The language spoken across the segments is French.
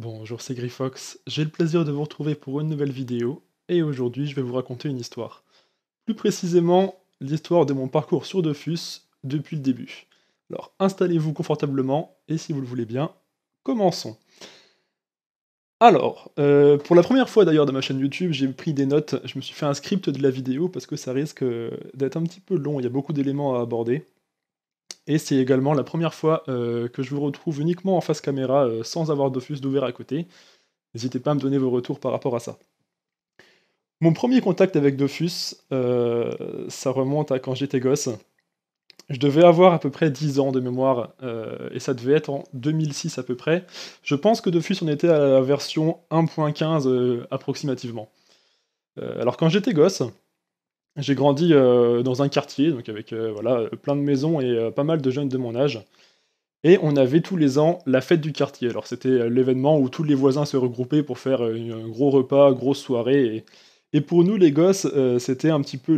Bonjour, c'est Grifox. J'ai le plaisir de vous retrouver pour une nouvelle vidéo, et aujourd'hui je vais vous raconter une histoire. Plus précisément, l'histoire de mon parcours sur Dofus depuis le début. Alors installez-vous confortablement, et si vous le voulez bien, commençons. Alors, euh, pour la première fois d'ailleurs dans ma chaîne YouTube, j'ai pris des notes, je me suis fait un script de la vidéo parce que ça risque euh, d'être un petit peu long, il y a beaucoup d'éléments à aborder. Et c'est également la première fois euh, que je vous retrouve uniquement en face caméra sans avoir Dofus d'ouvert à côté. N'hésitez pas à me donner vos retours par rapport à ça. Mon premier contact avec Dofus, ça remonte à quand j'étais gosse. Je devais avoir à peu près 10 ans de mémoire, euh, et ça devait être en 2006 à peu près. Je pense que Dofus on était à la version 1.15 euh, approximativement. Euh, alors quand j'étais gosse, j'ai grandi dans un quartier, donc avec voilà, plein de maisons et pas mal de jeunes de mon âge. Et on avait tous les ans la fête du quartier. Alors c'était l'événement où tous les voisins se regroupaient pour faire un gros repas, grosse soirée, et pour nous, les gosses, euh, c'était un petit peu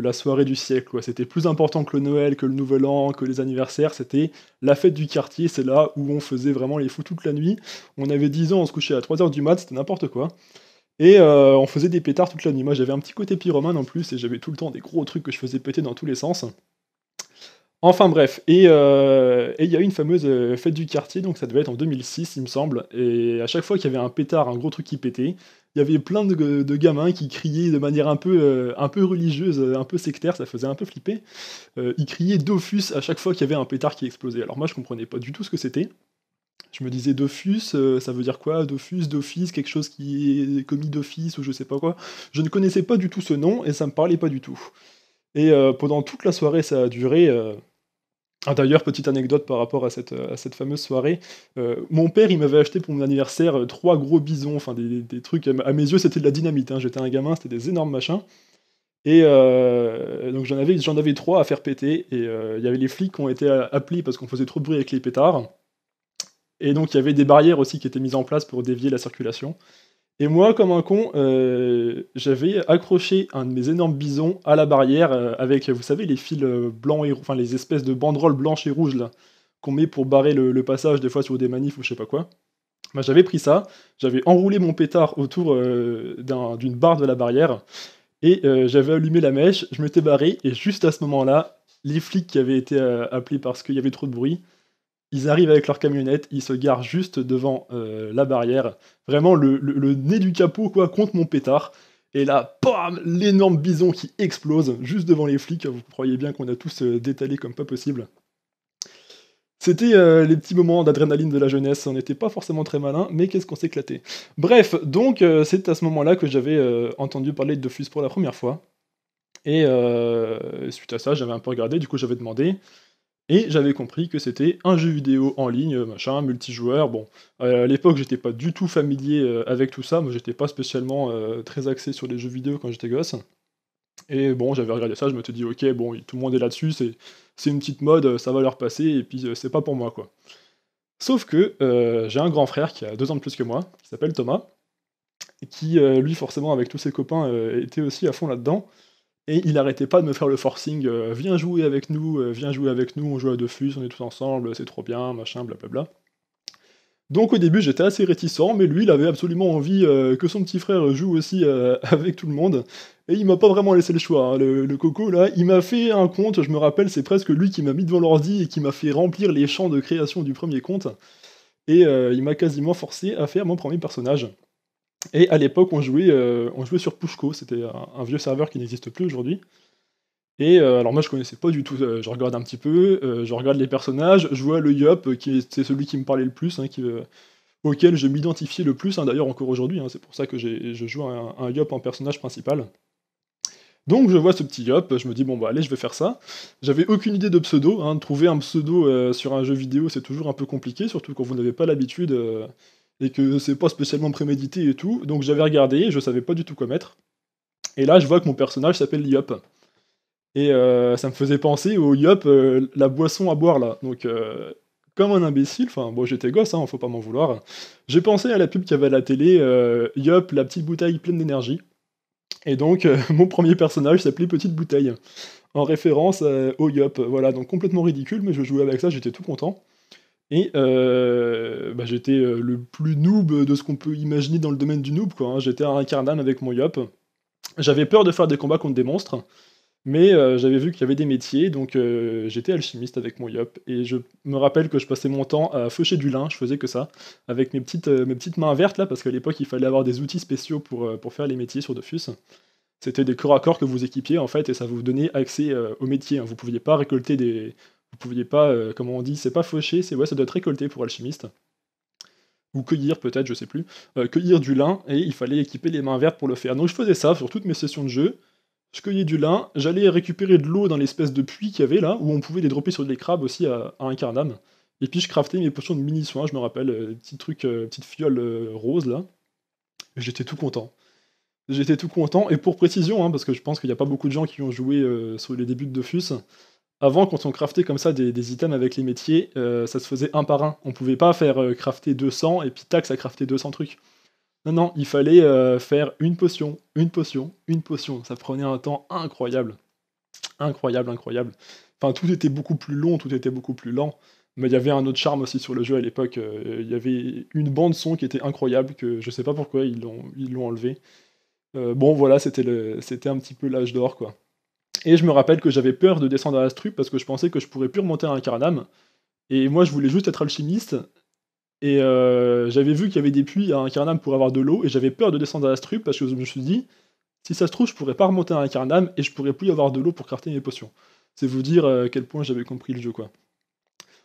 la soirée du siècle. C'était plus important que le Noël, que le Nouvel An, que les anniversaires. C'était la fête du quartier. C'est là où on faisait vraiment les fous toute la nuit. On avait 10 ans, on se couchait à 3h du mat, c'était n'importe quoi. Et euh, on faisait des pétards toute la nuit. Moi, j'avais un petit côté pyromane en plus, et j'avais tout le temps des gros trucs que je faisais péter dans tous les sens. Enfin bref, euh, et il y a eu une fameuse fête du quartier, donc ça devait être en 2006 il me semble, et à chaque fois qu'il y avait un pétard, un gros truc qui pétait, il y avait plein de, gamins qui criaient de manière un peu, euh, un peu religieuse, euh, un peu sectaire, ça faisait un peu flipper. Euh, ils criaient Dofus à chaque fois qu'il y avait un pétard qui explosait. Alors moi je comprenais pas du tout ce que c'était. Je me disais Dofus, ça veut dire quoi? Dofus, d'office, quelque chose qui est commis d'office ou je sais pas quoi. Je ne connaissais pas du tout ce nom et ça me parlait pas du tout. Et pendant toute la soirée ça a duré. Ah, D'ailleurs, petite anecdote par rapport à cette, fameuse soirée, euh, mon père il m'avait acheté pour mon anniversaire euh, trois gros bisons, enfin des, trucs, à mes yeux c'était de la dynamite, hein. j'étais un gamin, c'était des énormes machins. Et euh, donc j'en avais, j'en avais trois à faire péter, et il y avait les flics qui ont été appelés parce qu'on faisait trop de bruit avec les pétards. Et donc il y avait des barrières aussi qui étaient mises en place pour dévier la circulation. Et moi, comme un con, euh, j'avais accroché un de mes énormes bisons à la barrière euh, avec, vous savez, les fils euh, blancs et enfin les espèces de banderoles blanches et rouges qu'on met pour barrer le, passage des fois sur des manifs ou je sais pas quoi. Bah, j'avais pris ça, j'avais enroulé mon pétard autour d'une barre de la barrière et j'avais allumé la mèche, je m'étais barré et juste à ce moment-là, les flics qui avaient été appelés parce qu'il y avait trop de bruit, ils arrivent avec leur camionnette, ils se garent juste devant euh, la barrière. Vraiment le, nez du capot quoi contre mon pétard. Et là, bam, l'énorme bison qui explose juste devant les flics. Vous croyez bien qu'on a tous euh, détalé comme pas possible. C'était euh, les petits moments d'adrénaline de la jeunesse, on n'était pas forcément très malin, mais qu'est-ce qu'on éclaté. Bref, donc c'est à ce moment-là que j'avais entendu parler de Dofus pour la première fois. Et suite à ça, j'avais un peu regardé, du coup j'avais demandé, et j'avais compris que c'était un jeu vidéo en ligne, machin, multijoueur. Bon, à l'époque, j'étais pas du tout familier euh, avec tout ça. Moi, j'étais pas spécialement euh, très axé sur les jeux vidéo quand j'étais gosse. Et bon, j'avais regardé ça, je me suis dit, ok, bon, tout le monde est là-dessus, c'est une petite mode, ça va leur passer, et puis euh, c'est pas pour moi, quoi. Sauf que j'ai un grand frère qui a deux ans de plus que moi, qui s'appelle Thomas, qui, lui, forcément, avec tous ses copains, était aussi à fond là-dedans. Et il arrêtait pas de me faire le forcing, euh, viens jouer avec nous, euh, viens jouer avec nous, on joue à Dofus, on est tous ensemble, c'est trop bien, machin, blablabla. Donc au début j'étais assez réticent, mais lui il avait absolument envie euh, que son petit frère joue aussi avec tout le monde, et il m'a pas vraiment laissé le choix. Hein. Le, le, coco là, il m'a fait un compte, je me rappelle, c'est presque lui qui m'a mis devant l'ordi et qui m'a fait remplir les champs de création du premier compte, et il m'a quasiment forcé à faire mon premier personnage. Et à l'époque, on, jouait, euh, on jouait sur Pushko, c'était un, vieux serveur qui n'existe plus aujourd'hui. Et euh, alors moi je connaissais pas du tout, euh, je regarde un petit peu, je regarde les personnages, je vois le Yop, qui c'est celui qui me parlait le plus, hein, auquel je m'identifiais le plus, hein, d'ailleurs encore aujourd'hui, hein, c'est pour ça que je joue un, Yop en personnage principal. Donc je vois ce petit Yop, je me dis bon bah allez je vais faire ça. J'avais aucune idée de pseudo, trouver un pseudo sur un jeu vidéo c'est toujours un peu compliqué, surtout quand vous n'avez pas l'habitude et que c'est pas spécialement prémédité et tout. Donc j'avais regardé, je savais pas du tout quoi mettre. Et là, je vois que mon personnage s'appelle Yop. Et euh, ça me faisait penser au Yop, euh, la boisson à boire là. Donc, euh, comme un imbécile, enfin, bon, j'étais gosse, hein, faut pas m'en vouloir. J'ai pensé à la pub qu'il y avait à la télé, Yop, la petite bouteille pleine d'énergie. Et donc, mon premier personnage s'appelait Petite Bouteille, en référence au Yop. Voilà, donc complètement ridicule, mais je jouais avec ça, j'étais tout content. Et bah, j'étais le plus noob de ce qu'on peut imaginer dans le domaine du noob, quoi. Hein. J'étais un incarnam avec mon yop. J'avais peur de faire des combats contre des monstres. Mais euh, j'avais vu qu'il y avait des métiers, donc euh, j'étais alchimiste avec mon yop. Et je me rappelle que je passais mon temps à faucher du lin, je faisais que ça, avec mes petites, euh, mains vertes là, parce qu'à l'époque il fallait avoir des outils spéciaux pour, faire les métiers sur Dofus. C'était des corps à corps que vous équipiez en fait, et ça vous donnait accès au métier. Hein. Vous pouviez pas récolter des. Vous pouviez pas, comment on dit, c'est pas faucher, c'est ouais, ça doit être récolter pour alchimiste. Ou cueillir peut-être, je sais plus. cueillir du lin, et il fallait équiper les mains vertes pour le faire. Donc je faisais ça sur toutes mes sessions de jeu je cueillais du lin, j'allais récupérer de l'eau dans l'espèce de puits qu'il y avait là, où on pouvait les dropper sur des crabes aussi à, un quart d'âme. Et puis je craftais mes potions de mini soins, je me rappelle, euh, petit truc, euh, petite fiole euh, rose là. J'étais tout content. J'étais tout content, et pour précision, hein, parce que je pense qu'il n'y a pas beaucoup de gens qui ont joué sur les débuts de Dofus, avant, quand on craftait comme ça des, items avec les métiers, ça se faisait un par un. On pouvait pas faire crafter 200 et puis tac, ça craftait 200 trucs. Non, non, il fallait euh, faire une potion, une potion, une potion. Ça prenait un temps incroyable. Incroyable, incroyable. Enfin, tout était beaucoup plus long, tout était beaucoup plus lent. Mais il y avait un autre charme aussi sur le jeu à l'époque. Euh, il y avait une bande son qui était incroyable, que je sais pas pourquoi ils l'ont, enlevé. Euh, bon, voilà, c'était un petit peu l'âge d'or, quoi. Et je me rappelle que j'avais peur de descendre à Astrup parce que je pensais que je pourrais plus remonter à un Carnam. Et moi, je voulais juste être alchimiste. Et euh, j'avais vu qu'il y avait des puits à Incarnam pour avoir de l'eau, et j'avais peur de descendre à la strupe parce que je me suis dit, si ça se trouve, je pourrais pas remonter à Incarnam et je pourrais plus avoir de l'eau pour crafter mes potions. C'est vous dire euh, à quel point j'avais compris le jeu, quoi.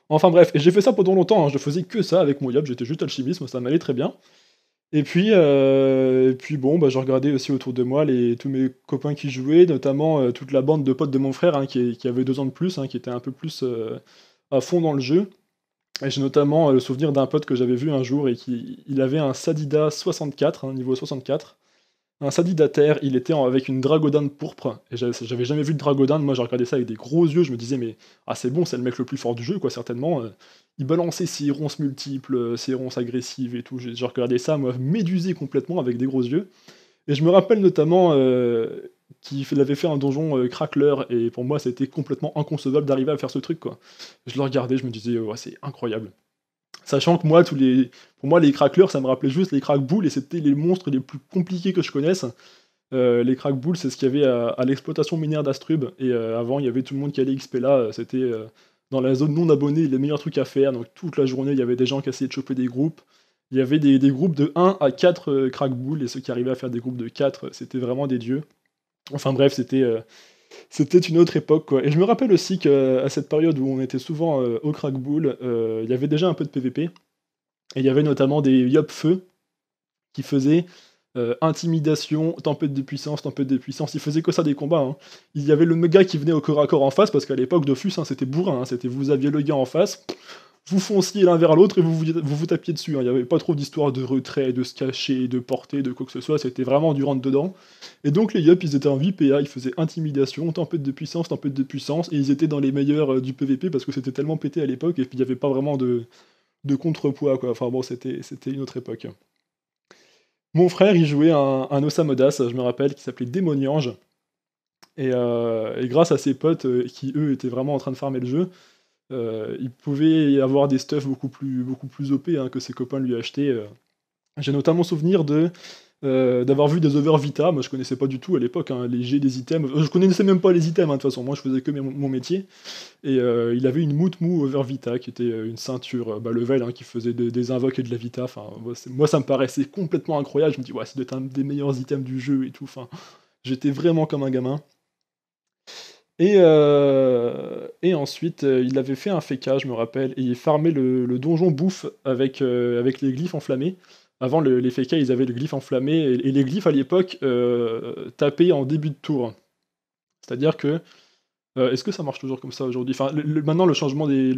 Enfin bref, et j'ai fait ça pendant longtemps, hein. je faisais que ça avec mon yop, j'étais juste alchimisme, ça m'allait très bien. Et puis, euh, et puis bon, bah, je regardais aussi autour de moi les, tous mes copains qui jouaient, notamment toute la bande de potes de mon frère hein, qui, avait deux ans de plus, hein, qui était un peu plus à fond dans le jeu. J'ai notamment euh, le souvenir d'un pote que j'avais vu un jour et qui il avait un Sadida 64, un niveau 64. Un Sadida terre, il était avec une dragodane pourpre. Et j'avais jamais vu de dragodane, moi j'ai regardé ça avec des gros yeux, je me disais, mais ah c'est bon, c'est le mec le plus fort du jeu, quoi, certainement. Euh. Il balançait ses ronces multiples, euh, ses ronces agressives et tout. J'ai regardé ça, moi, médusé complètement avec des gros yeux. Et je me rappelle notamment qu'il avait fait un donjon euh, crackler, et pour moi c'était complètement inconcevable d'arriver à faire ce truc quoi. Je le regardais, je me disais ouais, c'est incroyable. Sachant que moi tous les pour moi les cracklers ça me rappelait juste les crackboules et c'était les monstres les plus compliqués que je connaisse. Euh, les crackboules c'est ce qu'il y avait à, l'exploitation minière d'Astrub et euh, avant il y avait tout le monde qui allait XP là, c'était dans la zone non abonnée les meilleurs trucs à faire donc toute la journée il y avait des gens qui essayaient de choper des groupes. Il y avait des, des groupes de 1 à 4 crackboules et ceux qui arrivaient à faire des groupes de 4 c'était vraiment des dieux. Enfin bref, c'était euh, c'était une autre époque quoi. Et je me rappelle aussi qu'à cette période où on était souvent euh, au crackbull, euh, il y avait déjà un peu de PVP. Et il y avait notamment des Yop Feu qui faisaient intimidation, tempête de puissance, tempête de puissance. Ils faisaient que ça des combats. Hein. Il y avait le gars qui venait au corps à corps en face parce qu'à l'époque Dofus hein, c'était bourrin. Hein. C'était vous aviez le gars en face vous fonciez l'un vers l'autre et vous vous, tapiez dessus. Hein. Il n'y avait pas trop d'histoire de retrait, de se cacher, de porter, de quoi que ce soit. C'était vraiment du rentre-dedans. Et donc les Yup, ils étaient en 8 PA, ils faisaient intimidation, tempête de puissance, tempête de puissance, et ils étaient dans les meilleurs euh, du PVP parce que c'était tellement pété à l'époque et puis il n'y avait pas vraiment de, de contrepoids. Quoi. Enfin bon, c'était une autre époque. Mon frère, il jouait un, Osamodas, je me rappelle, qui s'appelait Démoniange. Et, euh, grâce à ses potes euh, qui, eux, étaient vraiment en train de farmer le jeu, il pouvait y avoir des stuffs beaucoup plus, beaucoup plus OP hein, que ses copains lui achetaient. Euh. J'ai notamment souvenir de euh, d'avoir vu des over vita, moi je connaissais pas du tout à l'époque hein, les des items, je connaissais même pas les items hein, de toute façon, moi je faisais que mon, métier, et il avait une mout mou over vita qui était une ceinture bah, level qui faisait des invoques et de la vita, enfin moi ça me paraissait complètement incroyable, je me dis ouais c'est un des meilleurs items du jeu et tout, enfin j'étais vraiment comme un gamin. Et, euh, et ensuite, euh, il avait fait un féca, je me rappelle, et il farmait le, donjon bouffe avec, euh, avec les glyphes enflammés. Avant, les fécas, ils avaient le glyphe enflammé, et, les glyphes, à l'époque, tapaient en début de tour. C'est-à-dire que... Est-ce que ça marche toujours comme ça aujourd'hui? Enfin, Maintenant, le changement des...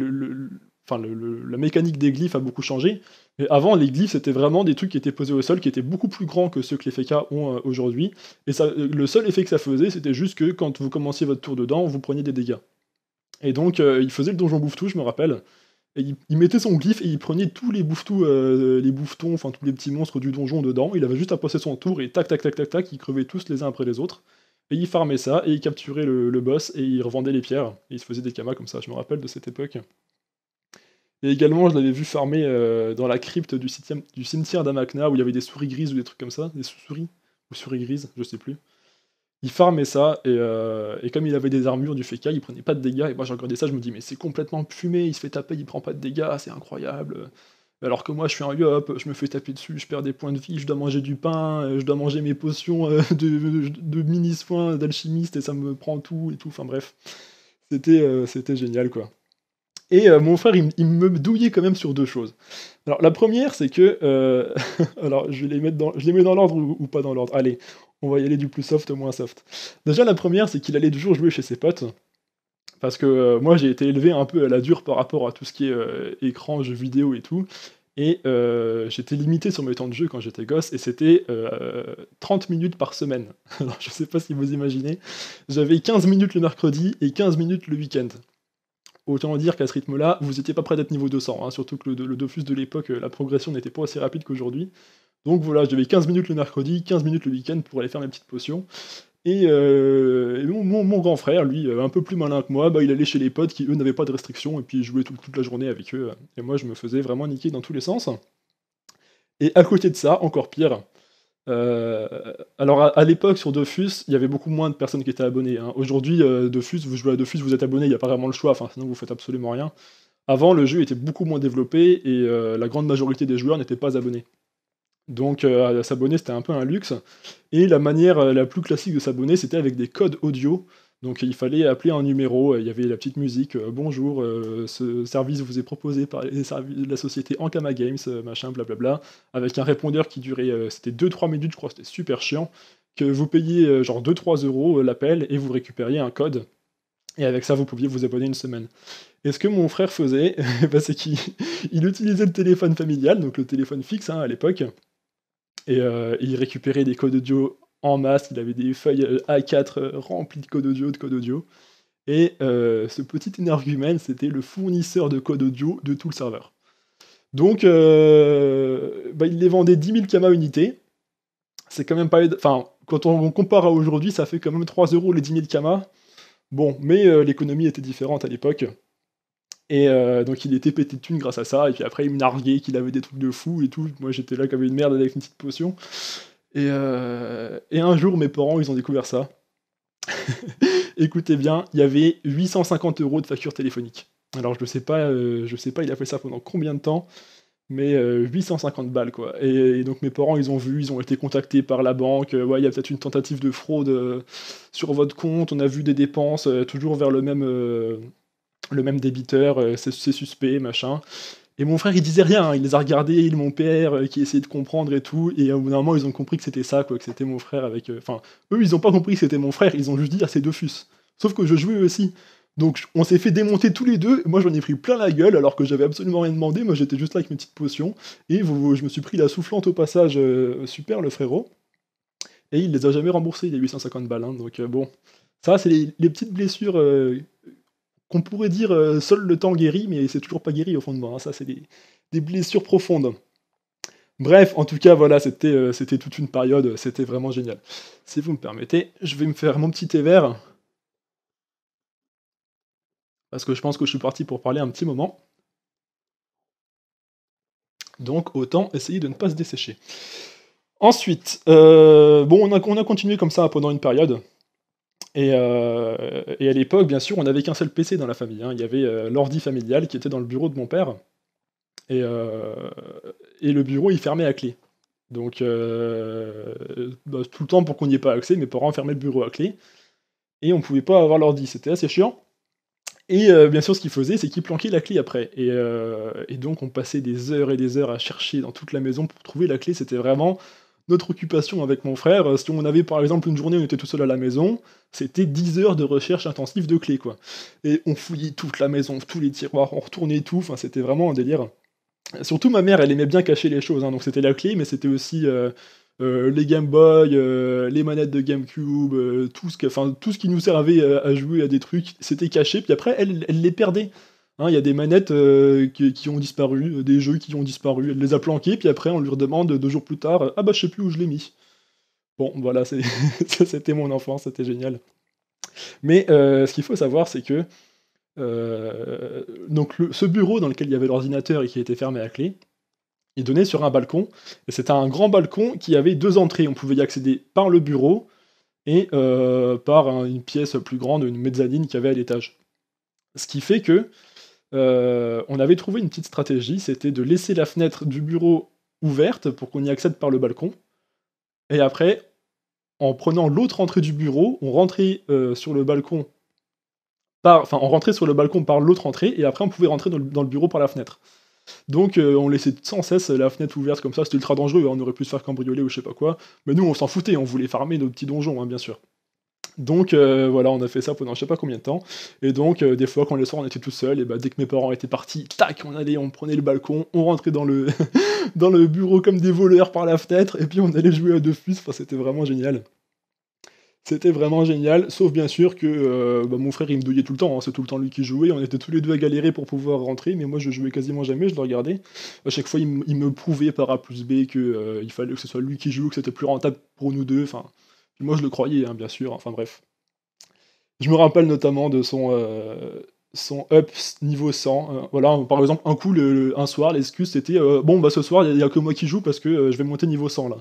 enfin, la mécanique des glyphes a beaucoup changé, avant, les glyphes, c'était vraiment des trucs qui étaient posés au sol, qui étaient beaucoup plus grands que ceux que les FK ont euh, aujourd'hui. Et euh, le seul effet que ça faisait, c'était juste que quand vous commenciez votre tour dedans, vous preniez des dégâts. Et donc, euh, il faisait le donjon bouffe je me rappelle. Il, mettait son glyphe et il prenait tous les bouffetous, les bouffetons, enfin tous les petits monstres du donjon dedans. Il avait juste à passer son tour et tac, tac, tac, tac, tac, il crevait tous les uns après les autres. Et il farmait ça et il capturait le, boss et il revendait les pierres. Et il se faisait des kamas comme ça, je me rappelle de cette époque. Et également, je l'avais vu farmer dans la crypte du, cimetière d'Amakna, où il y avait des souris grises ou des trucs comme ça, des souris, ou souris grises, je sais plus. Il farmait ça, et, comme il avait des armures du Feka, il prenait pas de dégâts, et moi j'ai regardé ça, je me dis, mais c'est complètement fumé, il se fait taper, il prend pas de dégâts, c'est incroyable. Alors que moi, je suis un yop, je me fais taper dessus, je perds des points de vie, je dois manger du pain, euh, je dois manger mes potions euh, de, mini-soins d'alchimiste et ça me prend tout et tout. Enfin bref, c'était euh, c'était génial quoi. Et mon frère, il, me douillait quand même sur deux choses. Alors la première, c'est que. alors je les mets dans l'ordre ou, pas dans l'ordre. Allez, on va y aller du plus soft au moins soft. Déjà, la première, c'est qu'il allait toujours jouer chez ses potes. Parce que euh, moi, j'ai été élevé un peu à la dure par rapport à tout ce qui est euh, écran, jeux vidéo et tout. Et euh, j'étais limité sur mes temps de jeu quand j'étais gosse, et c'était 30 minutes par semaine. Alors, je sais pas si vous imaginez. J'avais 15 minutes le mercredi et 15 minutes le week-end. Autant dire qu'à ce rythme-là, vous n'étiez pas prêt d'être niveau 200, hein, surtout que le, le Dofus de l'époque, la progression n'était pas aussi rapide qu'aujourd'hui. Donc voilà, j'avais 15 minutes le mercredi, 15 minutes le week-end pour aller faire mes petites potions. Et, euh, mon, grand frère, lui, euh, un peu plus malin que moi, bah, il allait chez les potes qui, eux, n'avaient pas de restrictions, et puis jouait toute la journée avec eux. Et moi, je me faisais vraiment niquer dans tous les sens. Et à côté de ça, encore pire, euh, alors à, l'époque sur Dofus, il y avait beaucoup moins de personnes qui étaient abonnées. Hein. Aujourd'hui, Dofus, vous jouez à Dofus, vous êtes abonné, il n'y a pas vraiment le choix, sinon vous faites absolument rien. Avant, le jeu était beaucoup moins développé et la grande majorité des joueurs n'étaient pas abonnés. Donc euh, s'abonner, c'était un peu un luxe. Et la manière euh, la plus classique de s'abonner, c'était avec des codes audio. Donc il fallait appeler un numéro, il y avait la petite musique, euh, bonjour, ce service vous est proposé par la société Ankama Games, machin, blablabla, avec un répondeur qui durait, c'était 2-3 minutes, je crois, c'était super chiant, que vous payiez genre 2-3 euros l'appel et vous récupériez un code, et avec ça vous pouviez vous abonner une semaine. Et ce que mon frère faisait, bah, c'est qu'il utilisait le téléphone familial, donc le téléphone fixe hein, à l'époque, et euh, il récupérait des codes audio en masse, il avait des feuilles euh, A4 euh, remplies de codes audio, de codes audio. Et ce petit énergumène, c'était le fournisseur de code audio de tout le serveur. Donc, bah, il les vendait 10 000 kama unités. C'est quand même pas. Enfin, quand on compare à aujourd'hui, ça fait quand même 3 euros les 10 000 kama. Bon, mais l'économie était différente à l'époque. Et euh, donc il était pété de thunes grâce à ça, et puis après il me narguait qu'il avait des trucs de fou et tout. Moi j'étais là comme une merde avec une petite potion. Et, euh, et un jour mes parents ils ont découvert ça. Écoutez bien, il y avait 850 euros de facture téléphonique. Alors je ne sais pas, euh, sais pas, il a fait ça pendant combien de temps, mais 850 balles quoi. Et, donc mes parents ils ont vu, ils ont été contactés par la banque. ouais, il y a peut-être une tentative de fraude sur votre compte. On a vu des dépenses toujours vers le même le même débiteur, euh, c'est suspect, machin. Et mon frère, il disait rien, hein. il les a regardés, il mon père euh, qui essayait de comprendre et tout, et au bout d'un moment, ils ont compris que c'était ça, quoi, que c'était mon frère avec. Euh, enfin, eux, ils ont pas compris que c'était mon frère, ils ont juste dit, ah, c'est Dofus. Sauf que je jouais aussi. Donc, on s'est fait démonter tous les deux, moi j'en ai pris plein la gueule, alors que j'avais absolument rien demandé, moi j'étais juste là avec mes petites potions, et je me suis pris la soufflante au passage, super le frérot. Et il les a jamais remboursés, les 850 balles, hein. donc bon. Ça, c'est les, petites blessures qu'on pourrait dire euh, seul le temps guérit, mais c'est toujours pas guéri au fond de moi. Hein. Ça, c'est des, blessures profondes. Bref, en tout cas, voilà, c'était euh, toute une période, c'était vraiment génial. Si vous me permettez, je vais me faire mon petit thé vert. Parce que je pense que je suis parti pour parler un petit moment. Donc autant essayer de ne pas se dessécher. Ensuite, euh, bon, on a continué comme ça pendant une période. Euh, et, à l'époque, bien sûr, on n'avait qu'un seul PC dans la famille. Hein. Il y avait euh, l'ordi familial qui était dans le bureau de mon père. Et, euh, le bureau, il fermait à clé. Donc, bah, tout le temps, pour qu'on n'y ait pas accès, mes parents fermaient le bureau à clé. Et on ne pouvait pas avoir l'ordi. C'était assez chiant. Et bien sûr, ce qu'ils faisaient, c'est qu'ils planquaient la clé après. Et, donc, on passait des heures et des heures à chercher dans toute la maison pour trouver la clé. C'était vraiment notre occupation avec mon frère. Si on avait par exemple une journée où on était tout seul à la maison, c'était 10 heures de recherche intensive de clés, quoi. Et on fouillait toute la maison, tous les tiroirs, on retournait tout, enfin c'était vraiment un délire. Surtout ma mère, elle aimait bien cacher les choses, hein. donc c'était la clé, mais c'était aussi euh, euh, les Game Boy, euh, les manettes de GameCube, tout, ce que, tout ce qui nous servait à, jouer à des trucs, c'était caché, puis après elle, elle les perdait. Hein, il y a des manettes qui, ont disparu, des jeux qui ont disparu, elle les a planqués, puis après on lui redemande deux jours plus tard, ah bah je sais plus où je l'ai mis. Bon, voilà, c'était mon enfance, c'était génial. Mais euh, ce qu'il faut savoir, c'est que donc ce bureau dans lequel il y avait l'ordinateur et qui était fermé à clé, il donnait sur un balcon, et c'était un grand balcon qui avait deux entrées, on pouvait y accéder par le bureau et par une pièce plus grande, une mezzanine qu'il y avait à l'étage. Ce qui fait que on avait trouvé une petite stratégie, c'était de laisser la fenêtre du bureau ouverte pour qu'on y accède par le balcon, et après, en prenant l'autre entrée du bureau, on rentrait sur le balcon par, on rentrait sur le balcon par l'autre entrée, et après on pouvait rentrer dans le, bureau par la fenêtre. Donc on laissait sans cesse la fenêtre ouverte comme ça, c'était ultra dangereux, on aurait pu se faire cambrioler ou je sais pas quoi. Mais nous on s'en foutait, on voulait farmer nos petits donjons, hein, bien sûr. Donc euh, voilà, on a fait ça pendant je sais pas combien de temps. Et donc euh, des fois quand les soirs on était tout seul, et bah dès que mes parents étaient partis, tac, on allait, on prenait le balcon, on rentrait dans le dans le bureau comme des voleurs par la fenêtre, et puis on allait jouer à deux fils. Enfin c'était vraiment génial. C'était vraiment génial, sauf bien sûr que euh, bah, mon frère il me douillait tout le temps, hein. c'est tout le temps lui qui jouait, on était tous les deux à galérer pour pouvoir rentrer, mais moi je jouais quasiment jamais, je le regardais. À chaque fois il, me prouvait par A plus B qu'il il fallait que ce soit lui qui joue, que c'était plus rentable pour nous deux, moi, je le croyais, hein, bien sûr. Enfin, bref. Je me rappelle notamment de son, euh, son up niveau 100. Euh, voilà, par exemple, un coup, un soir, l'excuse c'était euh, Bon, bah ce soir, il n'y a, que moi qui joue parce que je vais monter niveau 100 là.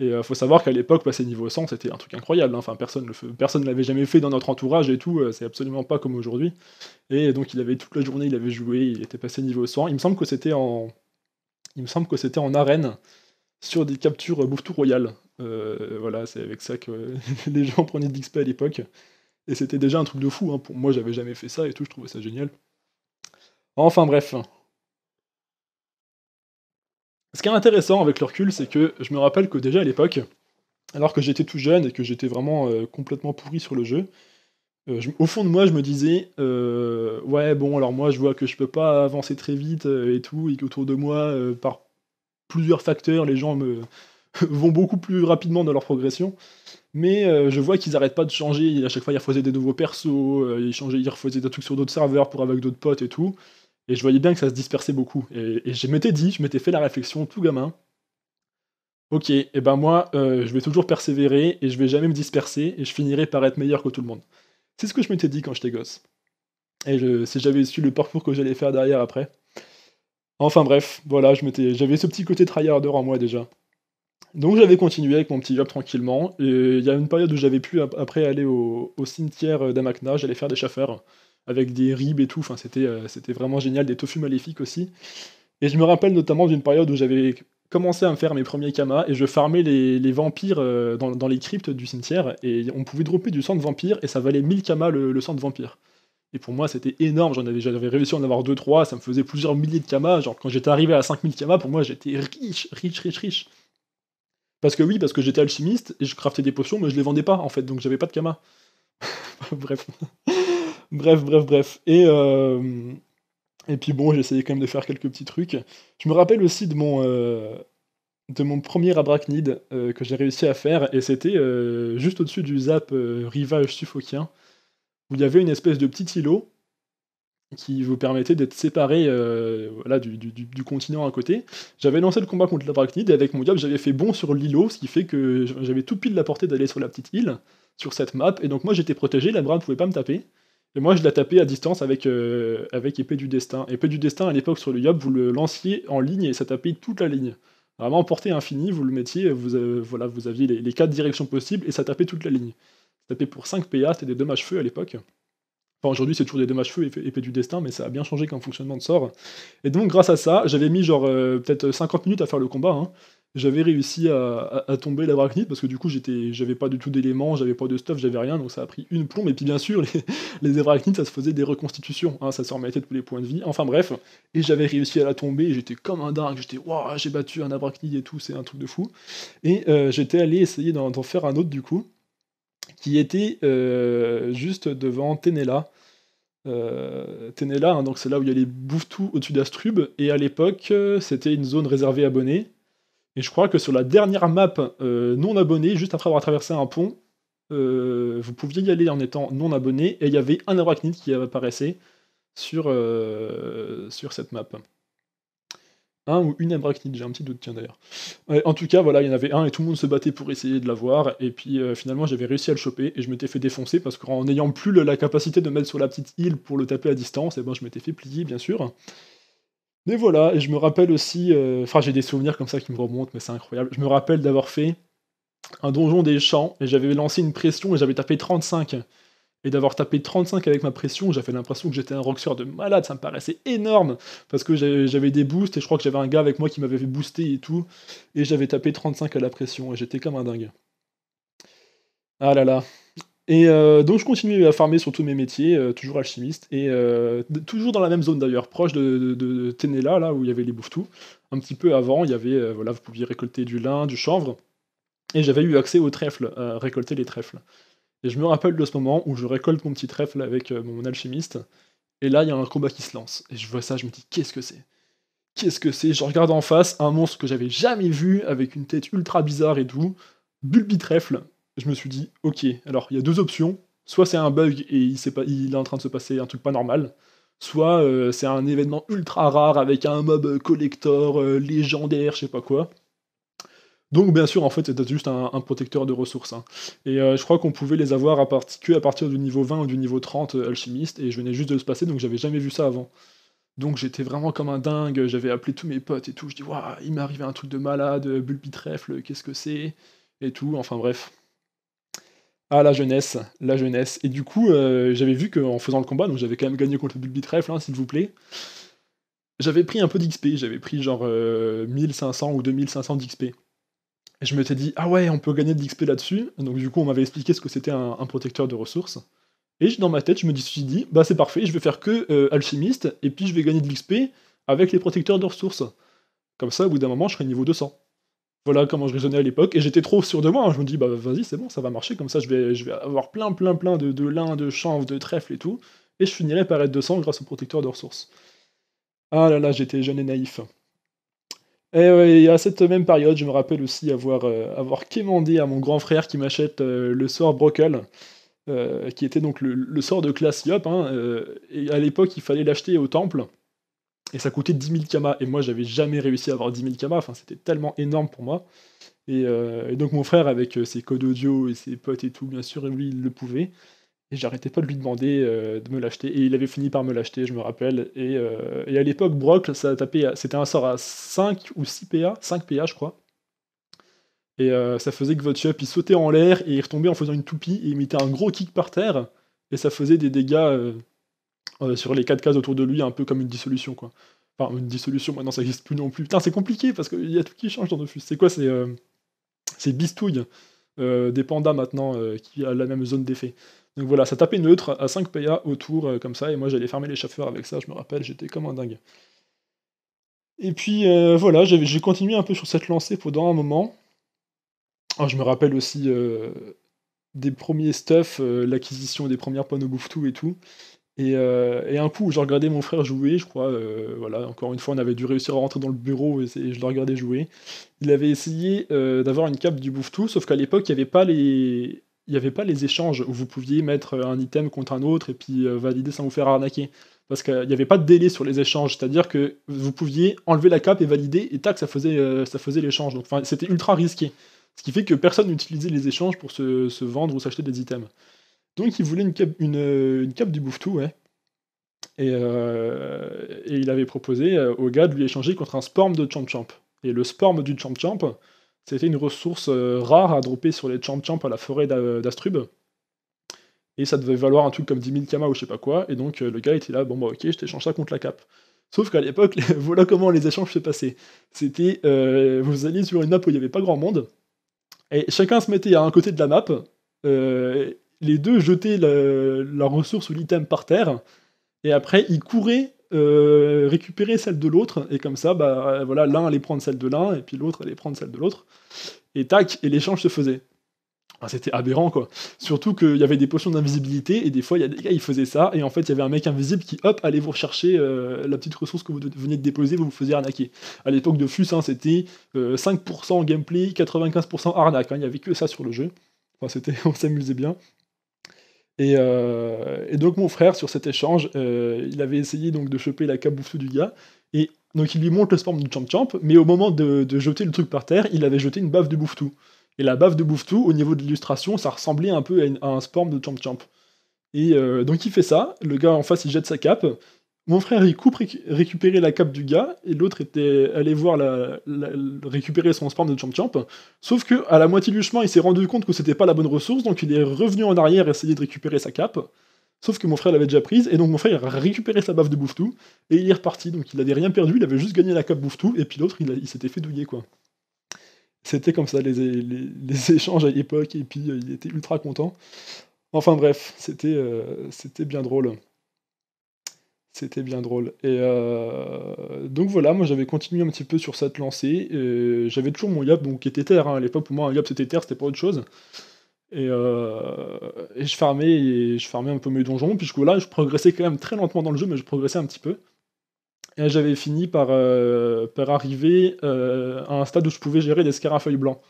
Et faut savoir qu'à l'époque, passer niveau 100, c'était un truc incroyable. Hein. Enfin, personne ne l'avait jamais fait dans notre entourage et tout. c'est absolument pas comme aujourd'hui. Et donc, il avait toute la journée, il avait joué, il était passé niveau 100. Il me semble que c'était en, il me semble que c'était en arène sur des captures tout royal. Euh, voilà, c'est avec ça que les gens prenaient de l'XP à l'époque. Et c'était déjà un truc de fou. Hein. Pour moi, j'avais jamais fait ça et tout, je trouvais ça génial. Enfin bref. Ce qui est intéressant avec le recul, c'est que je me rappelle que déjà à l'époque, alors que j'étais tout jeune et que j'étais vraiment euh, complètement pourri sur le jeu, euh, au fond de moi, je me disais, ouais, bon, alors moi, je vois que je peux pas avancer très vite et tout, et qu'autour de moi, par plusieurs facteurs, les gens me, vont beaucoup plus rapidement dans leur progression. Mais euh, je vois qu'ils n'arrêtent pas de changer. À chaque fois, ils refaisaient des nouveaux persos, euh, ils, changeaient, ils refaisaient des trucs sur d'autres serveurs pour avec d'autres potes et tout. Et je voyais bien que ça se dispersait beaucoup. Et, je m'étais dit, je m'étais fait la réflexion, tout gamin. Ok, et ben moi, euh, je vais toujours persévérer et je vais jamais me disperser et je finirai par être meilleur que tout le monde. C'est ce que je m'étais dit quand j'étais gosse. Et si j'avais su le parcours que j'allais faire derrière après. Enfin bref, voilà, j'avais ce petit côté tryharder en moi déjà. Donc j'avais continué avec mon petit job tranquillement, et il y a une période où j'avais pu après aller au, cimetière d'Amakna, j'allais faire des chaffeurs, avec des ribs et tout, euh, c'était vraiment génial, des tofu maléfiques aussi. Et je me rappelle notamment d'une période où j'avais commencé à me faire mes premiers kamas, et je farmais les, vampires euh, dans, les cryptes du cimetière, et on pouvait dropper du sang de vampire, et ça valait 1000 kamas le, sang de vampire. Et pour moi, c'était énorme. J'en avais, j'avais réussi à en avoir 2-3. Ça me faisait plusieurs milliers de kamas. Genre, quand j'étais arrivé à 5000 kamas, pour moi, j'étais riche, riche, riche, riche. Parce que oui, parce que j'étais alchimiste et je craftais des potions, mais je les vendais pas en fait, donc j'avais pas de kama. bref. bref, bref, bref. Et, euh, et puis bon, j'essayais quand même de faire quelques petits trucs. Je me rappelle aussi de mon, euh, premier abrachnide euh, que j'ai réussi à faire, et c'était juste au-dessus du zap rivage suffokien, où il y avait une espèce de petit îlot qui vous permettait d'être séparé euh, du, continent à côté. J'avais lancé le combat contre l'arachnide et avec mon diable j'avais fait bon sur l'îlot, ce qui fait que j'avais tout pile la portée d'aller sur la petite île, sur cette map, et donc moi j'étais protégé, la ne pouvait pas me taper. Et moi je la tapais à distance avec, euh, avec épée du destin. Épée du destin à l'époque sur le Yob, vous le lanciez en ligne et ça tapait toute la ligne. Vraiment portée infinie, vous le mettiez, vous, voilà, vous aviez les, 4 directions possibles et ça tapait toute la ligne. Ça tapait pour 5 PA, c'était des dommages feu à l'époque aujourd'hui, c'est toujours des dommages feu, épée, du destin, mais ça a bien changé comme fonctionnement de sort. Et donc, grâce à ça, j'avais mis genre euh, peut-être 50 minutes à faire le combat. Hein. J'avais réussi à, tomber la brachnite parce que du coup, j'étais, j'avais pas du tout d'éléments, j'avais pas de stuff, j'avais rien, donc ça a pris une plombe. Et puis, bien sûr, les, les ça se faisait des reconstitutions, hein, ça se remettait tous les points de vie. Enfin, bref, et j'avais réussi à la tomber, j'étais comme un dingue, j'étais waouh, j'ai battu un abrachnide et tout, c'est un truc de fou. Et euh, j'étais allé essayer d'en faire un autre du coup qui était euh, juste devant Tenela. Euh, hein, c'est là où il y a les bouffetous au-dessus d'Astrub, et à l'époque, euh, c'était une zone réservée abonnés. Et je crois que sur la dernière map non abonnée, juste après avoir traversé un pont, vous pouviez y aller en étant non abonné, et il y avait un arachnide qui apparaissait sur, sur cette map. Un ou une Emraknid, j'ai un petit doute, tiens d'ailleurs. en tout cas, voilà, il y en avait un et tout le monde se battait pour essayer de l'avoir. Et puis euh, finalement, j'avais réussi à le choper et je m'étais fait défoncer parce qu'en n'ayant plus la capacité de mettre sur la petite île pour le taper à distance, et eh ben, je m'étais fait plier, bien sûr. Mais voilà, et je me rappelle aussi. Euh, enfin, j'ai des souvenirs comme ça qui me remontent, mais c'est incroyable. Je me rappelle d'avoir fait un donjon des champs et j'avais lancé une pression et j'avais tapé 35 et d'avoir tapé 35 avec ma pression, j'avais l'impression que j'étais un roxeur de malade, ça me paraissait énorme, parce que j'avais des boosts, et je crois que j'avais un gars avec moi qui m'avait fait booster et tout, et j'avais tapé 35 à la pression, et j'étais comme un dingue. Ah là là. Et euh, donc je continuais à farmer sur tous mes métiers, euh, toujours alchimiste, et euh, toujours dans la même zone d'ailleurs, proche de, Tenela, là où il y avait les bouffetous. Un petit peu avant, il y avait, voilà, vous pouviez récolter du lin, du chanvre, et j'avais eu accès aux trèfles, récolter les trèfles. Et je me rappelle de ce moment où je récolte mon petit trèfle avec euh, mon alchimiste, et là il y a un combat qui se lance. Et je vois ça, je me dis qu'est-ce que c'est? Qu'est-ce que c'est? Je regarde en face un monstre que j'avais jamais vu, avec une tête ultra bizarre et tout, Bulbitrèfle. Je me suis dit, ok, alors il y a deux options. Soit c'est un bug et il est en train de se passer un truc pas normal, soit euh, c'est un événement ultra rare avec un mob collector euh, légendaire, je sais pas quoi. Donc bien sûr, en fait, c'était juste un, protecteur de ressources. Hein. Et euh, je crois qu'on pouvait les avoir à partir du niveau 20 ou du niveau 30 euh, alchimiste, et je venais juste de se passer, donc j'avais jamais vu ça avant. Donc j'étais vraiment comme un dingue, j'avais appelé tous mes potes et tout, je dis waouh, il m'est arrivé un truc de malade, bulbitrèfle, qu'est-ce que c'est? Et tout, enfin bref. Ah la jeunesse, la jeunesse. Et du coup, euh, j'avais vu qu'en faisant le combat, donc j'avais quand même gagné contre le bulbitrèfle, hein, s'il vous plaît. J'avais pris un peu d'XP, j'avais pris genre 1500 ou 2500 d'XP. Et je m'étais dit, ah ouais, on peut gagner de l'XP là-dessus. Donc du coup, on m'avait expliqué ce que c'était un, protecteur de ressources. Et dans ma tête, je me suis dit, bah c'est parfait, je vais faire que euh, alchimiste, et puis je vais gagner de l'XP avec les protecteurs de ressources. Comme ça, au bout d'un moment, je serai niveau 200. Voilà comment je raisonnais à l'époque, et j'étais trop sûr de moi, hein. je me dis, bah vas-y, c'est bon, ça va marcher, comme ça je vais, je vais avoir plein, plein, plein de, de lin, de chanvre, de trèfle et tout, et je finirai par être 200 grâce au protecteur de ressources. Ah là là, j'étais jeune et naïf. Et, à cette même période, je me rappelle aussi avoir, euh, quémandé à mon grand frère qui m'achète euh, le sort Brockle, euh, qui était donc le, sort de classe Yop. Hein, et à l'époque, il fallait l'acheter au temple, et ça coûtait 10 000 kamas. Et moi, j'avais jamais réussi à avoir 10 000 kamas, enfin, c'était tellement énorme pour moi. Et, et, donc mon frère, avec ses codes audio et ses potes et tout, bien sûr, lui, il le pouvait. Et j'arrêtais pas de lui demander euh, de me l'acheter. Et il avait fini par me l'acheter, je me rappelle. Et, euh, à l'époque, Brock, ça c'était un sort à 5 ou 6 PA, 5 PA, je crois. Et euh, ça faisait que votre shop, il sautait en l'air et il retombait en faisant une toupie et il mettait un gros kick par terre. Et ça faisait des dégâts sur les 4 cases autour de lui, un peu comme une dissolution, quoi. Enfin, une dissolution, maintenant ça n'existe plus non plus. Putain, c'est compliqué parce qu'il y a tout qui change dans Dofus. C'est quoi C'est c'est bistouille. des pandas maintenant qui a la même zone d'effet. Donc voilà, ça tapait neutre à 5 PA autour, euh, comme ça, et moi j'allais fermer les chauffeurs avec ça, je me rappelle, j'étais comme un dingue. Et puis euh, voilà, j'ai continué un peu sur cette lancée pendant un moment. Je me rappelle aussi euh, des premiers stuff, l'acquisition des premières bouffe-tout et tout. Et, un coup, je regardais mon frère jouer, je crois, voilà, encore une fois, on avait dû réussir à rentrer dans le bureau et, je le regardais jouer. Il avait essayé d'avoir une cape du bouffe-tout, sauf qu'à l'époque, il n'y avait pas les, il n'y avait pas les échanges où vous pouviez mettre un item contre un autre et puis euh, valider sans vous faire arnaquer. Parce qu'il n'y avait pas de délai sur les échanges, c'est-à-dire que vous pouviez enlever la cape et valider, et tac, ça faisait, euh, ça faisait l'échange. Donc c'était ultra risqué. Ce qui fait que personne n'utilisait les échanges pour se, vendre ou s'acheter des items. Donc il voulait une cape, une, cape du bouffe-tout, ouais. Et, euh, et, il avait proposé au gars de lui échanger contre un sporm de Champ Champ. Et le sporm du Champ Champ, c'était une ressource euh, rare à dropper sur les champ champ à la forêt d'Astrub. Et ça devait valoir un truc comme 10 000 kamas ou je sais pas quoi. Et donc euh, le gars était là, bon bah ok, je t'échange ça contre la cape. Sauf qu'à l'époque, voilà comment les échanges se passaient. C'était, euh, vous alliez sur une map où il n'y avait pas grand monde, et chacun se mettait à un côté de la map, les deux jetaient la, ressource ou l'item par terre, et après ils couraient euh, récupérer celle de l'autre, et comme ça, bah, voilà, l'un allait prendre celle de l'un, et puis l'autre allait prendre celle de l'autre, et tac, et l'échange se faisait. Ah, c'était aberrant, quoi. Surtout qu'il y avait des potions d'invisibilité, et des fois, il y a des gars, ils faisaient ça, et en fait, il y avait un mec invisible qui, hop, allait vous rechercher euh, la petite ressource que vous veniez de déposer, vous vous faisiez arnaquer. À l'époque de FUS, hein, c'était 5% euh, gameplay, 95% arnaque, hein, il n'y avait que ça sur le jeu. Enfin, c'était, on s'amusait bien. Et, donc mon frère, sur cet échange, il avait essayé donc de choper la cape bouffe du gars, et donc il lui montre le spawn du Champ Champ, mais au moment de, jeter le truc par terre, il avait jeté une baffe de bouffe Et la baffe de bouffe au niveau de l'illustration, ça ressemblait un peu à, un spawn de Champ Champ. Et donc il fait ça, le gars en face il jette sa cape, mon frère, il coupe récupérer la cape du gars, et l'autre était allé voir la, récupérer son spawn de Champ Champ. Sauf que à la moitié du chemin, il s'est rendu compte que c'était pas la bonne ressource, donc il est revenu en arrière essayer de récupérer sa cape. Sauf que mon frère l'avait déjà prise, et donc mon frère a récupéré sa baffe de bouffe-tout, et il est reparti. Donc il avait rien perdu, il avait juste gagné la cape bouffe-tout, et puis l'autre, il, s'était fait douiller, quoi. C'était comme ça les, échanges à l'époque, et puis euh, il était ultra content. Enfin bref, c'était euh, c'était bien drôle. C'était bien drôle. Et euh, donc voilà, moi j'avais continué un petit peu sur cette lancée. J'avais toujours mon yap, donc qui était terre. Hein. À l'époque, pour moi, un yap c'était terre, c'était pas autre chose. Et, euh, je farmais et je farmais un peu mes donjons. Puisque là, je progressais quand même très lentement dans le jeu, mais je progressais un petit peu. Et j'avais fini par, euh, arriver à un stade où je pouvais gérer des scarafeuilles blancs.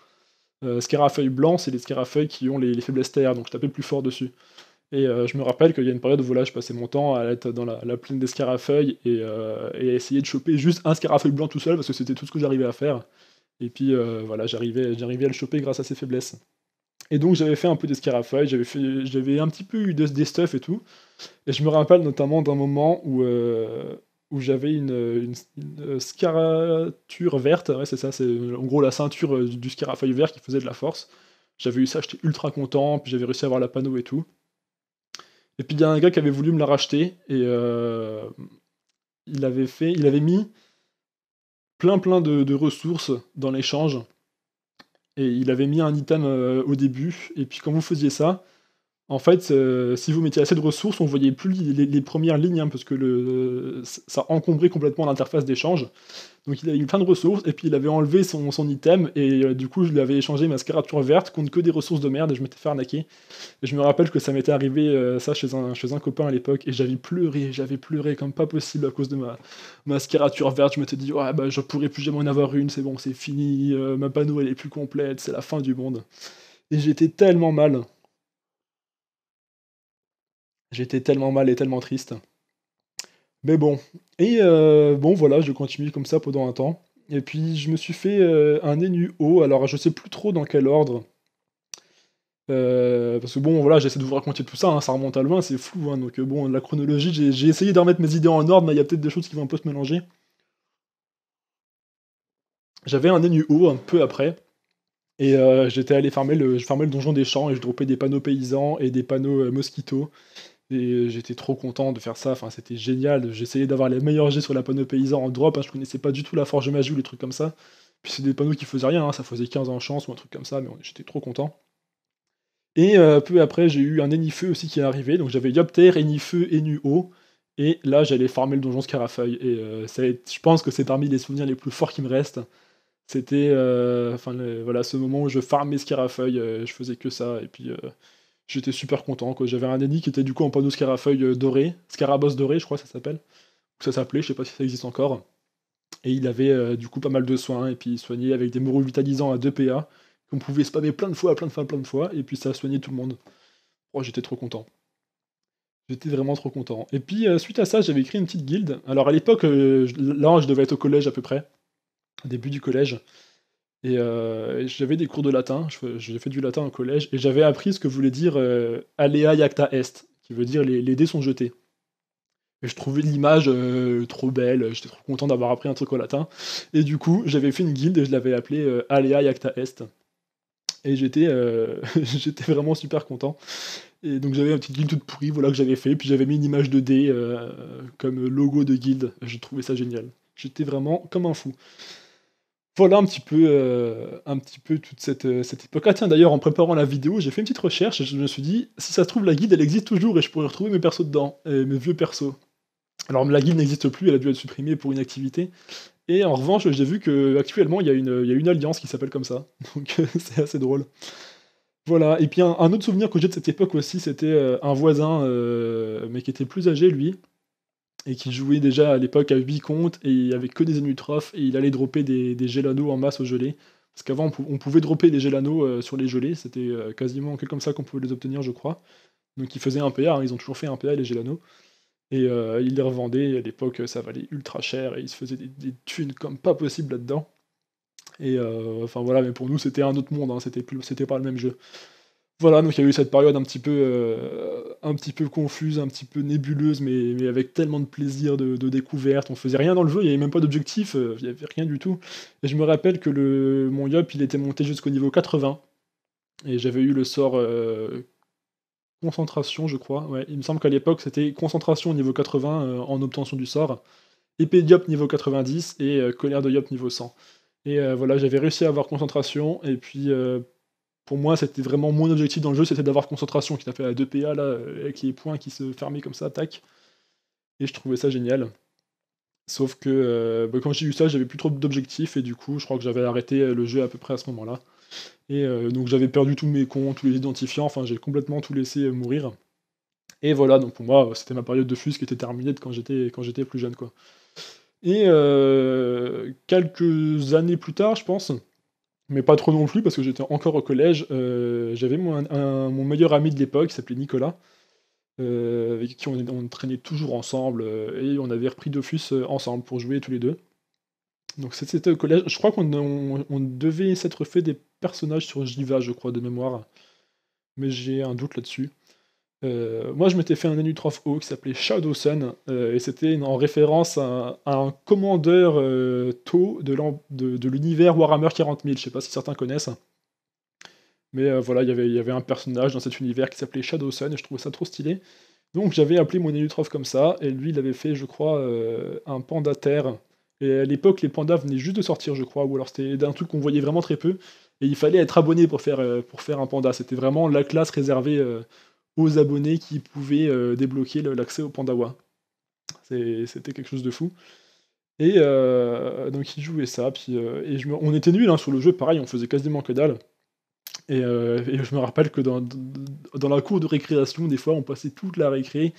scarafeuilles blancs, c'est les scarafeuilles qui ont les faiblesses terre, donc je tapais plus fort dessus. Et euh, je me rappelle qu'il y a une période où voilà, je passais mon temps à être dans la, plaine des scarafeuilles et, euh, et, essayer de choper juste un scarafeuille blanc tout seul parce que c'était tout ce que j'arrivais à faire. Et puis euh, voilà, j'arrivais, j'arrivais à le choper grâce à ses faiblesses. Et donc j'avais fait un peu des scarafeuilles, j'avais, j'avais un petit peu eu des, stuff et tout. Et je me rappelle notamment d'un moment où, où j'avais une, une, scarature verte, c'est ça, c'est en gros la ceinture du scarafeuille vert qui faisait de la force. J'avais eu ça, j'étais ultra content, puis j'avais réussi à avoir la panneau et tout. Et puis il y a un gars qui avait voulu me la racheter et euh, il avait fait, il avait mis plein plein de, ressources dans l'échange. Et il avait mis un item euh, au début. Et puis quand vous faisiez ça, en fait, euh, si vous mettiez assez de ressources, on voyait plus les, premières lignes, hein, parce que ça encombrait complètement l'interface d'échange. Donc il avait eu plein de ressources, et puis il avait enlevé son, item, et euh, du coup je lui avais échangé ma scarature verte contre que des ressources de merde, et je m'étais fait arnaquer. Et je me rappelle que ça m'était arrivé euh, ça chez un, chez un copain à l'époque, et j'avais pleuré, j'avais pleuré comme pas possible à cause de ma, ma scarature verte. Je m'étais dit, ouais, bah je pourrais plus jamais en avoir une, c'est bon, c'est fini, ma panneau elle est plus complète, c'est la fin du monde. Et j'étais tellement mal. J'étais tellement mal et tellement triste. Mais bon. Et euh, bon, voilà, je continue comme ça pendant un temps. Et puis, je me suis fait euh, un NUO. Alors, je sais plus trop dans quel ordre. Euh, parce que bon, voilà, j'essaie de vous raconter tout ça, hein, ça remonte à loin, c'est flou. Hein, donc, bon, la chronologie, j'ai essayé de remettre mes idées en ordre, mais il y a peut-être des choses qui vont un peu se mélanger. J'avais un NUO un peu après. Et j'étais allé farmer le, le donjon des champs et je dropais des panneaux paysans et des panneaux mosquitos. Et j'étais trop content de faire ça, enfin c'était génial. J'essayais d'avoir les meilleurs jets sur la panneau paysan en drop, hein, je connaissais pas du tout la forge magie ou les trucs comme ça. Puis c'est des panneaux qui faisaient rien, hein, ça faisait 15 en chance ou un truc comme ça, mais j'étais trop content. Et euh, peu après, j'ai eu un Enifeu aussi qui est arrivé, donc j'avais Yopter, Enifeu, Enuo, et là j'allais farmer le donjon Scarafeuille. Et euh, je pense que c'est parmi les souvenirs les plus forts qui me restent. C'était euh, enfin voilà, ce moment où je farmais Scarafeuille, je faisais que ça, et puis J'étais super content. J'avais un ennemi qui était du coup en panneau scarafeuille euh, doré, scarabosse doré, je crois que ça s'appelle. Ça s'appelait, je sais pas si ça existe encore. Et il avait euh, du coup pas mal de soins, et puis il soignait avec des moraux vitalisants à 2 PA, qu'on pouvait spammer plein de fois, plein de fois, plein de fois, et puis ça a soigné tout le monde. Oh, j'étais trop content. J'étais vraiment trop content. Et puis euh, suite à ça, j'avais écrit une petite guilde. Alors à l'époque, là je devais être au collège à peu près, début du collège. Euh, et j'avais des cours de latin, j'ai fait du latin au collège, et j'avais appris ce que voulait dire euh, alea iacta est, qui veut dire les, dés sont jetés. Et je trouvais l'image euh, trop belle, j'étais trop content d'avoir appris un truc au latin. Et du coup, j'avais fait une guilde et je l'avais appelée alea iacta est. Et j'étais j'étais vraiment super content. Et donc j'avais une petite guilde toute pourrie, voilà que j'avais fait, puis j'avais mis une image de dés comme logo de guilde. J'ai trouvé ça génial. J'étais vraiment comme un fou voilà un petit peu, euh, un petit peu toute cette, euh, cette époque. Ah tiens, d'ailleurs, en préparant la vidéo, j'ai fait une petite recherche et je me suis dit, si ça se trouve, la guide, elle existe toujours et je pourrais retrouver mes persos dedans, mes vieux persos. Alors la guide n'existe plus, elle a dû être supprimée pour une activité. Et en revanche, j'ai vu qu'actuellement, il y, a une, alliance qui s'appelle comme ça. Donc c'est assez drôle. Voilà, et puis un, autre souvenir que j'ai de cette époque aussi, c'était euh, un voisin, mais qui était plus âgé, lui, et qui jouait déjà à l'époque à 8 comptes et il avait que des Enutrophes et il allait dropper des, des Gelano en masse au gelé. Parce qu'avant on, pouvait dropper des Gelano euh, sur les gelés, c'était euh, quasiment que comme ça qu'on pouvait les obtenir je crois. Donc ils faisaient un PA, hein, ils ont toujours fait un PA les Gelano. Et ils les revendaient, à l'époque ça valait ultra cher et ils se faisaient des, thunes comme pas possible là-dedans. Et enfin voilà, mais pour nous c'était un autre monde, hein, c'était pas le même jeu. Voilà, donc il y a eu cette période un petit peu, euh, un petit peu confuse, un petit peu nébuleuse, mais, avec tellement de plaisir, de, découverte. On faisait rien dans le jeu, il n'y avait même pas d'objectif, euh, il n'y avait rien du tout. Et je me rappelle que le, mon Yop, il était monté jusqu'au niveau 80. Et j'avais eu le sort euh, concentration, je crois. Ouais, il me semble qu'à l'époque, c'était concentration au niveau 80 en obtention du sort. Épée Yop niveau 90 et colère de Yop niveau 100. Et voilà, j'avais réussi à avoir concentration, et puis pour moi, c'était vraiment mon objectif dans le jeu, c'était d'avoir concentration, qui t'a fait la 2 PA, là, avec les points qui se fermaient comme ça, tac. Et je trouvais ça génial. Sauf que euh, bah, quand j'ai eu ça, j'avais plus trop d'objectifs, et du coup, je crois que j'avais arrêté euh, le jeu à peu près à ce moment-là. Et euh, donc j'avais perdu tous mes comptes, tous les identifiants, enfin j'ai complètement tout laissé mourir. Et voilà, donc pour moi, c'était ma période de fuse qui était terminée quand j'étais quand j'étais plus jeune, quoi. Et quelques années plus tard, je pense, mais pas trop non plus, parce que j'étais encore au collège. Euh, j'avais mon, meilleur ami de l'époque, qui s'appelait Nicolas, euh, avec qui on, traînait toujours ensemble, euh, et on avait repris Dofus ensemble pour jouer tous les deux. Donc c'était au collège. Je crois qu'on devait s'être fait des personnages sur Jiva, je crois, de mémoire. Mais j'ai un doute là-dessus. Euh, moi, je m'étais fait un Anutrof O qui s'appelait Shadow Sun, euh, et c'était en référence à, un commandeur euh, de, l'univers Warhammer 40 000. Je sais pas si certains connaissent. Mais voilà, y il y avait un personnage dans cet univers qui s'appelait Shadow Sun, et je trouvais ça trop stylé. Donc j'avais appelé mon Anutrof comme ça, et lui, il avait fait, je crois, un panda terre. Et à l'époque, les pandas venaient juste de sortir, je crois, ou alors c'était d'un truc qu'on voyait vraiment très peu. Et il fallait être abonné pour faire un panda. C'était vraiment la classe réservée aux abonnés qui pouvaient euh, débloquer l'accès au Pandawa. C'était quelque chose de fou. Et euh, donc il jouait ça, euh, on était nuls hein, sur le jeu, pareil, on faisait quasiment que dalle. Et, je me rappelle que dans, dans, la cour de récréation, des fois, on passait toute la récré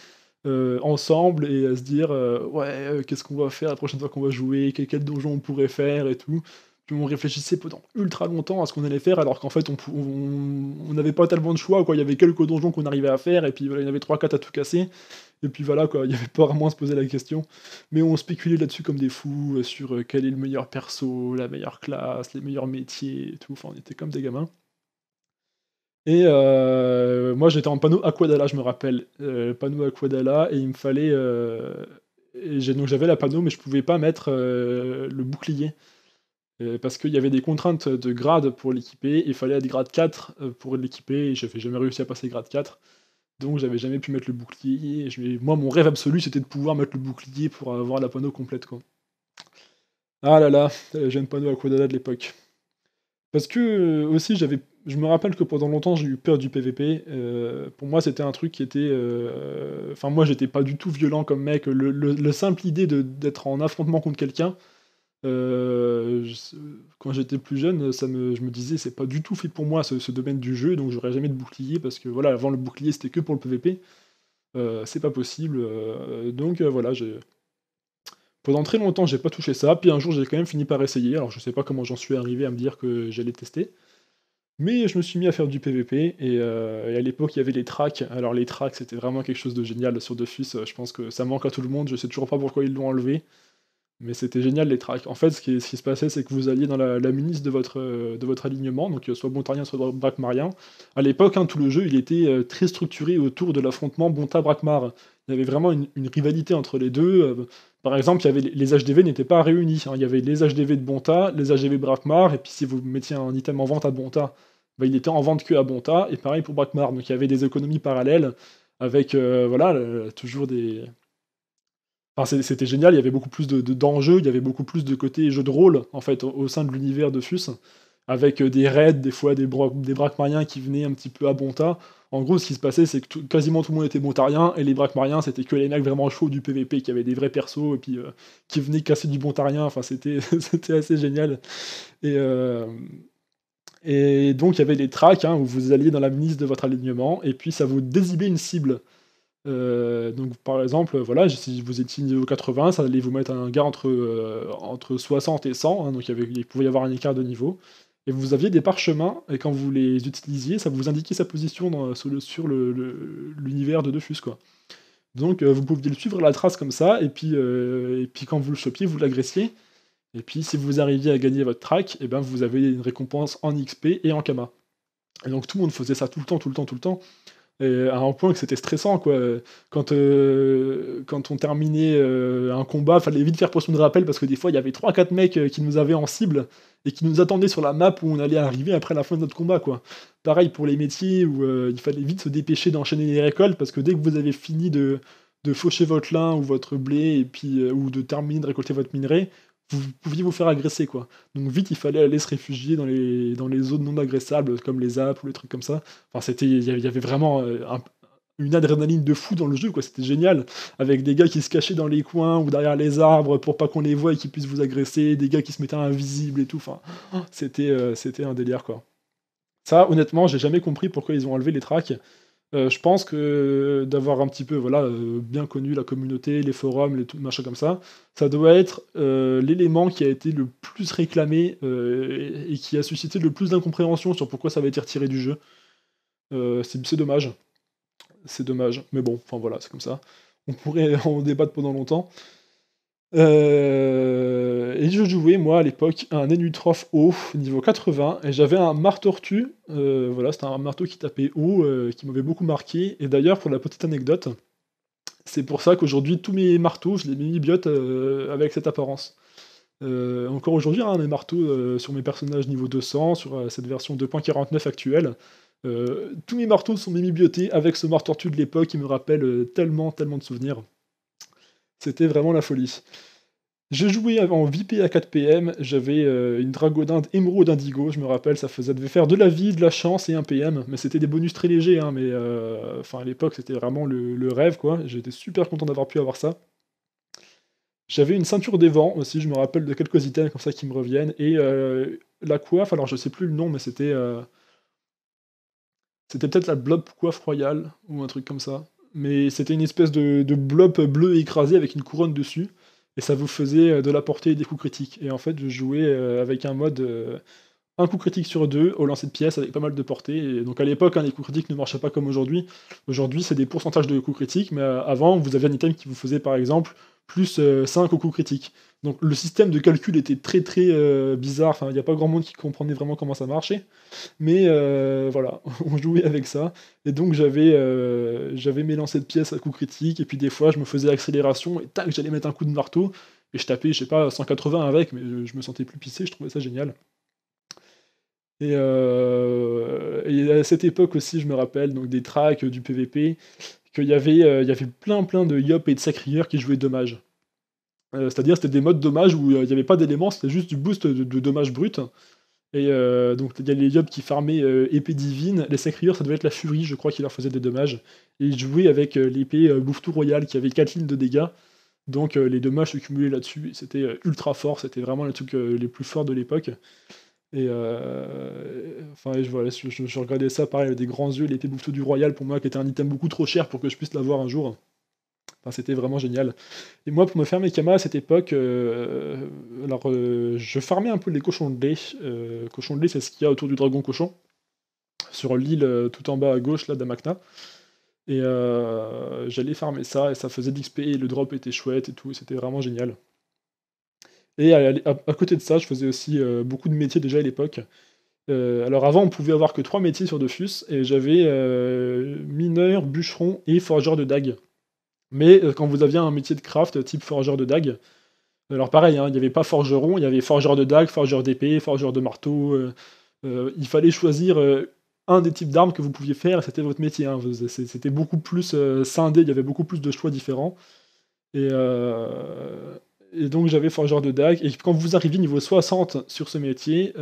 ensemble et à se dire ouais, qu'est-ce qu'on va faire la prochaine fois qu'on va jouer, quel, quel donjon on pourrait faire et tout on réfléchissait pendant ultra longtemps à ce qu'on allait faire, alors qu'en fait, on n'avait pas tellement de choix, quoi. Il y avait quelques donjons qu'on arrivait à faire, et puis il y en avait 3-4 à tout casser. Et puis voilà, quoi, il n'y avait pas vraiment à se poser la question. Mais on spéculait là-dessus comme des fous, euh, sur euh, quel est le meilleur perso, la meilleure classe, les meilleurs métiers, tout. Enfin, on était comme des gamins. Et euh, moi, j'étais en panneau Aquadala, je me rappelle. panneau Aquadala, et il me fallait. donc j'avais la panneau, mais je pouvais pas mettre le bouclier. Euh, parce qu'il y avait des contraintes de grade pour l'équiper, il fallait être grade 4 euh, pour l'équiper, et j'avais jamais réussi à passer grade 4, donc j'avais jamais pu mettre le bouclier. moi, mon rêve absolu, c'était de pouvoir mettre le bouclier pour avoir la panneau complète. Quoi. Ah là là, j'ai une panneau à Quadala de l'époque. Parce que euh, aussi, je me rappelle que pendant longtemps, j'ai eu peur du PVP. pour moi, c'était un truc qui était. Enfin, moi, j'étais pas du tout violent comme mec. Le, simple idée d'être en affrontement contre quelqu'un, euh, quand j'étais plus jeune, me, je me disais c'est pas du tout fait pour moi ce, domaine du jeu, donc j'aurais jamais de bouclier parce que voilà, avant le bouclier c'était que pour le PVP. Euh, c'est pas possible. Euh, donc voilà. Pendant très longtemps, j'ai pas touché ça, puis un jour j'ai quand même fini par essayer. Alors je sais pas comment j'en suis arrivé à me dire que j'allais tester. Mais je me suis mis à faire du PVP et, à l'époque il y avait les tracks. Alors les tracks c'était vraiment quelque chose de génial sur Dofus. Je pense que ça manque à tout le monde. Je sais toujours pas pourquoi ils l'ont enlevé. Mais c'était génial les tracks. En fait, ce qui, se passait, c'est que vous alliez dans la, ministre de votre, euh, de votre alignement, donc euh, soit Bontarien, soit Brakmarien. À l'époque, hein, tout le jeu, il était euh, très structuré autour de l'affrontement Bonta-Brakmar. Il y avait vraiment une, rivalité entre les deux. par exemple, les HDV n'étaient pas réunis. Hein. Il y avait les HDV de Bonta, les HDV Brakmar, et puis si vous mettiez un item en vente à Bonta, bah, il était en vente que à Bonta, et pareil pour Brakmar. Donc il y avait des économies parallèles avec voilà, toujours des, c'était génial, il y avait beaucoup plus d'enjeux, de, il y avait beaucoup plus de côté jeu de rôle en fait au, sein de l'univers de FUS, avec euh, des raids, des fois des, bra des qui venaient un petit peu à Bonta. En gros, ce qui se passait, c'est que quasiment tout le monde était bontariens, et les braquemariens, c'était que les mecs vraiment chauds du PVP, qui avaient des vrais persos, et puis euh, qui venaient casser du bontarien, enfin c'était assez génial. Et, euh, et donc il y avait des tracks, hein, où vous alliez dans la ministre de votre alignement, et puis ça vous désignait une cible. Euh, donc par exemple, voilà, si vous étiez niveau 80, ça allait vous mettre un gars entre, euh, entre 60 et 100, hein, donc il, pouvait y avoir un écart de niveau. et vous aviez des parchemins, et quand vous les utilisiez, ça vous indiquait sa position sur l'univers de Dofus, quoi. Donc vous pouviez le suivre à la trace comme ça, et puis, et puis quand vous le chopiez, vous l'agressiez. Et puis si vous arriviez à gagner votre track, et ben vous avez une récompense en XP et en Kama. Et donc tout le monde faisait ça tout le temps, tout le temps, tout le temps. À un point que c'était stressant, quoi. Quand, euh, quand on terminait euh, un combat, fallait vite faire potion de rappel parce que des fois il y avait 3-4 mecs euh, qui nous avaient en cible et qui nous attendaient sur la map où on allait arriver après la fin de notre combat, quoi. Pareil pour les métiers où il fallait vite se dépêcher d'enchaîner les récoltes parce que dès que vous avez fini de, de faucher votre lin ou votre blé et puis ou de terminer de récolter votre minerai, vous pouviez vous faire agresser quoi. Donc vite il fallait aller se réfugier dans les, dans les zones non agressables comme les apps ou les trucs comme ça. Enfin c'était il y avait vraiment euh, une adrénaline de fou dans le jeu quoi, c'était génial avec des gars qui se cachaient dans les coins ou derrière les arbres pour pas qu'on les voie et qu'ils puissent vous agresser, des gars qui se mettaient invisibles et tout. Enfin c'était euh, c'était un délire quoi. Ça honnêtement, j'ai jamais compris pourquoi ils ont enlevé les tracks. Euh, je pense que d'avoir un petit peu voilà, euh, bien connu la communauté, les forums, les machins comme ça, ça doit être euh, l'élément qui a été le plus réclamé et, qui a suscité le plus d'incompréhension sur pourquoi ça va être retiré du jeu. c'est dommage. C'est dommage. Mais bon, enfin voilà, c'est comme ça. On pourrait en débattre pendant longtemps. Euh, et je jouais, moi, à l'époque, un Enutroph haut, niveau 80, et j'avais un marteau-tortue, euh, voilà, c'était un marteau qui tapait haut, euh, qui m'avait beaucoup marqué, et d'ailleurs, pour la petite anecdote, c'est pour ça qu'aujourd'hui, tous mes marteaux, je les mini-biote avec cette apparence. encore aujourd'hui, hein, mes marteaux sur mes personnages niveau 200, sur cette version 2.49 actuelle, tous mes marteaux sont mimi-biotés avec ce marteau-tortue de l'époque qui me rappelle tellement, tellement de souvenirs. C'était vraiment la folie. J'ai joué en VIP à 4 PM, j'avais euh, une dragodinde émeraude indigo, je me rappelle, ça faisait, devait faire de la vie, de la chance et un PM, mais c'était des bonus très légers, hein, mais euh, à l'époque c'était vraiment le, rêve quoi, j'étais super content d'avoir pu avoir ça. J'avais une ceinture des vents aussi, je me rappelle de quelques items comme ça qui me reviennent, et euh, la coiffe, alors je sais plus le nom, mais c'était c'était peut-être la blob coiffe royale, ou un truc comme ça mais c'était une espèce de, blob bleu écrasé avec une couronne dessus, et ça vous faisait euh, de la portée et des coups critiques. Et en fait, je jouais euh, avec un mode euh, un coup critique sur deux au lancer de pièces avec pas mal de portée. Donc à l'époque, hein, les coups critiques ne marchaient pas comme aujourd'hui. Aujourd'hui, c'est des pourcentages de coups critiques, mais avant, vous aviez un item qui vous faisait par exemple plus 5 au coup critique. Donc le système de calcul était très très euh, bizarre, enfin il n'y a pas grand monde qui comprenait vraiment comment ça marchait, mais euh, voilà, on jouait avec ça, et donc j'avais euh, mes lancers de pièces à coup critique, et puis des fois je me faisais accélération, et tac, j'allais mettre un coup de marteau, et je tapais, je sais pas, 180 avec, mais je me sentais plus pissé, je trouvais ça génial. Et, à cette époque aussi, je me rappelle, donc des tracks, du PVP, qu'il y avait, y avait plein plein de yop et de sacrieurs qui jouaient dommage. Euh, c'est-à-dire c'était des modes dommages où euh, il n'y avait pas d'éléments, c'était juste du boost de, dommages brut. Et euh, donc il y a les yobs qui farmaient épée divine, les sacrieurs ça devait être la furie, je crois, qui leur faisait des dommages. Et ils jouaient avec l'épée Bouffe-tout royal qui avait 4 lignes de dégâts. Donc les dommages se cumulaient là-dessus, c'était ultra fort, c'était vraiment les trucs les plus forts de l'époque. Et enfin, je, voilà, je, regardais ça pareil avec des grands yeux, l'épée Bouffe-tout du royal pour moi qui était un item beaucoup trop cher pour que je puisse l'avoir un jour c'était vraiment génial. Et moi, pour me faire mes kamas à cette époque, euh, alors euh, je farmais un peu les cochons de lait. Euh, cochons de lait, c'est ce qu'il y a autour du dragon cochon, sur l'île tout en bas à gauche là d'Amakna. Et j'allais farmer ça, et ça faisait d'XP, et le drop était chouette et tout, c'était vraiment génial. Et à, à, côté de ça, je faisais aussi beaucoup de métiers déjà à l'époque. alors avant, on pouvait avoir que trois métiers sur Dofus, et j'avais mineur, bûcheron et forgeur de dagues. Mais euh, quand vous aviez un métier de craft type forgeur de dague, alors pareil, hein, il n'y avait pas forgeron, il y avait forgeur de dague, forgeur d'épée, forgeur de marteau. Euh, euh, il fallait choisir un des types d'armes que vous pouviez faire, c'était votre métier. Hein. C'était beaucoup plus scindé, il y avait beaucoup plus de choix différents. Et, et donc j'avais forgeur de dague, et quand vous arriviez niveau 60 sur ce métier,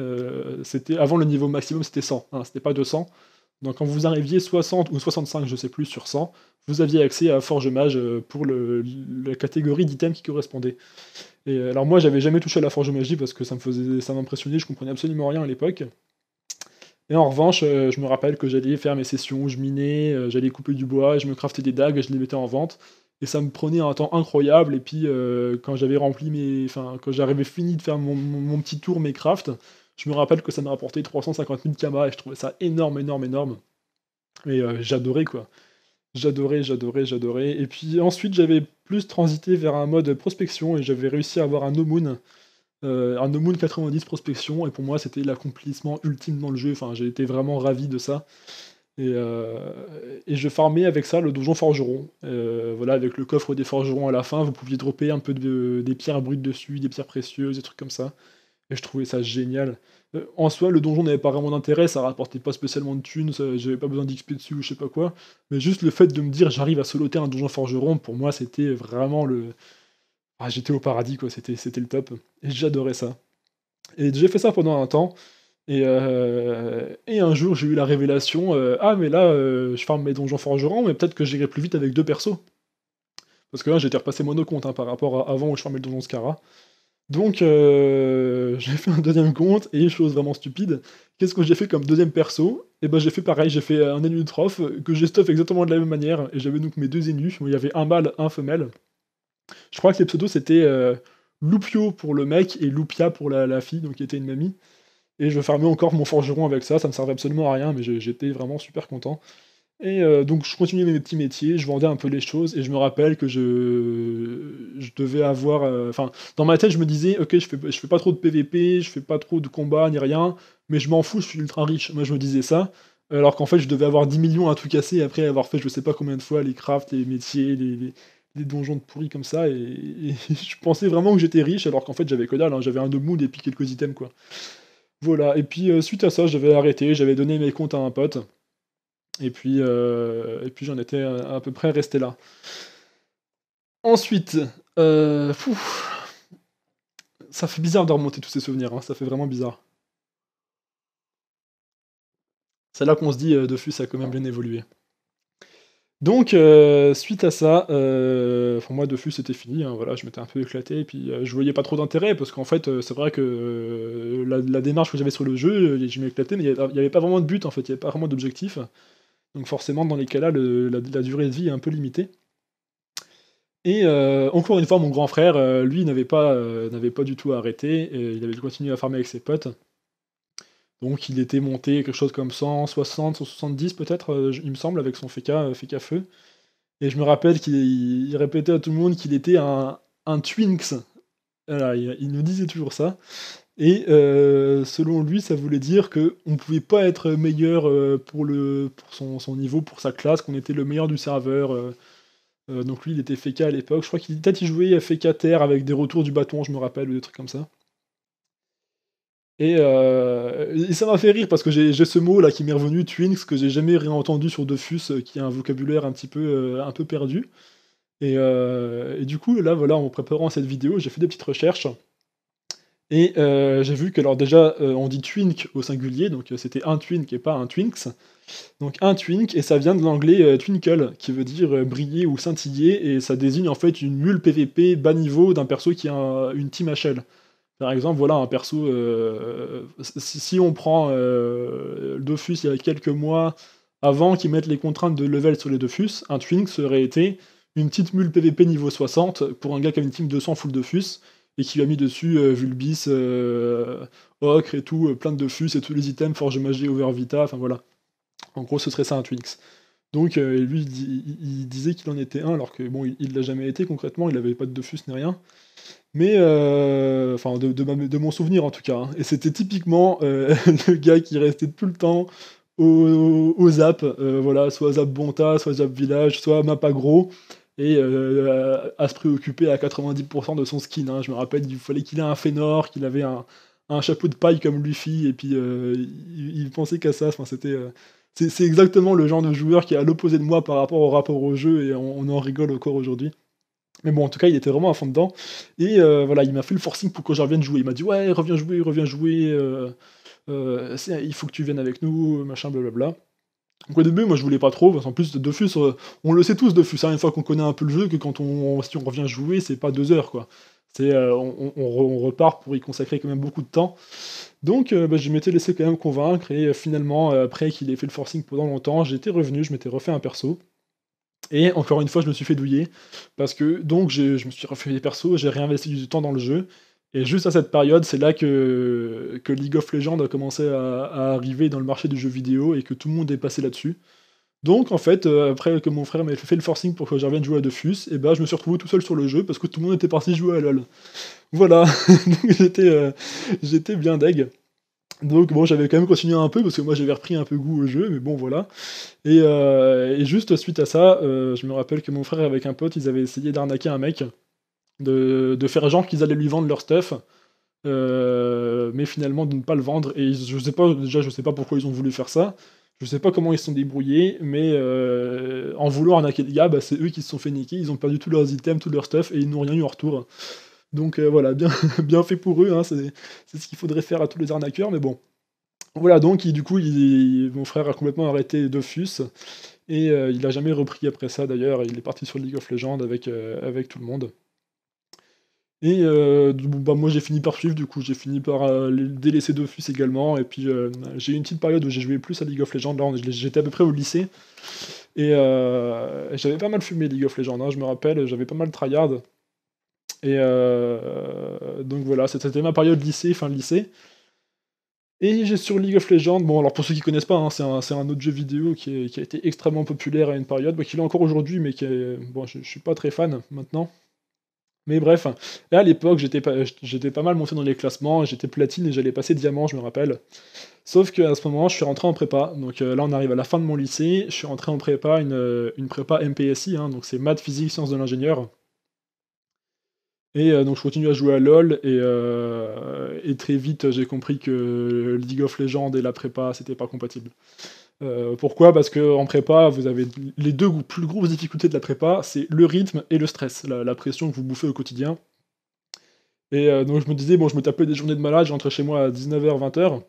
c'était avant le niveau maximum c'était 100, hein, c'était pas 200. Donc quand vous arriviez 60 ou 65, je sais plus, sur 100, vous aviez accès à Forge Mage euh, pour la catégorie d'items qui correspondait. Et euh, alors moi, j'avais jamais touché à la Forge Magie parce que ça me faisait, ça m'impressionnait, je comprenais absolument rien à l'époque. Et en revanche, euh, je me rappelle que j'allais faire mes sessions, je minais, j'allais couper du bois, je me craftais des dagues, je les mettais en vente. Et ça me prenait un temps incroyable. Et puis quand j'avais rempli mes, enfin quand j'arrivais fini de faire mon, mon, petit tour, mes crafts, Je me rappelle que ça m'a rapporté 350 000 kamas et je trouvais ça énorme, énorme, énorme. Et j'adorais quoi. J'adorais, j'adorais, j'adorais. Et puis ensuite, j'avais plus transité vers un mode prospection et j'avais réussi à avoir un No Moon. un No Moon 90 prospection et pour moi c'était l'accomplissement ultime dans le jeu, enfin j'ai été vraiment ravi de ça. Euh, et, je farmais avec ça le donjon forgeron. Euh, voilà, avec le coffre des forgerons à la fin, vous pouviez dropper un peu de, des pierres brutes dessus, des pierres précieuses, des trucs comme ça. Et je trouvais ça génial. Euh, en soi, le donjon n'avait pas vraiment d'intérêt, ça rapportait pas spécialement de thunes, j'avais pas besoin d'XP dessus ou je sais pas quoi. Mais juste le fait de me dire j'arrive à soloter un donjon forgeron, pour moi c'était vraiment le. Ah, j'étais au paradis quoi, c'était le top. Et j'adorais ça. Et j'ai fait ça pendant un temps. Euh, et, un jour, j'ai eu la révélation euh, Ah, mais là, euh, je farme mes donjons forgerons, mais peut-être que j'irai plus vite avec deux persos. Parce que là, j'étais repassé monocompte hein, par rapport à avant où je farmais le donjon Scara. Donc, j'ai fait un deuxième compte, et chose vraiment stupide, qu'est-ce que j'ai fait comme deuxième perso? Et eh ben, j'ai fait pareil, j'ai fait un ennemi de que j'ai stuff exactement de la même manière, et j'avais donc mes deux ennemis, où il y avait un mâle, un femelle. Je crois que les pseudos c'était Lupio pour le mec et Lupia pour la, fille, donc qui était une mamie. Et je farmais encore mon forgeron avec ça, ça me servait absolument à rien, mais j'étais vraiment super content. Et euh, donc je continuais mes petits métiers, je vendais un peu les choses, et je me rappelle que je, je devais avoir... Euh, enfin, dans ma tête, je me disais, ok, je fais, je fais pas trop de PVP, je fais pas trop de combats, ni rien, mais je m'en fous, je suis ultra riche. Moi, je me disais ça, alors qu'en fait, je devais avoir 10 millions à tout casser, après avoir fait je sais pas combien de fois les crafts, les métiers, les, les, donjons de pourris comme ça, et, je pensais vraiment que j'étais riche, alors qu'en fait, j'avais que dalle, hein. j'avais un de mood et puis quelques items, quoi. Voilà, et puis euh, suite à ça, j'avais arrêté, j'avais donné mes comptes à un pote, et puis, euh, et puis j'en étais à, peu près resté là. Ensuite, euh, ça fait bizarre de remonter tous ces souvenirs, hein, ça fait vraiment bizarre. C'est là qu'on se dit, Dofus a quand même bien évolué. Donc, euh, suite à ça, euh, pour moi, Dofus c'était fini. Hein, voilà, je m'étais un peu éclaté, et puis euh, je voyais pas trop d'intérêt, parce qu'en fait, c'est vrai que la, démarche que j'avais sur le jeu, je m'éclatais, mais il n'y avait pas vraiment de but, en fait, il n'y avait pas vraiment d'objectif. Donc, forcément, dans les cas-là, la, durée de vie est un peu limitée. Et encore une fois, mon grand frère, lui, n'avait pas, n'avait pas du tout arrêté, il avait continué à farmer avec ses potes. Donc il était monté quelque chose comme 160, 170 peut-être, euh, il me semble, avec son FK, euh, feu. Et je me rappelle qu'il répétait à tout le monde qu'il était un, un Twinks. il, nous disait toujours ça. Et euh, selon lui, ça voulait dire qu'on ne pouvait pas être meilleur pour, le, pour son, niveau, pour sa classe, qu'on était le meilleur du serveur. Donc lui, il était FK à l'époque. Je crois qu'il peut-être il jouait FK terre avec des retours du bâton, je me rappelle, ou des trucs comme ça. Euh, et, ça m'a fait rire parce que j'ai ce mot là qui m'est revenu, Twinks, que j'ai jamais réentendu sur Dofus, euh, qui a un vocabulaire un petit peu, euh, un peu perdu. Et, du coup, là, voilà, en préparant cette vidéo, j'ai fait des petites recherches. Et j'ai vu que, alors déjà, on dit twink au singulier, donc c'était un twink et pas un twinks. Donc un twink, et ça vient de l'anglais twinkle, qui veut dire briller ou scintiller, et ça désigne en fait une mule PVP bas niveau d'un perso qui a une team HL. Par exemple, voilà un perso. Euh, si, on prend euh, Dofus il y a quelques mois, avant qu'ils mettent les contraintes de level sur les Dofus, un Twink serait été une petite mule PVP niveau 60 pour un gars qui a une team 200 full Dofus et qui lui a mis dessus euh, Vulbis, Ocre et tout, plein de Dofus et tous les items, Forge Magie, Over Vita, enfin voilà. En gros, ce serait ça un Twinks. Donc lui, il, disait qu'il en était un, alors que il l'a jamais été concrètement, il avait pas de Dofus ni rien. Mais, euh, enfin, de, mon souvenir en tout cas. Hein. Et c'était typiquement euh, le gars qui restait tout le temps au, zap, euh, voilà, soit zap Bonta, soit zap Village, soit map gros et à se préoccuper à 90% de son skin. Hein. Je me rappelle, il fallait qu'il ait un Fénor, qu'il avait un, chapeau de paille comme Luffy, et puis il, pensait qu'à ça. C'était. C'est exactement le genre de joueur qui est à l'opposé de moi par rapport au rapport au jeu, et on en rigole encore aujourd'hui. Mais bon, en tout cas, il était vraiment à fond dedans. Et euh, voilà, il m'a fait le forcing pour que je revienne jouer. Il m'a dit Ouais, reviens jouer, reviens jouer. Euh, euh, il faut que tu viennes avec nous, machin, blablabla. Donc au début, moi je voulais pas trop, parce qu'en plus, Dofus, on le sait tous, Dofus, hein, une fois qu'on connaît un peu le jeu, que quand on, si on revient jouer, c'est pas deux heures, quoi. On, repart pour y consacrer quand même beaucoup de temps. Donc bah, je m'étais laissé quand même convaincre, et finalement, après qu'il ait fait le forcing pendant longtemps, j'étais revenu, je m'étais refait un perso. Et encore une fois, je me suis fait douiller, parce que donc je me suis refait des persos, j'ai réinvesti du temps dans le jeu, Et juste à cette période, c'est là que, que League of Legends a commencé à, arriver dans le marché du jeu vidéo et que tout le monde est passé là-dessus. Donc en fait, euh, après que mon frère m'ait fait le forcing pour que je revienne jouer à Dofus, et eh ben je me suis retrouvé tout seul sur le jeu parce que tout le monde était parti jouer à LoL. Voilà, j'étais euh, j'étais bien deg. Donc bon, j'avais quand même continué un peu parce que moi j'avais repris un peu goût au jeu, mais bon voilà. Et, euh, juste suite à ça, je me rappelle que mon frère avec un pote, ils avaient essayé d'arnaquer un mec de, faire genre qu'ils allaient lui vendre leur stuff, euh, mais finalement de ne pas le vendre. Et je sais pas, déjà, je sais pas pourquoi ils ont voulu faire ça. Je sais pas comment ils se sont débrouillés, mais euh, en vouloir arnaquer les gars, bah, c'est eux qui se sont fait niquer. Ils ont perdu tous leurs items, tout leur stuff, et ils n'ont rien eu en retour. Donc euh, voilà, bien, bien fait pour eux. Hein, c'est ce qu'il faudrait faire à tous les arnaqueurs, mais bon. Voilà, donc du coup, mon frère a complètement arrêté Dofus. Et il a jamais repris après ça d'ailleurs. Il est parti sur League of Legends avec, avec tout le monde. Et euh, bah, moi j'ai fini par suivre, du coup j'ai fini par euh, délaisser Dofus également, et puis euh, j'ai eu une petite période où j'ai joué plus à League of Legends, là j'étais à peu près au lycée, et j'avais pas mal fumé League of Legends, hein, je me rappelle, j'avais pas mal tryhard, et donc voilà, c'était ma période lycée, fin lycée. Et j'ai sur League of Legends, bon alors pour ceux qui connaissent pas, hein, c'est un, autre jeu vidéo qui, a été extrêmement populaire à une période, bah, qui l'est encore aujourd'hui, mais qui est, bon je, je suis pas très fan maintenant. Mais bref, à l'époque j'étais pas, mal monté dans les classements, j'étais platine et j'allais passer diamant, je me rappelle. Sauf qu'à ce moment je suis rentré en prépa, donc euh, là on arrive à la fin de mon lycée, je suis rentré en prépa, une, euh, prépa MPSI, hein, donc c'est maths, physique, sciences de l'ingénieur. Et euh, donc je continue à jouer à LoL, et, et très vite j'ai compris que League of Legends et la prépa c'était pas compatible. Euh, pourquoi? Parce qu'en prépa, vous avez les deux plus grosses difficultés de la prépa, c'est le rythme et le stress, la, pression que vous bouffez au quotidien. Et euh, donc je me disais, bon, je me tapais des journées de malade, j'entrais chez moi à 19h, 20h,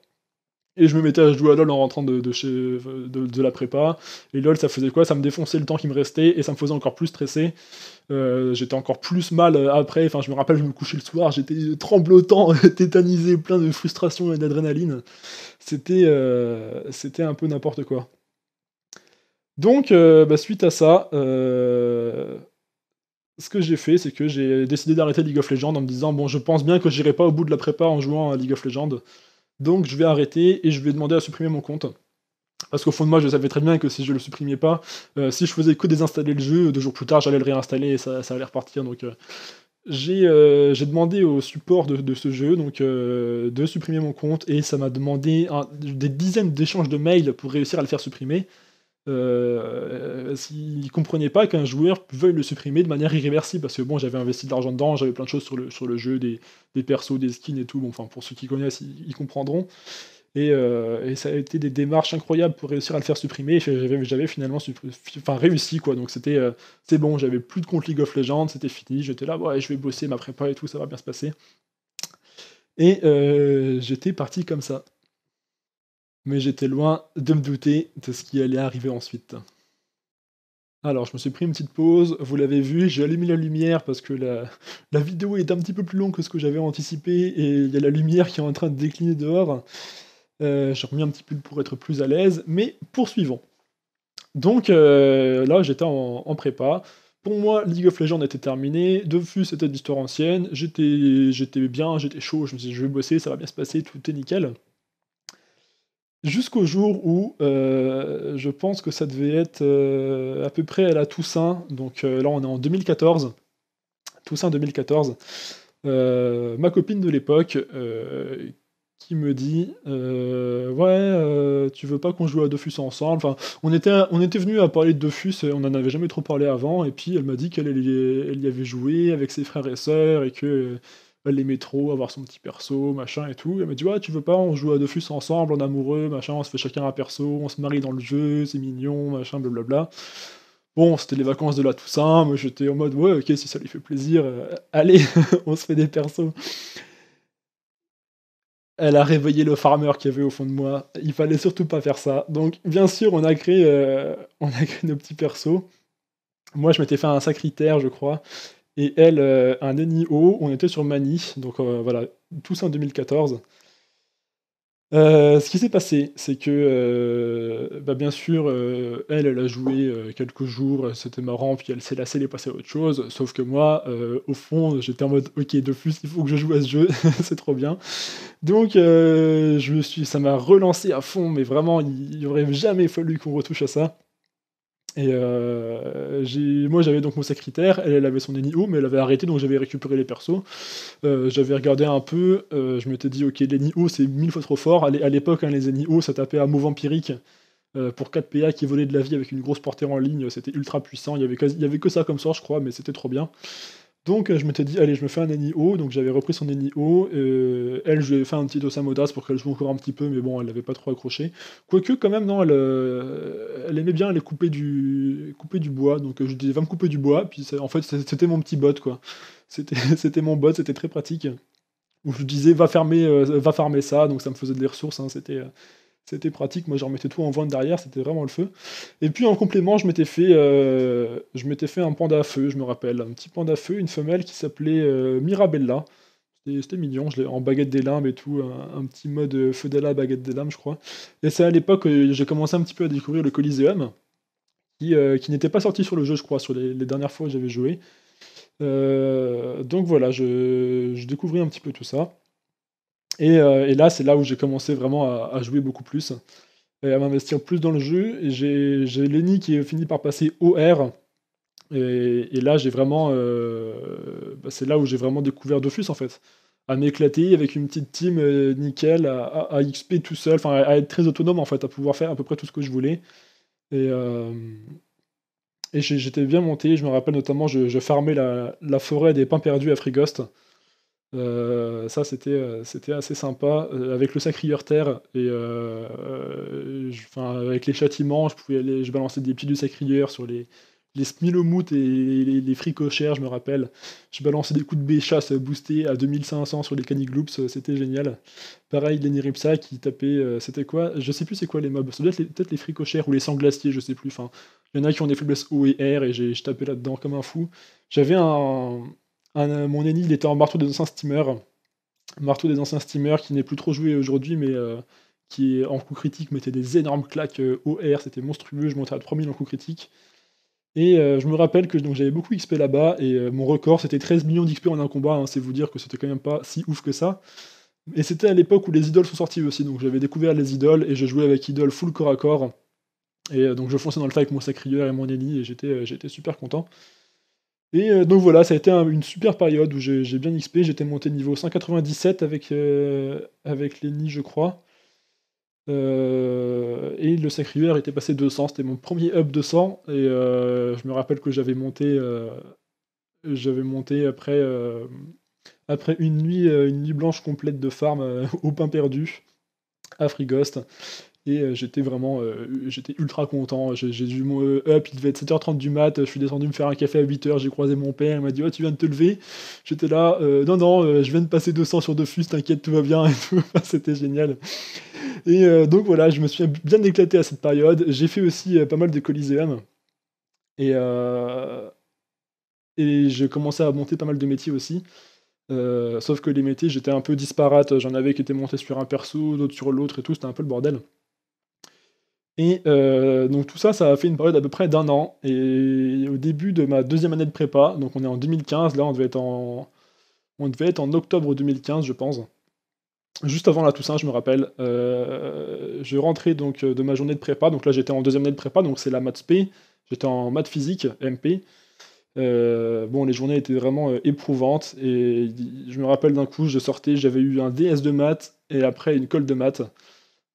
et je me mettais à jouer à LoL en rentrant de, chez, de, la prépa. Et LoL, ça faisait quoi? Ça me défonçait le temps qui me restait et ça me faisait encore plus stresser. Euh, j'étais encore plus mal après. Enfin, je me rappelle, je me couchais le soir, j'étais tremblotant, tétanisé, plein de frustration et d'adrénaline. C'était euh, c'était un peu n'importe quoi. Donc, euh, bah, suite à ça, ce que j'ai fait, c'est que j'ai décidé d'arrêter League of Legends en me disant bon, je pense bien que j'irai pas au bout de la prépa en jouant à League of Legends. Donc je vais arrêter et je vais demander à supprimer mon compte. Parce qu'au fond de moi, je savais très bien que si je le supprimais pas, euh, si je faisais que désinstaller le jeu, deux jours plus tard, j'allais le réinstaller et ça, allait repartir. Donc euh, euh, j'ai demandé au support de, ce jeu donc, de supprimer mon compte et ça m'a demandé des dizaines d'échanges de mails pour réussir à le faire supprimer. Euh, s'ils comprenaient pas qu'un joueur veuille le supprimer de manière irréversible, parce que bon, j'avais investi de l'argent dedans, j'avais plein de choses sur le, sur le jeu, des, des persos, des skins et tout, bon, enfin, pour ceux qui connaissent, ils, comprendront. Et, euh, et, ça a été des démarches incroyables pour réussir à le faire supprimer, j'avais finalement enfin, réussi, quoi, donc c'était euh, c'est bon, j'avais plus de compte League of Legends, c'était fini, j'étais là, ouais, je vais bosser ma prépa et tout, ça va bien se passer. Et euh, j'étais parti comme ça mais j'étais loin de me douter de ce qui allait arriver ensuite. Alors, je me suis pris une petite pause, vous l'avez vu, j'ai allumé la lumière parce que la, vidéo est un petit peu plus longue que ce que j'avais anticipé et il y a la lumière qui est en train de décliner dehors. Euh, j'ai remis un petit peu pour être plus à l'aise, mais poursuivons. Donc euh, là, j'étais en, prépa. Pour moi, League of Legends était terminé, Dofus c'était d'histoire ancienne, j'étais bien, j'étais chaud, je me suis dit je vais bosser, ça va bien se passer, tout est nickel. Jusqu'au jour où euh, je pense que ça devait être euh, à peu près à la Toussaint, donc euh, là on est en 2014, Toussaint 2014, ma copine de l'époque qui me dit ouais tu veux pas qu'on joue à Dofus ensemble? Enfin on était on était venu à parler de Dofus on en avait jamais trop parlé avant. Et puis elle m'a dit qu'elle elle y avait joué avec ses frères et sœurs et que les métros, avoir son petit perso, machin et tout. Elle m'a dit Ouais, tu veux pas, on joue à Dofus ensemble, en amoureux, machin, on se fait chacun un perso, on se marie dans le jeu, c'est mignon, machin, blablabla. Bon, c'était les vacances de la Toussaint, moi j'étais en mode Ouais, ok, si ça lui fait plaisir, euh, allez, on se fait des persos. Elle a réveillé le farmer qui avait au fond de moi. Il fallait surtout pas faire ça. Donc, bien sûr, on a créé, euh, on a créé nos petits persos. Moi, je m'étais fait un sacritaire, je crois et elle, euh, un NIO, on était sur Mani, donc euh, voilà, tout ça en 2014. Euh, ce qui s'est passé, c'est que, bah, bien sûr, elle, elle a joué quelques jours, c'était marrant, puis elle s'est lassée, elle est passée à autre chose. Sauf que moi, au fond, j'étais en mode, ok, de plus, il faut que je joue à ce jeu, c'est trop bien. Donc, je suis, ça m'a relancé à fond, mais vraiment, il, il aurait jamais fallu qu'on retouche à ça. Et euh, moi j'avais donc mon sacritaire, elle, avait son Enio, mais elle avait arrêté donc j'avais récupéré les persos. Euh, j'avais regardé un peu, euh, je m'étais dit ok l'Enio c'est mille fois trop fort. À l'époque hein, les Enio ça tapait à mot vampirique pour 4 PA qui volait de la vie avec une grosse portée en ligne, c'était ultra puissant. Il y avait, avait que ça comme sort je crois, mais c'était trop bien. Donc je m'étais dit, allez, je me fais un NIO, donc j'avais repris son NIO. Euh, elle, je lui ai fait un petit Osamodas pour qu'elle joue encore un petit peu, mais bon, elle n'avait pas trop accroché. Quoique, quand même, non, elle, euh, elle aimait bien aller couper du, bois, donc je disais, va me couper du bois, puis en fait, c'était mon petit bot, quoi. C'était mon bot, c'était très pratique. Où je disais, va fermer, euh, va farmer ça, donc ça me faisait des ressources, hein, c'était c'était pratique, moi je remettais tout en vente derrière, c'était vraiment le feu. Et puis en complément, je m'étais fait, euh, je m'étais fait un panda à feu, je me rappelle, un petit panda à feu, une femelle qui s'appelait euh, Mirabella. C'était mignon, je en baguette des limbes et tout, un, petit mode euh, Feudala baguette des limbes, je crois. Et c'est à l'époque que j'ai commencé un petit peu à découvrir le Coliseum, qui, qui n'était pas sorti sur le jeu, je crois, sur les, dernières fois où j'avais joué. donc voilà, je, je découvris un petit peu tout ça. Euh, et, là, c'est là où j'ai commencé vraiment à, jouer beaucoup plus, et à m'investir plus dans le jeu. Et j'ai, Lenny qui est fini par passer OR. Et, et là, j'ai vraiment. Euh, bah, c'est là où j'ai vraiment découvert Dofus en fait. À m'éclater avec une petite team euh, nickel, à, XP tout seul, enfin à être très autonome en fait, à pouvoir faire à peu près tout ce que je voulais. Et, j'étais bien monté. Je me rappelle notamment, je, je farmais la, la, forêt des pins perdus à Frigost. Euh, ça, c'était, euh, c'était assez sympa. Euh, avec le sacrieur terre et avec les châtiments, je pouvais aller, je balançais des pieds du sacrieur sur les, les et les, les, fricochères, je me rappelle. Je balançais des coups de béchasse boostés à 2500 sur les canigloops, c'était génial. Pareil, les Niripsa qui tapaient, c'était quoi? Je sais plus c'est quoi les mobs. Ça doit être peut-être les fricochères ou les sanglaciers, je sais plus. Enfin, il y en a qui ont des faiblesses O et R et j'ai, je tapais là-dedans comme un fou. J'avais un, euh, mon ennemi, il était en marteau des anciens steamers. Marteau des anciens steamers qui n'est plus trop joué aujourd'hui, mais euh, qui en coup critique mettait des énormes claques euh, au OR, c'était monstrueux, je montais à 3000 en coup critique. Et je me rappelle que j'avais beaucoup XP là-bas, et mon record c'était 13 millions d'XP en un combat, hein, c'est vous dire que c'était quand même pas si ouf que ça. Et c'était à l'époque où les idoles sont sorties aussi, donc j'avais découvert les idoles, et je jouais avec idoles full corps à corps. Et donc je fonçais dans le tas avec mon sacrieur et mon ennemi, et j'étais super content. Et euh, donc voilà, ça a été une super période où j'ai bien XP. J'étais monté niveau 197 avec, euh, avec Lenny, je crois. Euh, et le sacrieur était passé 200. C'était mon premier up 200. Et je me rappelle que j'avais monté, monté après, après une, nuit, une nuit blanche complète de farm au pain perdu à Frigost. Et euh, j'étais vraiment euh, j'étais ultra content. J'ai dû mon euh, up, il devait être 7h30 du mat. Je suis descendu me faire un café à 8h. J'ai croisé mon père. Il m'a dit Oh, tu viens de te lever? J'étais là Non, non, je viens de passer 200 sur Dofus, t'inquiète, tout va bien. C'était génial. Et donc voilà, je me suis bien éclaté à cette période. J'ai fait aussi pas mal de Coliseum. Et, et j'ai commencé à monter pas mal de métiers aussi. sauf que les métiers, j'étais un peu disparate. J'en avais qui étaient montés sur un perso, d'autres sur l'autre et tout. C'était un peu le bordel. Et euh, donc tout ça, ça a fait une période à peu près d'un an. Et au début de ma deuxième année de prépa, donc on est en 2015, là on devait être en, on devait être en octobre 2015, je pense. Juste avant la Toussaint, je me rappelle, euh, je rentrais donc de ma journée de prépa. Donc là j'étais en deuxième année de prépa, donc c'est la maths P. J'étais en maths physique, MP. Euh, bon, les journées étaient vraiment éprouvantes et je me rappelle d'un coup, je sortais, j'avais eu un DS de maths et après une colle de maths.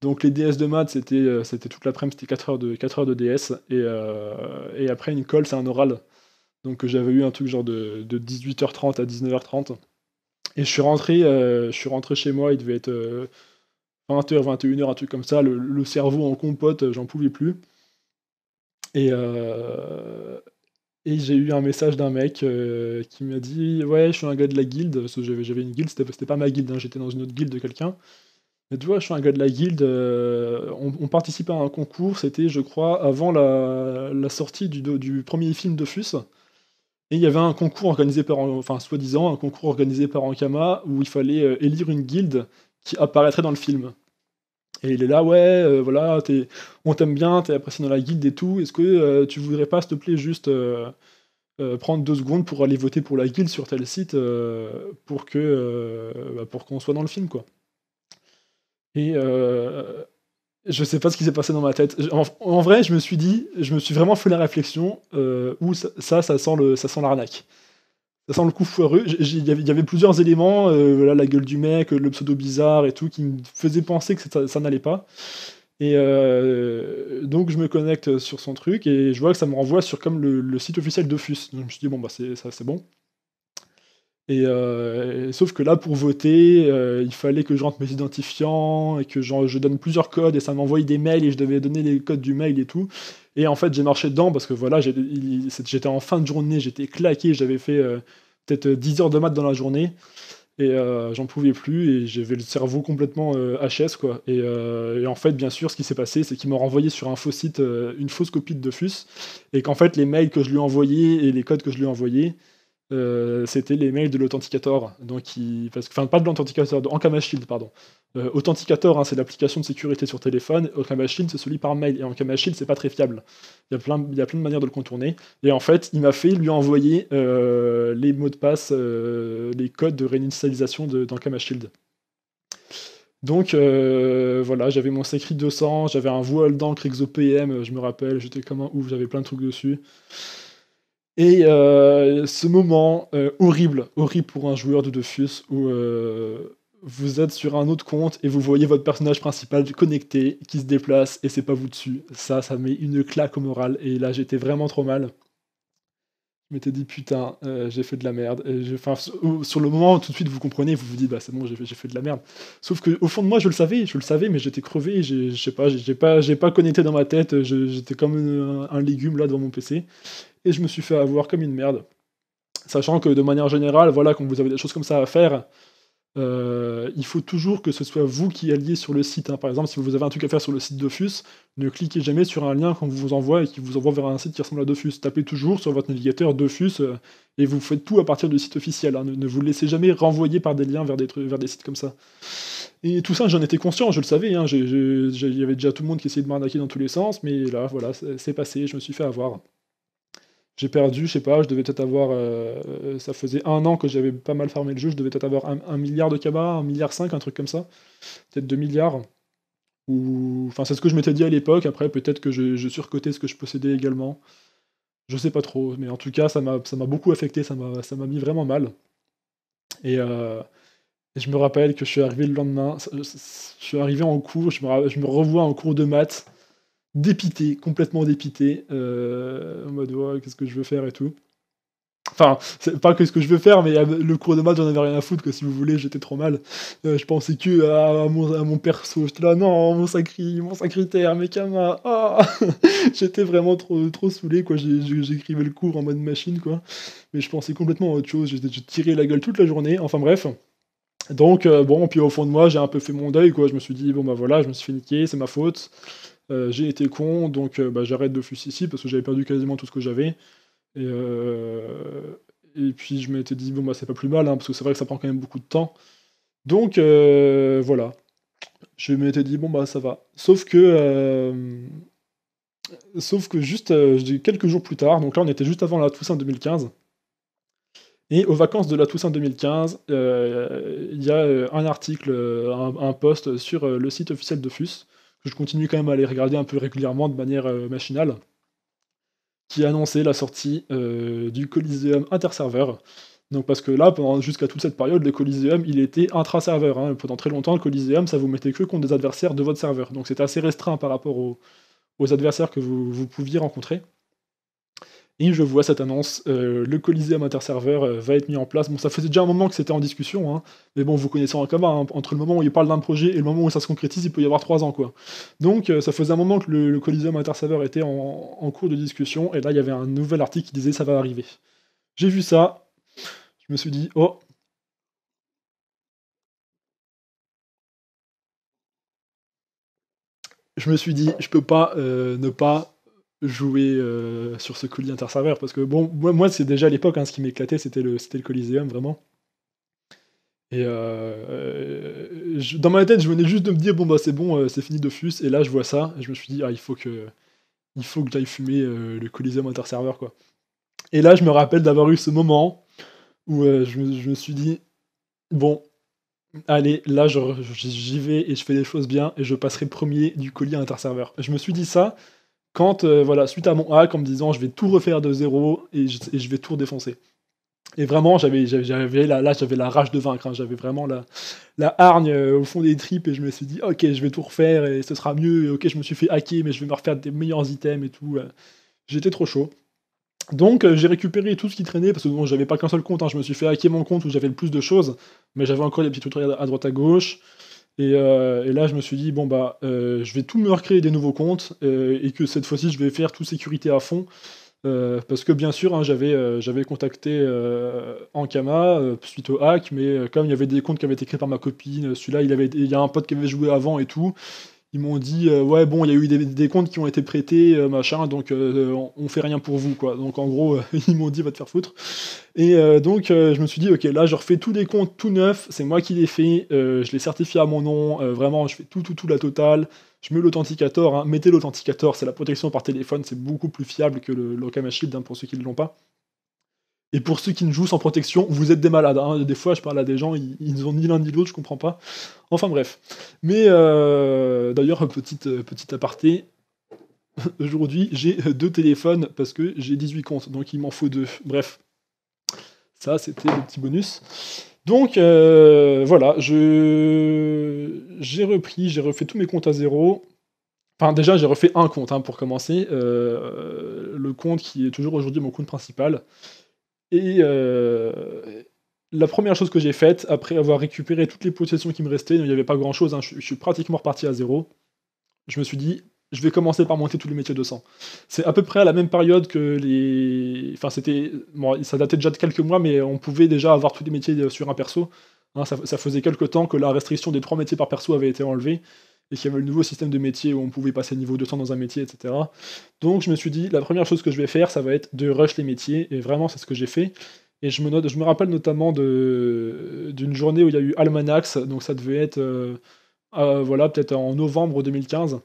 Donc les DS de maths, c'était, euh, c'était toute l'après-midi, c'était 4 heures de, 4 heures de DS. Et, euh, et après une colle, c'est un oral. Donc j'avais eu un truc genre de, de 18h30 à 19h30. Et je suis rentré, euh, je suis rentré chez moi, il devait être 20h, 21h, un truc comme ça. Le, cerveau en compote, j'en pouvais plus. Et, et j'ai eu un message d'un mec qui m'a dit Ouais, je suis un gars de la guilde. Parce que j'avais, j'avais une guilde, c'était, c'était pas ma guilde, hein, j'étais dans une autre guilde de quelqu'un. Tu vois, je suis un gars de la guilde, euh, on, participait à un concours, c'était, je crois, avant la, sortie du, premier film de Fus. Et il y avait un concours organisé par, enfin, soi-disant, un concours organisé par Ankama où il fallait euh, élire une guilde qui apparaîtrait dans le film. Et il est là, ouais, voilà, on t'aime bien, t'es apprécié dans la guilde et tout, est-ce que tu voudrais pas, s'il te plaît, juste prendre deux secondes pour aller voter pour la guilde sur tel site pour bah, pour qu'on soit dans le film, quoi. Et je sais pas ce qui s'est passé dans ma tête. En, vrai, je me suis dit, je me suis vraiment fait la réflexion euh, où ça, ça, sent le, ça sent l'arnaque. Ça sent le coup foireux. Il y, avait plusieurs éléments, euh, la gueule du mec, le pseudo bizarre et tout, qui me faisaient penser que ça, n'allait pas. Et euh, donc je me connecte sur son truc et je vois que ça me renvoie sur comme le, site officiel FUS. Donc je me suis dit bon bah c'est bon. Euh, et, sauf que là, pour voter, euh, il fallait que je rentre mes identifiants et que je donne plusieurs codes et ça m'envoyait des mails et je devais donner les codes du mail et tout. Et en fait, j'ai marché dedans parce que voilà, j'étais en fin de journée, j'étais claqué, j'avais fait euh, peut-être 10 heures de maths dans la journée et j'en pouvais plus et j'avais le cerveau complètement HS quoi. Et, en fait, bien sûr, ce qui s'est passé, c'est qu'ils m'ont renvoyé sur un faux site une fausse copie de Dofus et qu'en fait, les mails que je lui ai envoyés et les codes que je lui ai envoyés, euh, c'était les mails de l'Authenticator. Donc, enfin, pas de l'Authenticator, de Ankama Shield, pardon. Euh, Authenticator, hein, c'est l'application de sécurité sur téléphone. Ankama Shield, c'est celui par mail. Et Ankama Shield, c'est pas très fiable. Il y, a plein, il y a plein de manières de le contourner. Et en fait, il m'a fait lui envoyer euh, les mots de passe, les codes de réinitialisation d'Ankama Shield. Donc voilà, j'avais mon Secret 200, j'avais un voile d'encre ExoPM, je me rappelle, j'étais comme un ouf, j'avais plein de trucs dessus. Et euh, ce moment euh, horrible, horrible pour un joueur de Dofus, où euh, vous êtes sur un autre compte et vous voyez votre personnage principal connecté, qui se déplace, et c'est pas vous dessus. Ça, ça met une claque au moral, et là j'étais vraiment trop mal. Je m'étais dit putain, j'ai fait de la merde. Sur le moment, tout de suite, vous comprenez, vous vous dites bah c'est bon, j'ai fait, de la merde. Sauf que au fond de moi, je le savais, je le savais, mais j'étais crevé. Je sais pas, j'ai pas, j'ai pas connecté dans ma tête. J'étais comme un, un, légume là devant mon PC et je me suis fait avoir comme une merde. Sachant que de manière générale, voilà, quand vous avez des choses comme ça à faire, euh, il faut toujours que ce soit vous qui alliez sur le site. Hein. Par exemple, si vous avez un truc à faire sur le site Dofus, ne cliquez jamais sur un lien qu'on vous envoie et qui vous envoie vers un site qui ressemble à Dofus. Tapez toujours sur votre navigateur Dofus euh, et vous faites tout à partir du site officiel. Hein. Ne, vous laissez jamais renvoyer par des liens vers des, sites comme ça. Et tout ça, j'en étais conscient, je le savais. Hein. Il y avait déjà tout le monde qui essayait de m'arnaquer dans tous les sens, mais là, voilà, c'est passé, je me suis fait avoir. J'ai perdu, je sais pas, je devais peut-être avoir. Euh, ça faisait un an que j'avais pas mal farmé le jeu, je devais peut-être avoir un, milliard de cabas, un milliard cinq, un truc comme ça. Peut-être deux milliards. Ou... Enfin, c'est ce que je m'étais dit à l'époque, après peut-être que je, surcotais ce que je possédais également. Je sais pas trop, mais en tout cas, ça m'a beaucoup affecté, ça m'a mis vraiment mal. Euh, et, je me rappelle que je suis arrivé le lendemain, je suis arrivé en cours, je me, je me revois en cours de maths dépité, complètement dépité, euh, en mode qu'est-ce que je veux faire et tout. Enfin, c'est pas que ce que je veux faire, mais le cours de maths, j'en avais rien à foutre, si vous voulez, j'étais trop mal. Euh, je pensais que à, mon, perso, j'étais là, non, mon sacri, mon sacritaire, mes kamas, ah J'étais vraiment trop, trop saoulé, quoi. J'écrivais le cours en mode machine, quoi. Mais je pensais complètement à autre chose, j'ai tiré la gueule toute la journée, enfin bref. Donc, euh, bon, puis au fond de moi, j'ai un peu fait mon deuil, quoi. Je me suis dit, bon, bah voilà, je me suis fait niquer, c'est ma faute. Euh, j'ai été con, donc euh, bah, j'arrête de fusil ici parce que j'avais perdu quasiment tout ce que j'avais. Et, euh, puis je m'étais dit, bon, bah c'est pas plus mal, hein, parce que c'est vrai que ça prend quand même beaucoup de temps. Donc voilà. Je m'étais dit, bon, bah ça va. Sauf que. Sauf que juste quelques jours plus tard, donc là on était juste avant la Toussaint 2015, et aux vacances de la Toussaint 2015, il y a un article, un, un post sur le site officiel de FUS, que je continue quand même à aller regarder un peu régulièrement de manière euh, machinale, qui a annoncé la sortie euh, du Coliseum interserveur. Donc parce que là, pendant jusqu'à toute cette période, le Coliseum, il était intra-serveur. Hein. Pendant très longtemps, le Coliseum, ça vous mettait que contre des adversaires de votre serveur. Donc c'était assez restreint par rapport aux, adversaires que vous pouviez rencontrer. Et je vois cette annonce, euh, le Coliseum interserveur euh, va être mis en place. Bon, ça faisait déjà un moment que c'était en discussion, hein, mais bon, vous connaissez en commun, hein, entre le moment où il parle d'un projet et le moment où ça se concrétise, il peut y avoir trois ans, quoi. Donc, euh, ça faisait un moment que le, Coliseum interserveur était en, cours de discussion, et là, il y avait un nouvel article qui disait ça va arriver. J'ai vu ça, je me suis dit, oh. Je me suis dit, je peux pas ne pas jouer euh, sur ce colis interserveur parce que bon moi, moi c'est déjà à l'époque hein, ce qui m'éclatait c'était le c'était le Coliseum vraiment Et euh, dans ma tête, je venais juste de me dire, bon, bah c'est bon, c'est fini Dofus. Et là, je vois ça, et je me suis dit, ah, il faut que, il faut que j'aille fumer le Coliseum Interserver, quoi. Et là, je me rappelle d'avoir eu ce moment où je me, suis dit, bon, allez, là, j'y vais et je fais les choses bien, et je passerai premier du colis à Interserver. Je me suis dit ça quand, voilà, suite à mon hack, en me disant, je vais tout refaire de zéro, et je vais tout défoncer. Et vraiment, j'avais, j'avais là, là j'avais la rage de vaincre. Hein. J'avais vraiment la, la hargne euh, au fond des tripes et je me suis dit, ok, je vais tout refaire et ce sera mieux. ok, je me suis fait hacker, mais je vais me refaire des meilleurs items et tout. J'étais trop chaud. Donc euh, j'ai récupéré tout ce qui traînait parce que bon, j'avais pas qu'un seul compte. Hein. Je me suis fait hacker mon compte où j'avais le plus de choses, mais j'avais encore des petits tutoriels à droite à gauche. Et, euh, et, là, je me suis dit, bon, bah, je vais tout me recréer des nouveaux comptes et que cette fois-ci, je vais faire tout sécurité à fond. Euh, parce que bien sûr, hein, j'avais euh, contacté euh, Ankama suite au hack, mais comme il y avait des comptes qui avaient été créés par ma copine, celui-là, il y a un pote qui avait joué avant et tout, ils m'ont dit ouais bon il y a eu des, comptes qui ont été prêtés machin donc on, fait rien pour vous quoi donc en gros ils m'ont dit va te faire foutre et donc je me suis dit ok là je refais tous les comptes tout neufs c'est moi qui les fais je les certifie à mon nom vraiment je fais tout tout tout la totale je mets l'authenticator, hein. mettez l'authenticator, c'est la protection par téléphone, c'est beaucoup plus fiable que le Lokama Shield hein, pour ceux qui ne l'ont pas. Et pour ceux qui ne jouent sans protection, vous êtes des malades. Hein. Des fois, je parle à des gens, ils, ils ont ni l'un ni l'autre, je comprends pas. Enfin bref. Mais euh, d'ailleurs, petite, euh, petite aparté. Aujourd'hui, j'ai deux téléphones parce que j'ai 18 comptes, donc il m'en faut deux. Bref. Ça, c'était le petit bonus. Donc euh, voilà, j'ai repris, j'ai refait tous mes comptes à zéro. Enfin déjà j'ai refait un compte hein, pour commencer, le compte qui est toujours aujourd'hui mon compte principal. Et euh, la première chose que j'ai faite, après avoir récupéré toutes les possessions qui me restaient, il n'y avait pas grand chose, hein, je, suis pratiquement reparti à zéro, je me suis dit, je vais commencer par monter tous les métiers de sang. C'est à peu près à la même période que les. Enfin, c'était. Bon, ça datait déjà de quelques mois, mais on pouvait déjà avoir tous les métiers sur un perso. Hein, ça, faisait quelques temps que la restriction des trois métiers par perso avait été enlevée et qu'il y avait le nouveau système de métier où on pouvait passer niveau 200 dans un métier, etc. Donc je me suis dit, la première chose que je vais faire, ça va être de rush les métiers, et vraiment c'est ce que j'ai fait. Et je me, note, je me rappelle notamment d'une journée où il y a eu Almanax, donc ça devait être, euh, euh, voilà, peut-être en novembre 2015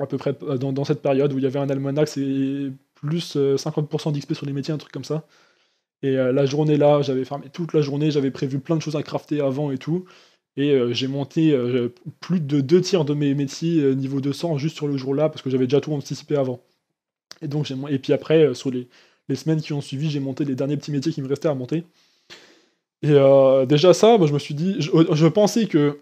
à peu près euh, dans, cette période où il y avait un almanach et plus 50% euh, d'XP sur les métiers, un truc comme ça. Et la journée là, j'avais fermé toute la journée, j'avais prévu plein de choses à crafter avant et tout. Et j'ai monté plus de deux tiers de mes métiers niveau 200 juste sur le jour là parce que j'avais déjà tout anticipé avant. Et donc et puis après sur les, les semaines qui ont suivi, j'ai monté les derniers petits métiers qui me restaient à monter. Et déjà ça, moi, je me suis dit, je pensais que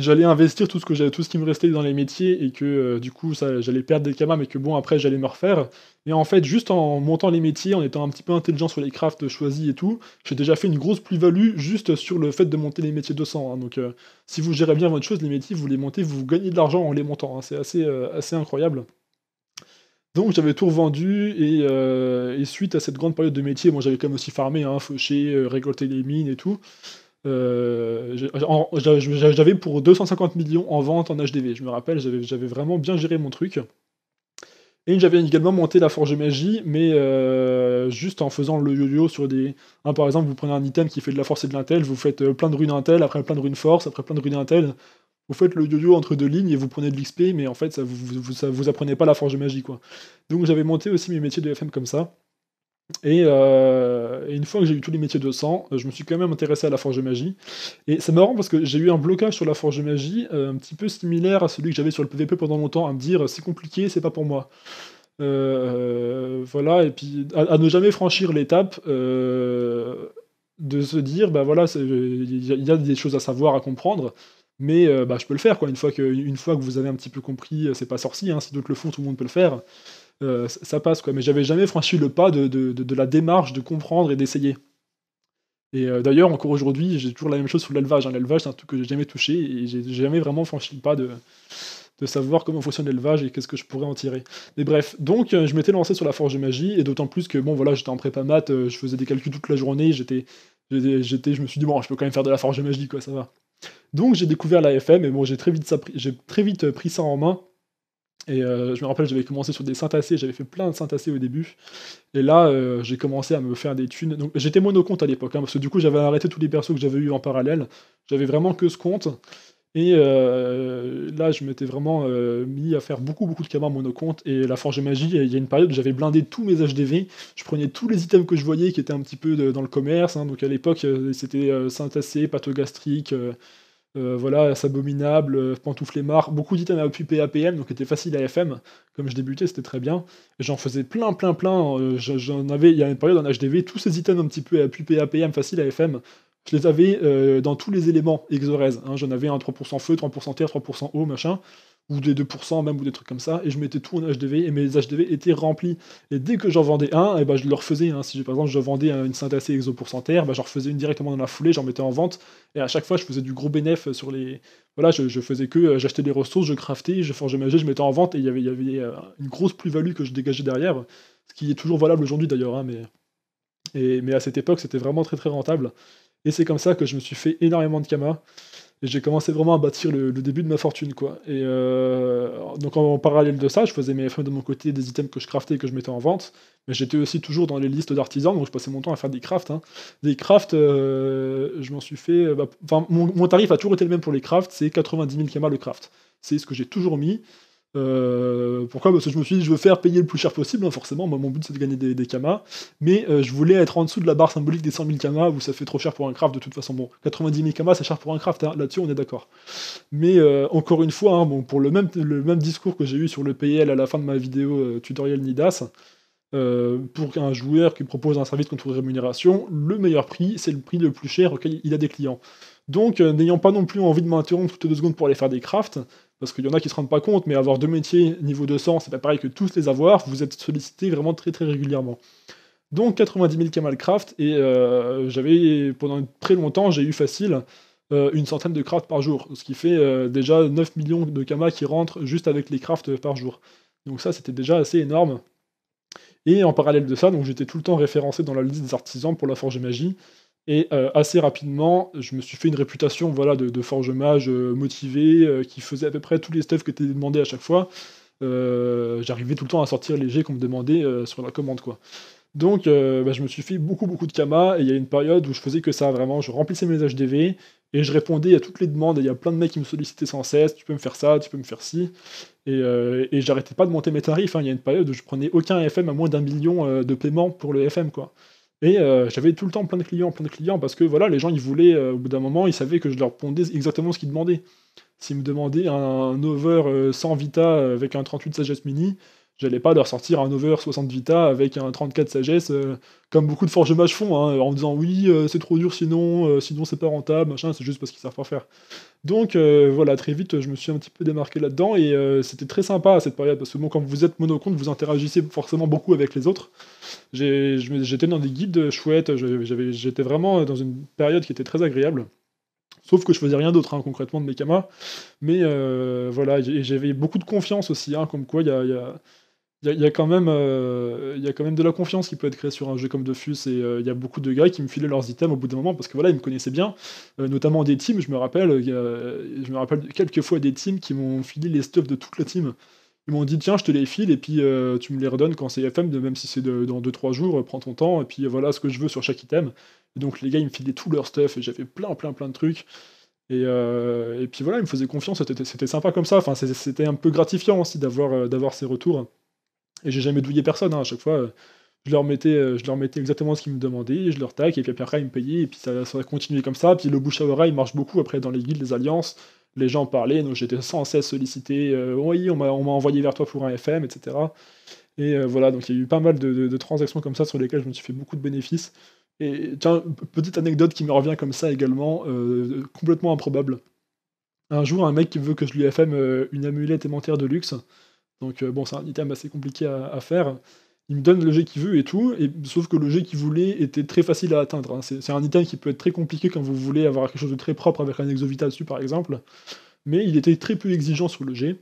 j'allais investir tout ce, que tout ce qui me restait dans les métiers et que euh, du coup ça, j'allais perdre des kamas mais que bon après j'allais me refaire. Et en fait juste en montant les métiers, en étant un petit peu intelligent sur les crafts choisis et tout, j'ai déjà fait une grosse plus-value juste sur le fait de monter les métiers 200. Hein. Donc euh, si vous gérez bien votre chose, les métiers vous les montez, vous gagnez de l'argent en les montant. Hein. C'est assez, euh, assez incroyable. Donc j'avais tout revendu et, suite à cette grande période de métiers, moi j'avais quand même aussi farmé, hein, fauché, récolté les mines et tout. Euh, j'avais pour 250 millions en vente en HDV. Je me rappelle, j'avais vraiment bien géré mon truc. Et j'avais également monté la forge magie, mais euh, juste en faisant le yo-yo sur des. Hein, par exemple, vous prenez un item qui fait de la force et de l'intel, vous faites euh, plein de runes intel, après plein de runes force, après plein de runes intel. Vous faites le yo-yo entre deux lignes et vous prenez de l'XP, mais en fait, ça vous, vous, apprenez pas la forge magie, quoi. Donc j'avais monté aussi mes métiers de FM comme ça. Euh, et, une fois que j'ai eu tous les métiers de sang, je me suis quand même intéressé à la forge magie. Et c'est marrant parce que j'ai eu un blocage sur la forge magie, euh, un petit peu similaire à celui que j'avais sur le PVP pendant longtemps, à me dire c'est compliqué, c'est pas pour moi. Euh, voilà, et puis à, ne jamais franchir l'étape de se dire bah voilà, il y, a des choses à savoir, à comprendre. Mais bah, je peux le faire quoi. Une fois que, une fois que vous avez un petit peu compris, c'est pas sorcier. Hein, si d'autres le font, tout le monde peut le faire. Euh, ça passe quoi. Mais j'avais jamais franchi le pas de, la démarche de comprendre et d'essayer. Et euh, d'ailleurs, encore aujourd'hui, j'ai toujours la même chose sur l'élevage. Hein. L'élevage, c'est un truc que j'ai jamais touché et j'ai jamais vraiment franchi le pas de, de savoir comment fonctionne l'élevage et qu'est-ce que je pourrais en tirer. Mais bref, donc euh, je m'étais lancé sur la forge de magie et d'autant plus que bon voilà, j'étais en prépa maths, je faisais des calculs toute la journée, j'étais, j'étais, je me suis dit bon, je peux quand même faire de la forge de magie quoi, ça va. Donc j'ai découvert la FM et bon, j'ai très vite, j'ai très vite pris ça en main Et euh, je me rappelle, j'avais commencé sur des synthacés, j'avais fait plein de synthacés au début. Et là, euh, j'ai commencé à me faire des thunes. Donc j'étais monocompte à l'époque, hein, parce que du coup, j'avais arrêté tous les persos que j'avais eu en parallèle. J'avais vraiment que ce compte. Et euh, là, je m'étais vraiment mis à faire beaucoup, beaucoup de camas monocompte. Et la Forge Magie, il y a une période où j'avais blindé tous mes HDV. Je prenais tous les items que je voyais qui étaient un petit peu dans le commerce. Hein. Donc à l'époque, c'était synthacé, pathogastrique. Euh, voilà, abominable, euh, pantouflemar, beaucoup d'items à occuper APM, donc c'était facile à FM. Comme je débutais, c'était très bien. J'en faisais plein, plein, plein. Euh, j'en avais, il y a une période en HDV, tous ces items un petit peu à occuper APM, facile à FM, je les avais dans tous les éléments Exorez. Hein. J'en avais un 3% feu, 3% terre, 3% eau, machin ou des 2% même, ou des trucs comme ça, et je mettais tout en HDV, et mes HDV étaient remplis. Et dès que j'en vendais un, et eh ben, je le refaisais. Hein. Si par exemple je vendais une synthèse exo pourcentaire, ben, j'en refaisais une directement dans la foulée, j'en mettais en vente, et à chaque fois je faisais du gros bénéf sur les. Voilà, je, faisais que, euh, j'achetais des ressources, je craftais, je forgeais ma je mettais en vente, et il y avait, euh, une grosse plus-value que je dégageais derrière, ce qui est toujours valable aujourd'hui d'ailleurs, hein, mais... Et, mais à cette époque c'était vraiment très très rentable. Et c'est comme ça que je me suis fait énormément de kama. Et j'ai commencé vraiment à bâtir le, début de ma fortune, quoi. Et euh, donc en, parallèle de ça, je faisais mes FM de mon côté, des items que je craftais et que je mettais en vente. Mais j'étais aussi toujours dans les listes d'artisans, donc je passais mon temps à faire des crafts. Hein. Des crafts, euh, je m'en suis fait. Bah, enfin, mon, tarif a toujours été le même pour les crafts, c'est 90 000 kamas le craft. C'est ce que j'ai toujours mis. Euh, pourquoi? Parce que je me suis dit, je veux faire payer le plus cher possible, hein, forcément. Mon but, c'est de gagner des, des kamas. Mais euh, je voulais être en dessous de la barre symbolique des 100 000 kamas, où ça fait trop cher pour un craft de toute façon. Bon, 90 000 kamas, c'est cher pour un craft, hein, là-dessus, on est d'accord. Mais euh, encore une fois, hein, pour le même, le même discours que j'ai eu sur le PL à la fin de ma vidéo tutoriel Nidas, pour un joueur qui propose un service contre rémunération, le meilleur prix, c'est le prix le plus cher auquel il a des clients. Donc, n'ayant pas non plus envie de m'interrompre toutes les deux secondes pour aller faire des crafts, parce qu'il y en a qui se rendent pas compte, mais avoir deux métiers niveau 200, c'est pas pareil que tous les avoir, vous êtes sollicité vraiment très très régulièrement. Donc 90 000 Kamal Craft, et euh, j'avais, pendant très longtemps, j'ai eu facile euh, une centaine de crafts par jour, ce qui fait euh, déjà 9 millions de Kamas qui rentrent juste avec les crafts par jour. Donc ça, c'était déjà assez énorme. Et en parallèle de ça, j'étais tout le temps référencé dans la liste des artisans pour la forge magie, et euh, assez rapidement, je me suis fait une réputation voilà, de, forge mage euh, motivé, euh, qui faisait à peu près tous les stuffs qui étaient demandés à chaque fois. J'arrivais tout le temps à sortir les jets qu'on me demandait sur la commande. quoi. Donc bah, je me suis fait beaucoup beaucoup de kama, et il y a une période où je faisais que ça, vraiment, je remplissais mes HDV, et je répondais à toutes les demandes, il y a plein de mecs qui me sollicitaient sans cesse, tu peux me faire ça, tu peux me faire ci, et, et j'arrêtais pas de monter mes tarifs, hein. il y a une période où je prenais aucun FM à moins d'un million de paiements pour le FM. quoi. Et euh, j'avais tout le temps plein de clients, plein de clients, parce que voilà, les gens, ils voulaient, euh, au bout d'un moment, ils savaient que je leur répondais exactement ce qu'ils demandaient. S'ils me demandaient un, over 100 euh, Vita avec un 38 sagesse mini, j'allais pas leur sortir un over 60 Vita avec un 34 sagesse, comme beaucoup de forge mages font, hein, en disant oui, c'est trop dur sinon, sinon c'est pas rentable, machin, c'est juste parce qu'ils savent pas faire. Donc voilà, très vite, je me suis un petit peu démarqué là-dedans, et c'était très sympa à cette période, parce que bon, quand vous êtes monocompte, vous interagissez forcément beaucoup avec les autres. J'étais dans des guides chouettes, j'étais vraiment dans une période qui était très agréable. Sauf que je faisais rien d'autre hein, concrètement de mes. Mais euh, voilà, j'avais beaucoup de confiance aussi, hein, comme quoi il y, a, quand même, euh, y a quand même de la confiance qui peut être créée sur un jeu comme Dofus. Et euh, il y a beaucoup de gars qui me filaient leurs items au bout d'un moment parce que voilà, ils me connaissaient bien. notamment des teams, je me rappelle, je me rappelle quelques fois des teams qui m'ont filé les stuffs de toute la team. Ils m'ont dit tiens je te les file et puis euh, tu me les redonnes quand c'est FM, même si c'est dans 2-3 jours, prends ton temps et puis voilà ce que je veux sur chaque item. Et donc les gars ils me filaient tout leur stuff et j'avais plein plein plein de trucs. Et, euh, et puis voilà, ils me faisaient confiance, c'était sympa comme ça, enfin, c'était un peu gratifiant aussi d'avoir euh, d'avoir ces retours. Et j'ai jamais douillé personne, hein. à chaque fois je leur mettais, je leur mettais exactement ce qu'ils me demandaient, je leur tac, et puis après ils me payaient, et puis ça, ça a continué comme ça. Puis le bouche à oreille marche beaucoup après dans les guildes, les alliances les gens parlaient, donc j'étais sans cesse sollicité, euh, oui, on m'a envoyé vers toi pour un FM, etc. Et euh, voilà, donc il y a eu pas mal de, transactions comme ça sur lesquelles je me suis fait beaucoup de bénéfices. Et tiens, petite anecdote qui me revient comme ça également, euh, complètement improbable. Un jour, un mec qui veut que je lui FM une amulette aimentaire de luxe, donc bon, c'est un item assez compliqué à faire il me donne le jet qu'il veut et tout, et, sauf que le jet qu'il voulait était très facile à atteindre. Hein. C'est un item qui peut être très compliqué quand vous voulez avoir quelque chose de très propre avec un exovita dessus par exemple, mais il était très peu exigeant sur le jet,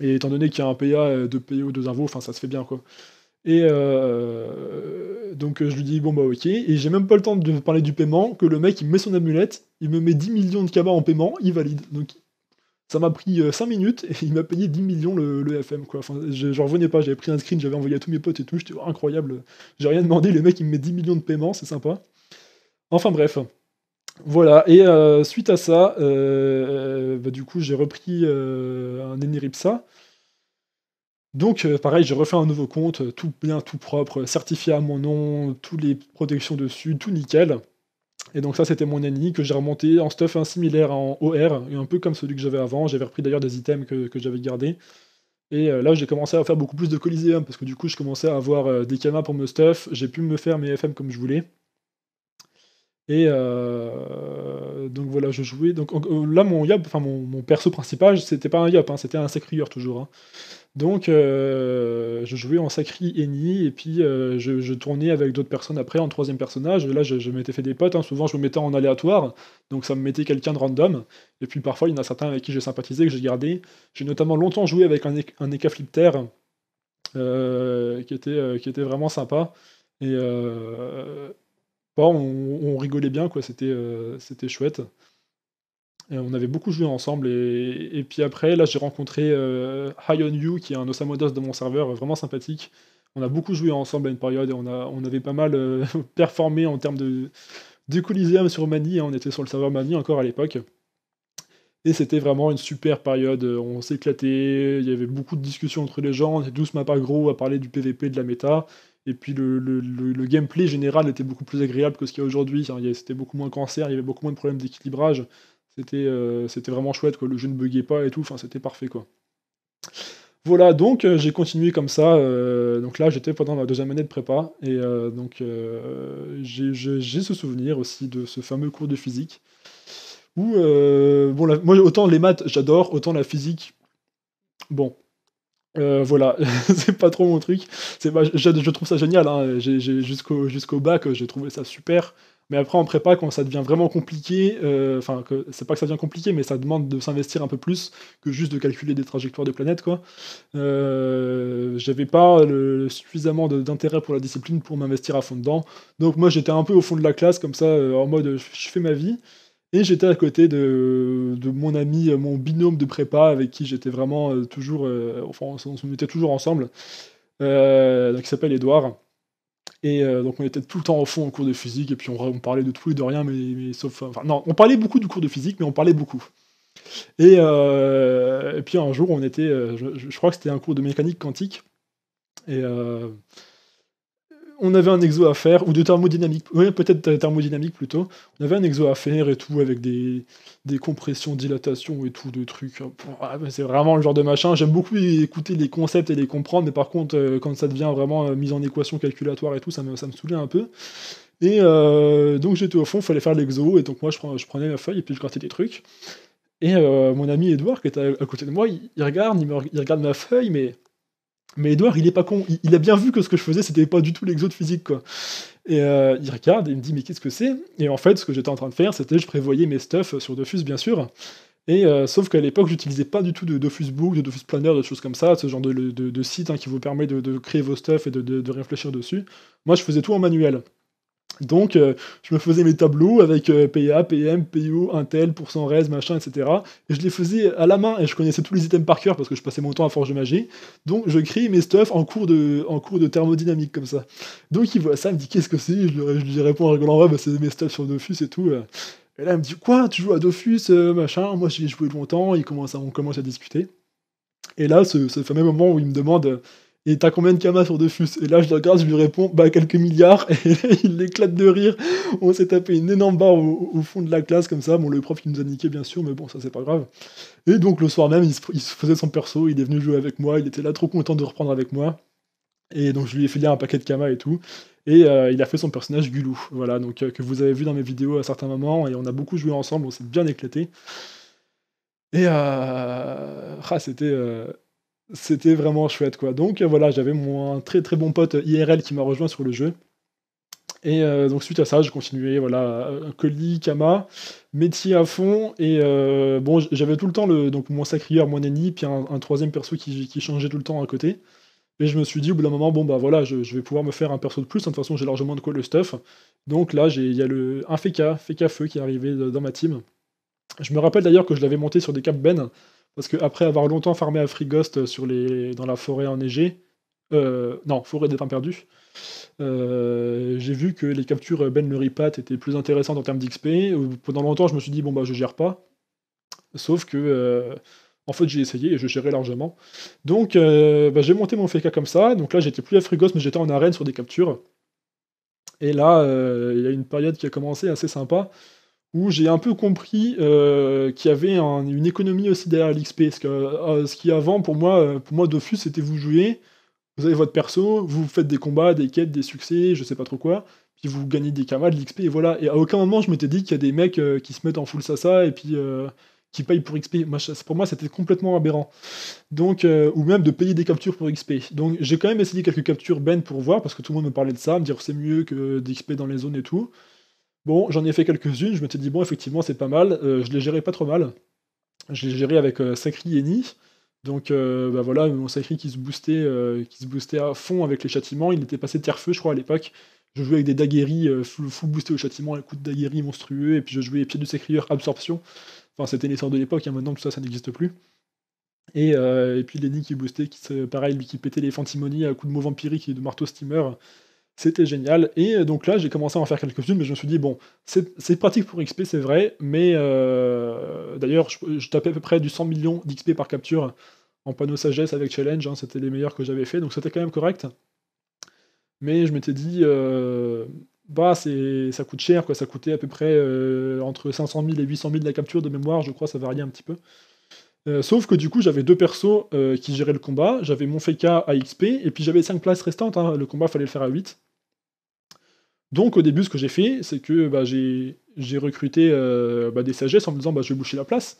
et étant donné qu'il y a un PA de PO de Zinvo, enfin ça se fait bien quoi. Et euh, donc je lui dis bon bah ok, et j'ai même pas le temps de parler du paiement, que le mec il met son amulette, il me met 10 millions de cabas en paiement, il valide. Ça m'a pris 5 euh, minutes et il m'a payé 10 millions le, FM quoi. Enfin, j'en revenais pas, j'avais pris un screen, j'avais envoyé à tous mes potes et tout, j'étais incroyable. J'ai rien demandé, le mec il me met 10 millions de paiements, c'est sympa. Enfin bref. Voilà, et euh, suite à ça, euh, bah, du coup j'ai repris un Eniripsa. Donc pareil, j'ai refait un nouveau compte, tout bien, tout propre, certifié à mon nom, toutes les protections dessus, tout nickel. Et donc ça c'était mon ennemi que j'ai remonté en stuff similaire en OR, un peu comme celui que j'avais avant, j'avais repris d'ailleurs des items que, j'avais gardés. Et euh, là j'ai commencé à faire beaucoup plus de Coliseum, parce que du coup je commençais à avoir euh, des kamas pour me stuff, j'ai pu me faire mes FM comme je voulais. Et euh, donc voilà, je jouais. Donc là mon yop, enfin mon, perso principal, c'était pas un yop, hein, c'était un sacrieur toujours. Hein. Donc, euh, je jouais en Sacri Eni, et puis euh, je, tournais avec d'autres personnes après en troisième personnage. Là, je, m'étais fait des potes, hein. souvent je me mettais en aléatoire, donc ça me mettait quelqu'un de random. Et puis parfois, il y en a certains avec qui j'ai sympathisé, que j'ai gardé. J'ai notamment longtemps joué avec un, un euh, qui, était, qui était vraiment sympa. Et bon, on, rigolait bien, quoi, c'était c'était chouette on avait beaucoup joué ensemble. Et, puis après, là, j'ai rencontré euh, High You, qui est un Osamodos de mon serveur, vraiment sympathique. On a beaucoup joué ensemble à une période et on, avait pas mal euh, performé en termes de, de sur Mani. Hein. on était sur le serveur Mani encore à l'époque. Et c'était vraiment une super période. On s'éclatait, il y avait beaucoup de discussions entre les gens. On était pas gros à parler du PVP, de la méta. Et puis le, le, gameplay général était beaucoup plus agréable que ce qu'il y a aujourd'hui. C'était beaucoup moins cancer, il y avait beaucoup moins de problèmes d'équilibrage. Euh, c'était vraiment chouette, quoi. le jeu ne buguait pas et tout, c'était parfait quoi. Voilà, donc euh, j'ai continué comme ça. Euh, donc là, j'étais pendant la deuxième année de prépa, et donc j'ai ce souvenir aussi de ce fameux cours de physique. Où, moi, autant les maths, j'adore, autant la physique, bon, voilà, c'est pas trop mon truc. je, trouve ça génial, hein. jusqu'au jusqu'au bac, j'ai trouvé ça super. Mais après, en prépa, quand ça devient vraiment compliqué, euh, enfin, c'est pas que ça devient compliqué, mais ça demande de s'investir un peu plus que juste de calculer des trajectoires de planètes, quoi. Euh, j'avais pas suffisamment d'intérêt pour la discipline pour m'investir à fond dedans. Donc, moi, j'étais un peu au fond de la classe, comme ça, euh, en mode je fais ma vie. Et j'étais à côté de, mon ami, mon binôme de prépa, avec qui j'étais vraiment toujours. enfin, on, mettait toujours ensemble, qui s'appelle Edouard. Et euh, donc on était tout le temps au fond en cours de physique, et puis on, parlait de tout et de rien, mais, sauf... Enfin non, on parlait beaucoup du cours de physique, mais on parlait beaucoup. Et, euh, puis un jour, on était... Euh, je, crois que c'était un cours de mécanique quantique, et on avait un exo à faire, ou de thermodynamique, oui, peut-être thermodynamique plutôt. On avait un exo à faire et tout, avec des, des compressions, dilatations et tout, de trucs. C'est vraiment le genre de machin. J'aime beaucoup écouter les concepts et les comprendre, mais par contre, euh, quand ça devient vraiment euh, mise en équation calculatoire et tout, ça me, ça me saoulait un peu. Et euh, donc j'étais au fond, il fallait faire l'exo, et donc moi je, je, prenais ma feuille et puis je grattais des trucs. Et mon ami Edouard, qui était à, côté de moi, il, regarde, il, me, il regarde ma feuille, mais mais Edouard, il est pas con. Il, a bien vu que ce que je faisais, c'était pas du tout l'exode physique. Et euh, il regarde et il me dit, mais qu'est-ce que c'est? Et en fait, ce que j'étais en train de faire, c'était je prévoyais mes stuff sur Dofus, bien sûr. Et euh, sauf qu'à l'époque, j'utilisais pas du tout de Dofus Book, de Dofus Planner, de choses comme ça, ce genre de, site hein, qui vous permet de, créer vos stuff et de, réfléchir dessus. Moi, je faisais tout en manuel. Donc, euh, je me faisais mes tableaux avec euh, PA, PM, PO, Intel, pourcent res, machin, etc. Et je les faisais à la main et je connaissais tous les items par cœur parce que je passais mon temps à Forge de Magie. Donc, je créais mes stuff en cours de, en cours de thermodynamique comme ça. Donc, il voit ça, il me dit Qu'est-ce que c'est? Je, lui réponds en rigolant Ouais, bah, c'est mes stuff sur Dofus et tout. Et là, il me dit Quoi? Tu joues à Dofus, euh, machin? Moi, j'y ai joué longtemps. Il commence on commence à discuter. Et là, ce fameux moment où il me demande et t'as combien de kamas sur Defus? Et là, je le regarde, je lui réponds, bah quelques milliards, et il éclate de rire. On s'est tapé une énorme barre au, fond de la classe, comme ça. Bon, le prof, il nous a niqué, bien sûr, mais bon, ça, c'est pas grave. Et donc, le soir même, il se, faisait son perso, il est venu jouer avec moi, il était là trop content de reprendre avec moi. Et donc, je lui ai fait lire un paquet de kamas et tout. Et euh, il a fait son personnage Gulou, voilà, donc euh, que vous avez vu dans mes vidéos à certains moments, et on a beaucoup joué ensemble, on s'est bien éclaté. Et euh... ah, c'était c'était vraiment chouette quoi. Donc euh, voilà, j'avais mon très très bon pote IRL qui m'a rejoint sur le jeu. Et euh, donc suite à ça, je continuais, voilà, colis, Kama, métier à fond, et euh, bon, j'avais tout le temps le, donc mon sacrieur, mon ennemi, puis un, troisième perso qui, changeait tout le temps à côté. Et je me suis dit au bout d'un moment, bon bah voilà, je, vais pouvoir me faire un perso de plus, de toute façon j'ai largement de quoi le stuff. Donc là, il y a le, un Feka, Feka Feu qui est arrivé dans ma team. Je me rappelle d'ailleurs que je l'avais monté sur des cap Ben, Parce que après avoir longtemps farmé à Free Ghost sur les... dans la forêt enneigée, euh, non, forêt des temps perdus, euh, j'ai vu que les captures Ben le étaient plus intéressantes en termes d'XP. Pendant longtemps, je me suis dit, bon, bah, je gère pas. Sauf que, euh, en fait, j'ai essayé et je gérais largement. Donc, euh, bah, j'ai monté mon FK comme ça. Donc là, j'étais plus à Frigos, mais j'étais en arène sur des captures. Et là, il y a une période qui a commencé assez sympa où j'ai un peu compris qu'il y avait une économie aussi derrière l'XP. Ce, ce qui avant, pour moi, pour moi Dofus, c'était vous jouer vous avez votre perso, vous faites des combats, des quêtes, des succès, je sais pas trop quoi, puis vous gagnez des kamas, de l'XP, et voilà. Et à aucun moment je m'étais dit qu'il y a des mecs euh, qui se mettent en full sasa et puis euh, qui payent pour XP. Pour moi, c'était complètement aberrant. Donc, euh, ou même de payer des captures pour XP. Donc, j'ai quand même essayé quelques captures Ben pour voir, parce que tout le monde me parlait de ça, me dire c'est mieux que d'XP dans les zones et tout. Bon, j'en ai fait quelques-unes, je m'étais dit bon, effectivement, c'est pas mal. je les gérais pas trop mal. Je les gérais avec Sacri et Ni. Donc euh, bah voilà, mon Sacri qui se boostait, euh, qui se boostait à fond avec les châtiments. Il était passé terre-feu, je crois, à l'époque. Je jouais avec des daguerries euh, full, boosté au châtiment, un coup de daguerrie monstrueux, et puis je jouais pieds de sacrieur absorption. Enfin, c'était l'essor de l'époque, hein, maintenant tout ça, ça n'existe plus. Et, puis Lenny qui boostait, qui, pareil, lui qui pétait les fantimonies à coup de mots vampiriques et de marteau steamer. C'était génial. Et donc là, j'ai commencé à en faire quelques-unes, mais je me suis dit, bon, c'est pratique pour XP, c'est vrai, mais d'ailleurs, je, tapais à peu près du 100 millions d'XP par capture en panneau sagesse avec challenge, hein, c'était les meilleurs que j'avais fait, donc c'était quand même correct. Mais je m'étais dit, euh, bah ça coûte cher, quoi. ça coûtait à peu près euh, entre 500 000 et 800 000 la capture de mémoire, je crois, ça variait un petit peu. Euh, sauf que du coup, j'avais deux persos qui géraient le combat, j'avais mon FK à XP, et puis j'avais 5 places restantes, hein. le combat fallait le faire à 8. Donc au début, ce que j'ai fait, c'est que bah, j'ai recruté euh, bah, des sagesses en me disant bah, je vais boucher la place.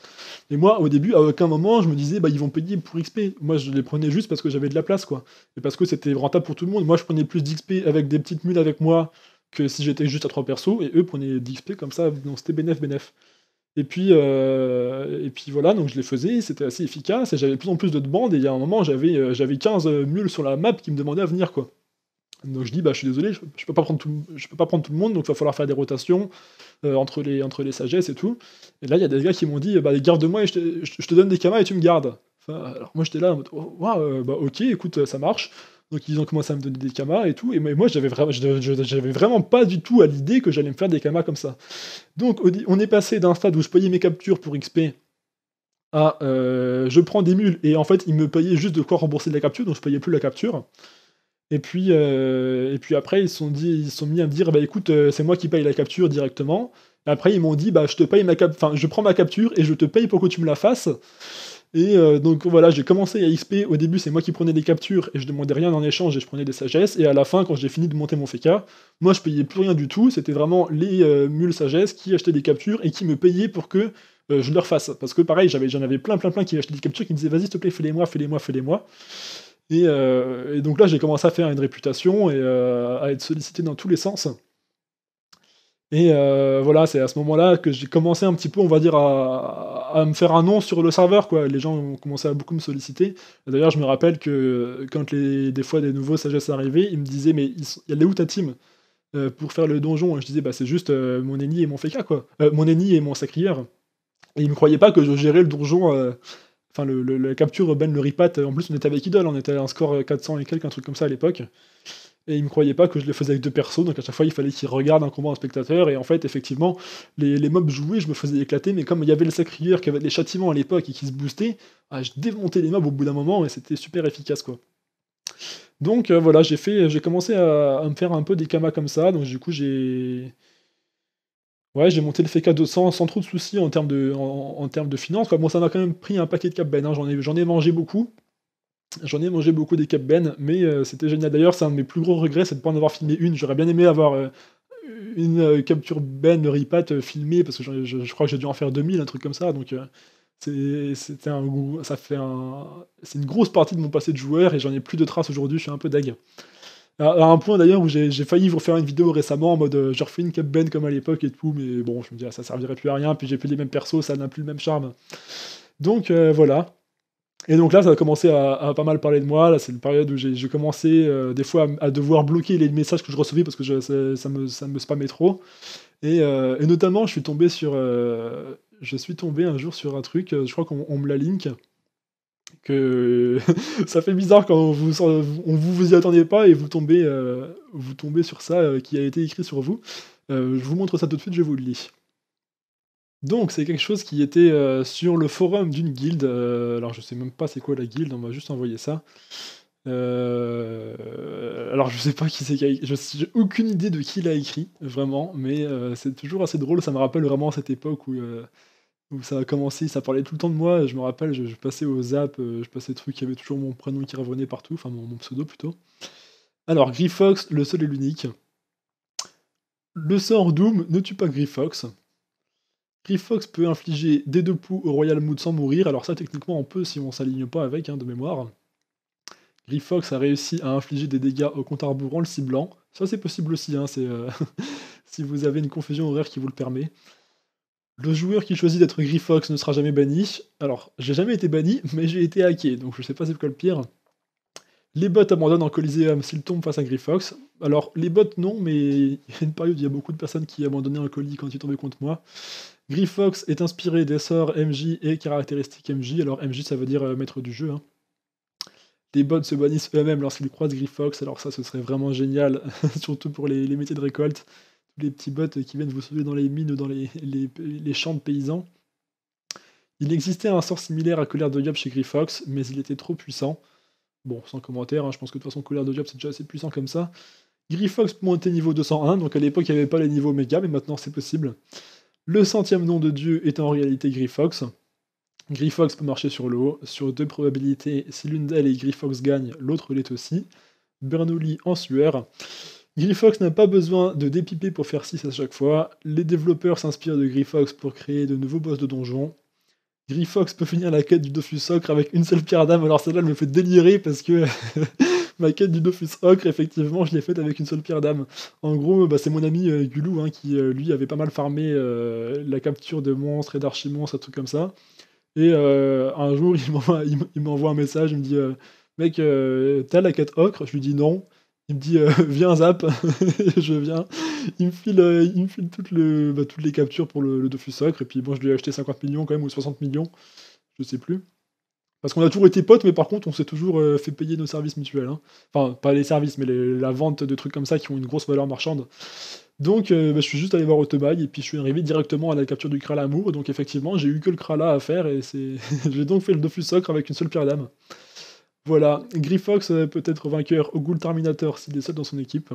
Et moi, au début, à aucun moment, je me disais bah, ils vont payer pour XP. Moi, je les prenais juste parce que j'avais de la place, quoi. Et parce que c'était rentable pour tout le monde. Moi, je prenais plus d'XP avec des petites mules avec moi que si j'étais juste à trois persos, et eux prenaient d'XP comme ça, donc c'était bénéf bénéf. Et puis, euh, et puis voilà, donc je les faisais, c'était assez efficace, et j'avais de plus en plus de demandes, et il y a un moment, j'avais euh, j'avais 15 mules sur la map qui me demandaient à venir, quoi. Donc je dis, bah, je suis désolé, je, ne peux pas prendre tout, je peux pas prendre tout le monde, donc il va falloir faire des rotations euh, entre, les, entre les sagesses et tout. Et là, il y a des gars qui m'ont dit, bah, garde-moi et je te, je te, donne des kamas et tu me gardes. alors moi, j'étais là, oh, euh, bah, ok, écoute, ça marche. Donc ils ont commencé à me donner des kamas et tout. Et moi, j'avais vraiment, vraiment pas du tout à l'idée que j'allais me faire des kamas comme ça. Donc on est passé d'un stade où je payais mes captures pour XP à euh, je prends des mules et en fait ils me payaient juste de quoi rembourser de la capture, donc je payais plus la capture. Et puis, euh, et puis après, ils sont, sont mis à me dire, bah écoute, euh, c'est moi qui paye la capture directement. Après, ils m'ont dit, bah je te paye ma cap je prends ma capture et je te paye pour que tu me la fasses. Et euh, donc voilà, j'ai commencé à XP. Au début, c'est moi qui prenais des captures et je demandais rien en échange et je prenais des sagesses. Et à la fin, quand j'ai fini de monter mon FK, moi je payais plus rien du tout. C'était vraiment les mules sagesses qui achetaient des captures et qui me payaient pour que je leur fasse. Parce que pareil, j'en avais, plein, plein, plein qui achetaient des captures qui me disaient, vas-y, s'il te plaît, fais-les-moi, fais-les-moi, fais-les-moi. Euh, et, donc là, j'ai commencé à faire une réputation et euh, à être sollicité dans tous les sens. Et euh, voilà, c'est à ce moment-là que j'ai commencé un petit peu, on va dire, à, me faire un nom sur le serveur. Quoi. Les gens ont commencé à beaucoup me solliciter. D'ailleurs, je me rappelle que quand les, des fois des nouveaux sagesses arrivaient, ils me disaient Mais il y a où ta team? Pour faire le donjon Et je disais Bah, c'est juste mon ennemi et mon FK, quoi. mon ennemi et mon sacrière. Et ils me croyaient pas que je gérais le donjon Enfin, le, la capture Ben le ripat, en plus on était avec Idol, on était à un score 400 et quelques, un truc comme ça à l'époque. Et il me croyait pas que je le faisais avec deux persos, donc à chaque fois il fallait qu'il regarde un combat en spectateur, et en fait, effectivement, les, mobs jouaient, je me faisais éclater, mais comme il y avait le sacrieur qui avait les châtiments à l'époque et qui se boostait, ah, je démontais les mobs au bout d'un moment, et c'était super efficace, quoi. Donc euh, voilà, j'ai fait, j'ai commencé à, à, me faire un peu des kamas comme ça, donc du coup j'ai Ouais, j'ai monté le FK 200 sans trop de soucis en termes de, en, termes de finances. Ça m'a quand même pris un paquet de cap ben, hein. j'en ai, ai mangé beaucoup. J'en ai mangé beaucoup des cap ben, mais euh, c'était génial. D'ailleurs, c'est un de mes plus gros regrets, c'est de ne pas en avoir filmé une. J'aurais bien aimé avoir euh, une euh, capture ben ripat filmée, parce que je, crois que j'ai dû en faire 2000, un truc comme ça. Donc, c'était un, un, c'est une grosse partie de mon passé de joueur, et j'en ai plus de traces aujourd'hui, je suis un peu deg. À, un point d'ailleurs où j'ai failli vous faire une vidéo récemment en mode euh, je refais une cap ben comme à l'époque et tout, mais bon, je me dis ah, ça servirait plus à rien, puis j'ai plus les mêmes persos, ça n'a plus le même charme. Donc euh, voilà. Et donc là, ça a commencé à, pas mal parler de moi. Là, c'est une période où j'ai commencé euh, des fois à, devoir bloquer les messages que je recevais parce que je, ça, me, ça me spammait trop. Et, et, notamment, je suis tombé sur. je suis tombé un jour sur un truc, je crois qu'on me la link que ça fait bizarre quand vous, on vous vous y attendez pas et vous tombez, euh, vous tombez sur ça euh, qui a été écrit sur vous. je vous montre ça tout de suite, je vous le lis. Donc c'est quelque chose qui était sur le forum d'une guilde. alors je sais même pas c'est quoi la guilde, on m'a juste envoyé ça. alors je sais pas qui c'est qui a écrit, j'ai aucune idée de qui l'a écrit, vraiment, mais c'est toujours assez drôle, ça me rappelle vraiment cette époque où où ça a commencé, ça parlait tout le temps de moi. Je me rappelle, je, passais au zap, euh, je passais des trucs, il y avait toujours mon prénom qui revenait partout, enfin mon, pseudo plutôt. Alors, Griffox, le seul et l'unique. Le sort Doom ne tue pas Griffox. Griffox peut infliger des deux poux au Royal Mood sans mourir, alors ça techniquement on peut si on s'aligne pas avec, hein, de mémoire. Griffox a réussi à infliger des dégâts au compte en le ciblant. Ça c'est possible aussi, hein, c'est euh, si vous avez une confusion horaire qui vous le permet. Le joueur qui choisit d'être Griffox ne sera jamais banni. Alors, j'ai jamais été banni, mais j'ai été hacké, donc je sais pas c'est quoi le pire. Les bots abandonnent en Coliseum s'ils tombent face à Griffox. Alors, les bots non, mais il y a une période où il y a beaucoup de personnes qui abandonnaient un colis quand ils tombaient contre moi. Griffox est inspiré des sorts MJ et caractéristiques MJ. Alors, MJ ça veut dire euh, maître du jeu. Hein. Les bots se bannissent eux-mêmes lorsqu'ils croisent Griffox, alors ça ce serait vraiment génial, surtout pour les métiers de récolte les petits bots qui viennent vous sauver dans les mines ou dans les, champs de paysans. Il existait un sort similaire à Colère de Diop chez Griffox, mais il était trop puissant. Bon, sans commentaire, hein, je pense que de toute façon Colère de Diop c'est déjà assez puissant comme ça. Griffox peut monter niveau 201, donc à l'époque il n'y avait pas les niveaux méga, mais maintenant c'est possible. Le centième nom de Dieu est en réalité Griffox. Griffox peut marcher sur l'eau. Sur deux probabilités, si l'une d'elles et Griffox gagne, l'autre l'est aussi. Bernoulli en sueur. Griffox n'a pas besoin de dépiper pour faire 6 à chaque fois. Les développeurs s'inspirent de Griffox pour créer de nouveaux boss de donjon. Griffox peut finir la quête du Dofus Ocre avec une seule pierre d'âme. Alors celle-là, elle me fait délirer parce que ma quête du Dofus Ocre, effectivement, je l'ai faite avec une seule pierre d'âme. En gros, bah, c'est mon ami euh, Gulou hein, qui, euh, lui, avait pas mal farmé euh, la capture de monstres et d'archimonstres, un truc comme ça. Et un jour, il m'envoie un message, il me dit Mec, t'as la quête Ocre Je lui dis non. Il me dit euh, viens zap, je viens. Il me file, euh, le, bah, toutes les captures pour le, Dofus Sacre, et puis bon, je lui ai acheté 50 millions quand même, ou 60 millions, je sais plus. Parce qu'on a toujours été potes, mais par contre, on s'est toujours euh, fait payer nos services mutuels. Hein. Enfin, pas les services, mais la vente de trucs comme ça qui ont une grosse valeur marchande. Donc, bah, je suis juste allé voir Autobag, et puis je suis arrivé directement à la capture du Krala Amour. Donc, effectivement, j'ai eu que le Krala à faire, et j'ai donc fait le Dofus Sacre avec une seule pierre d'âme. Voilà, Griffox peut être vainqueur au Ghoul Terminator s'il est seul dans son équipe.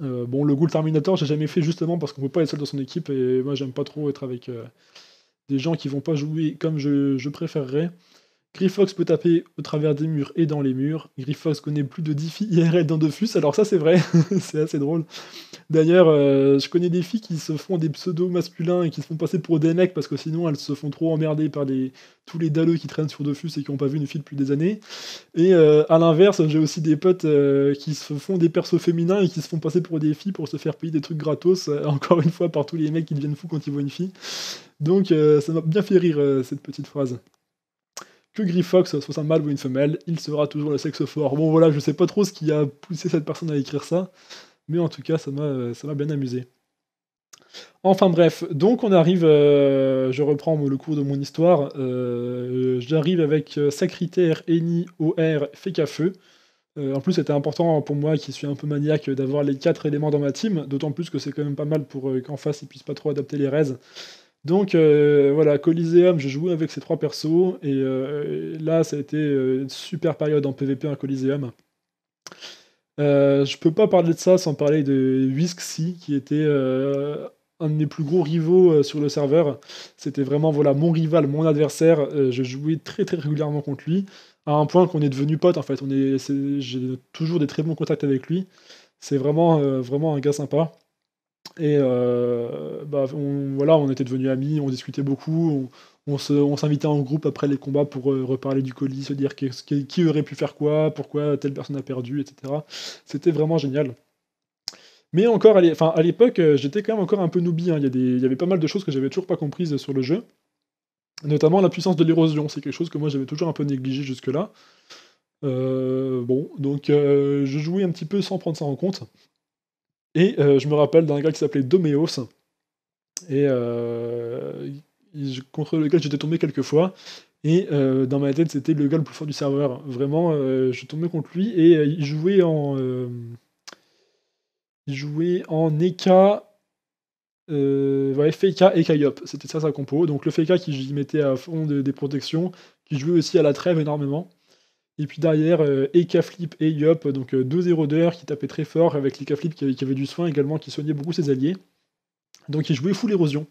Euh, bon, le Ghoul Terminator, j'ai jamais fait justement parce qu'on peut pas être seul dans son équipe et moi j'aime pas trop être avec euh, des gens qui vont pas jouer comme je préférerais. Griffox peut taper au travers des murs et dans les murs. Griffox connaît plus de 10 filles IRL dans Dofus, alors ça c'est vrai, c'est assez drôle. D'ailleurs, euh, je connais des filles qui se font des pseudos masculins et qui se font passer pour des mecs parce que sinon elles se font trop emmerder par tous les dalleux qui traînent sur Dofus et qui n'ont pas vu une fille depuis des années. Et euh, à l'inverse, j'ai aussi des potes euh, qui se font des persos féminins et qui se font passer pour des filles pour se faire payer des trucs gratos, encore une fois par tous les mecs qui deviennent fous quand ils voient une fille. Donc ça m'a bien fait rire cette petite phrase que Griffox soit un mâle ou une femelle, il sera toujours le sexe fort. Bon voilà, je sais pas trop ce qui a poussé cette personne à écrire ça, mais en tout cas, ça m'a bien amusé. Enfin bref, donc on arrive, euh, je reprends le cours de mon histoire, euh, j'arrive avec euh, Sacritaire, Eni, OR, Feu. en plus, c'était important pour moi, qui suis un peu maniaque, d'avoir les quatre éléments dans ma team, d'autant plus que c'est quand même pas mal pour qu'en face, ils puissent pas trop adapter les raises. Donc euh, voilà, Coliseum, j'ai joué avec ces trois persos, et euh, là ça a été euh, une super période en PvP à Coliseum. je peux pas parler de ça sans parler de Whisksy, qui était un de mes plus gros rivaux sur le serveur. C'était vraiment voilà mon rival, mon adversaire. je jouais très très régulièrement contre lui, à un point qu'on est devenu potes en fait. On est, j'ai toujours des très bons contacts avec lui. C'est vraiment vraiment un gars sympa. Et euh, bah, on, voilà, on était devenus amis, on discutait beaucoup, on, s'invitait en groupe après les combats pour euh, reparler du colis, se dire qui, aurait pu faire quoi, pourquoi telle personne a perdu, etc. C'était vraiment génial. Mais encore, à l'époque, euh, j'étais quand même encore un peu noobie. Hein. Il, y avait pas mal de choses que j'avais toujours pas comprises sur le jeu. Notamment la puissance de l'érosion. C'est quelque chose que moi j'avais toujours un peu négligé jusque-là. bon, donc je jouais un petit peu sans prendre ça en compte. Et euh, je me rappelle d'un gars qui s'appelait Doméos, et euh, contre lequel j'étais tombé quelques fois. Et dans ma tête, c'était le gars le plus fort du serveur. Vraiment, je tombais contre lui et il jouait en. il jouait en EK. ouais, FK et Kayop, c'était ça sa compo. Donc le FK qui mettait à fond des protections, qui jouait aussi à la trêve énormément. Et puis derrière, Eka Flip et Yop, donc deux érodeurs qui tapaient très fort, avec l'Eka Flip qui avait, du soin également, qui soignait beaucoup ses alliés. Donc il jouait full érosion.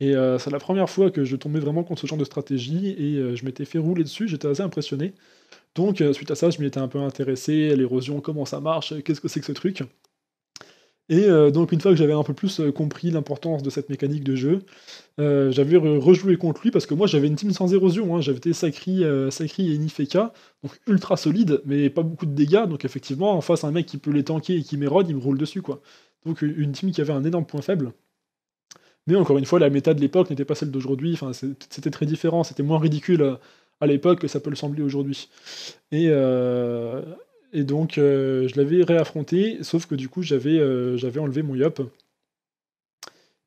Et euh, c'est la première fois que je tombais vraiment contre ce genre de stratégie et euh, je m'étais fait rouler dessus, j'étais assez impressionné. Donc euh, suite à ça, je m'y étais un peu intéressé, l'érosion, comment ça marche, qu'est-ce que c'est que ce truc. Et donc une fois que j'avais un peu plus compris l'importance de cette mécanique de jeu, j'avais rejoué contre lui parce que moi j'avais une team sans érosion, hein. j'avais été Sacri, Sacri et donc ultra solide, mais pas beaucoup de dégâts, donc effectivement en face un mec qui peut les tanker et qui m'érode, il me roule dessus quoi. Donc une team qui avait un énorme point faible. Mais encore une fois, la méta de l'époque n'était pas celle d'aujourd'hui. Enfin, c'était très différent. C'était moins ridicule euh, à l'époque que ça peut le sembler aujourd'hui. Et, euh, et donc, euh, je l'avais réaffronté, sauf que du coup, j'avais enlevé mon yop.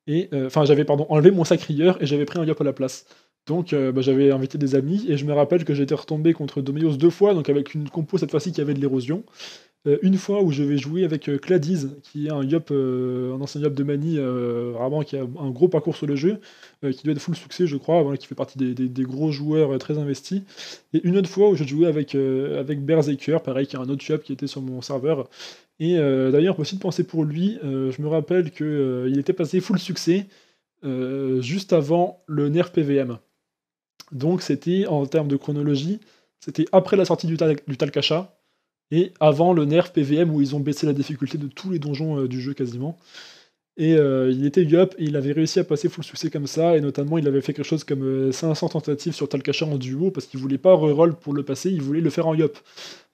Et enfin, j'avais enlevé mon sacrieur et j'avais pris un yop à la place. Donc bah, j'avais invité des amis et je me rappelle que j'étais retombé contre Doméos deux fois, donc avec une compo cette fois-ci qui avait de l'érosion. Euh, une fois où je vais jouer avec euh, Cladiz, qui est un yop, euh, un ancien yop de Mani, vraiment qui a un gros parcours sur le jeu, qui doit être full succès, je crois, qui fait partie des, gros joueurs très investis. Et une autre fois où je jouais avec, avec Berserker, pareil, qui est un autre yop qui était sur mon serveur. Et d'ailleurs, aussi de penser pour lui, je me rappelle qu'il était passé full succès juste avant le nerf PVM. Donc c'était, en termes de chronologie, c'était après la sortie du, du Talcacha, et avant le nerf PVM où ils ont baissé la difficulté de tous les donjons euh, du jeu quasiment. Et euh, il était Yup et il avait réussi à passer full succès comme ça, et notamment il avait fait quelque chose comme 500 euh, tentatives sur Talcacha en duo, parce qu'il voulait pas reroll pour le passer, il voulait le faire en Yup.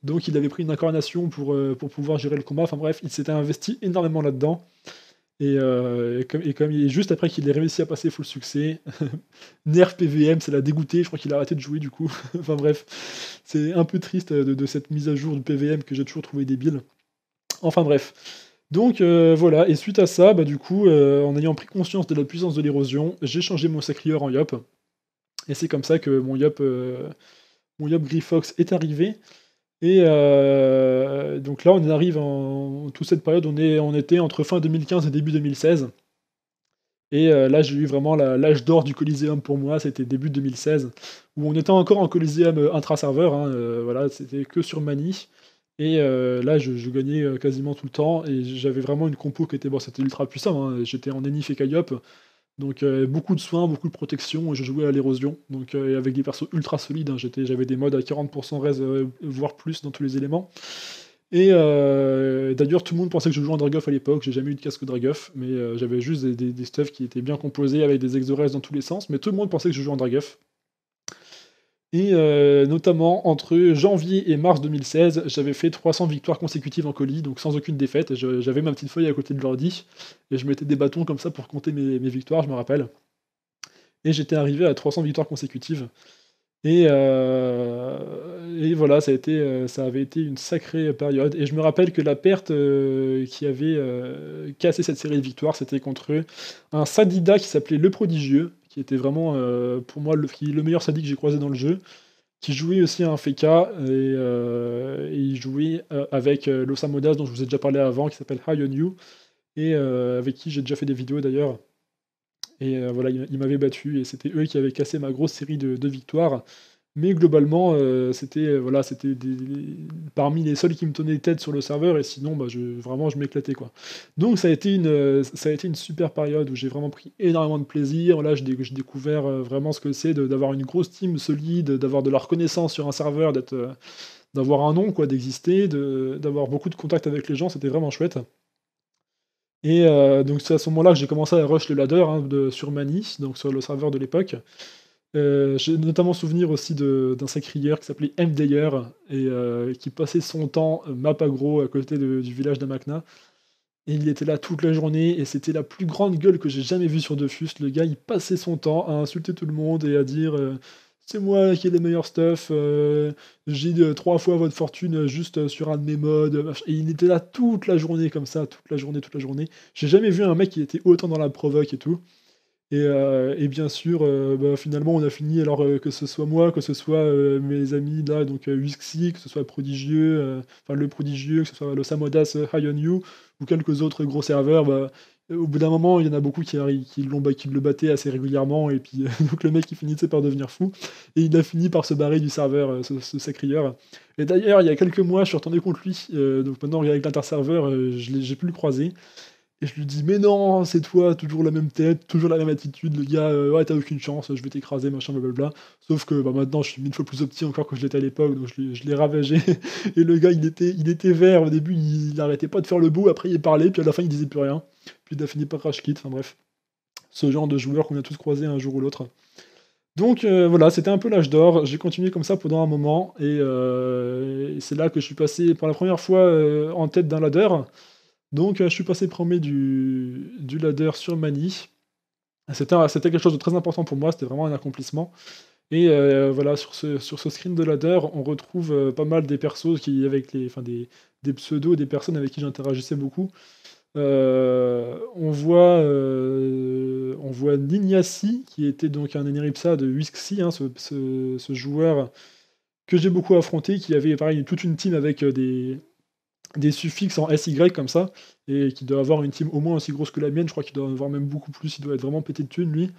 Donc il avait pris une incarnation pour, pour pouvoir gérer le combat, enfin bref, il s'était investi énormément là-dedans. Euh, et, comme, et, comme, juste après qu'il ait réussi à passer full succès, Nerf PVM, ça l'a dégoûté, je crois qu'il a arrêté de jouer du coup. enfin bref, c'est un peu triste de, cette mise à jour du PVM que j'ai toujours trouvé débile. Enfin bref. Donc euh, voilà, et suite à ça, bah, du coup, euh, en ayant pris conscience de la puissance de l'érosion, j'ai changé mon sacrieur en Yop. Et c'est comme ça que mon Yop, mon est arrivé. Et euh, donc là, on arrive en toute cette période, on, est, on était entre fin 2015 et début 2016. Et euh, là, j'ai eu vraiment l'âge d'or du Coliseum pour moi, c'était début 2016, où on était encore en Coliseum euh, intra-serveur, hein, voilà, c'était que sur Mani. Et là, je, gagnais quasiment tout le temps, et j'avais vraiment une compo qui était, bon, c'était ultra puissant, hein, j'étais en Enif et Kayop, donc euh, beaucoup de soins, beaucoup de protection, je jouais à l'érosion, donc euh, avec des persos ultra solides, hein. j'avais des modes à 40% res, euh, voire plus dans tous les éléments. Et d'ailleurs tout le monde pensait que je jouais en Dragoff à l'époque, j'ai jamais eu de casque Dragoff, mais j'avais juste des, des, stuffs qui étaient bien composés avec des exores dans tous les sens, mais tout le monde pensait que je jouais en Dragoff. Et euh, notamment entre janvier et mars 2016, j'avais fait 300 victoires consécutives en colis, donc sans aucune défaite. J'avais ma petite feuille à côté de l'ordi, et je mettais des bâtons comme ça pour compter mes, victoires, je me rappelle. Et j'étais arrivé à 300 victoires consécutives. Et, euh, et voilà, ça, a été, euh, ça avait été une sacrée période. Et je me rappelle que la perte qui avait cassé cette série de victoires, c'était contre un Sadida qui s'appelait Le Prodigieux, qui était vraiment euh, pour moi le, le meilleur sadique que j'ai croisé dans le jeu, qui jouait aussi à un Feka, euh, et, il jouait euh, avec l'Osamodas dont je vous ai déjà parlé avant, qui s'appelle High on You, et avec qui j'ai déjà fait des vidéos d'ailleurs. Et voilà, il, m'avait battu, et c'était eux qui avaient cassé ma grosse série de victoires. Mais globalement, euh, c'était euh, voilà, c'était parmi les seuls qui me tenaient tête sur le serveur, et sinon, bah, je, vraiment, je m'éclatais. quoi. Donc ça a, été une, euh, ça a été une super période où j'ai vraiment pris énormément de plaisir. Là, j'ai découvert vraiment ce que c'est d'avoir une grosse team solide, d'avoir de la reconnaissance sur un serveur, d'avoir un nom, quoi, d'exister, d'avoir beaucoup de contacts avec les gens, c'était vraiment chouette. Et donc c'est à ce moment-là que j'ai commencé à rush le ladder hein, de, sur Mani, donc sur le serveur de l'époque. Euh, j'ai notamment souvenir aussi d'un sacrieur qui s'appelait MDayer et euh, qui passait son temps euh, map agro à côté du village d'Amakna. Et il était là toute la journée et c'était la plus grande gueule que j'ai jamais vue sur Dofus. Le gars, il passait son temps à insulter tout le monde et à dire c'est moi qui ai les meilleurs stuff, j'ai trois fois votre fortune juste sur un de mes modes. Et il était là toute la journée comme ça, toute la journée, toute la journée. J'ai jamais vu un mec qui était autant dans la provoque et tout. Et, bien sûr, bah, finalement, on a fini, alors que ce soit moi, que ce soit mes amis là, donc Wixi, que ce soit Prodigieux, enfin le Prodigieux, que ce soit le Samodas High on You, ou quelques autres gros serveurs, bah, au bout d'un moment, il y en a beaucoup qui, qui, qui le battaient assez régulièrement, et puis donc le mec il finissait par devenir fou, et il a fini par se barrer du serveur, ce, ce sacrieur. Et d'ailleurs, il y a quelques mois, je suis retourné contre lui, donc maintenant avec l'interserveur, j'ai pu le croiser. Et je lui dis, mais non, c'est toi, toujours la même tête, toujours la même attitude, le gars, euh, ouais, t'as aucune chance, je vais t'écraser, machin, blablabla. Sauf que bah, maintenant, je suis mille fois plus petit encore que je l'étais à l'époque, donc je l'ai ravagé. et le gars, il était, il était vert, au début, il, n'arrêtait pas de faire le beau, après, il parlait, puis à la fin, il disait plus rien. Puis il a fini par crash kit, enfin bref. Ce genre de joueur qu'on a tous croisé un jour ou l'autre. Donc euh, voilà, c'était un peu l'âge d'or. J'ai continué comme ça pendant un moment, et, euh, c'est là que je suis passé pour la première fois en tête d'un ladder. Donc, euh, je suis passé premier du, ladder sur Mani. C'était quelque chose de très important pour moi, c'était vraiment un accomplissement. Et euh, voilà, sur ce, screen de ladder, on retrouve euh, pas mal des persos qui, avec les, des, pseudos, des personnes avec qui j'interagissais beaucoup. on voit, on voit Ninyasi, qui était donc un Eneripsa de Wixi, hein, ce, ce, joueur que j'ai beaucoup affronté, qui avait pareil toute une team avec des, des suffixes en SY comme ça, et qui doit avoir une team au moins aussi grosse que la mienne, je crois qu'il doit en avoir même beaucoup plus, il doit être vraiment pété de thunes lui.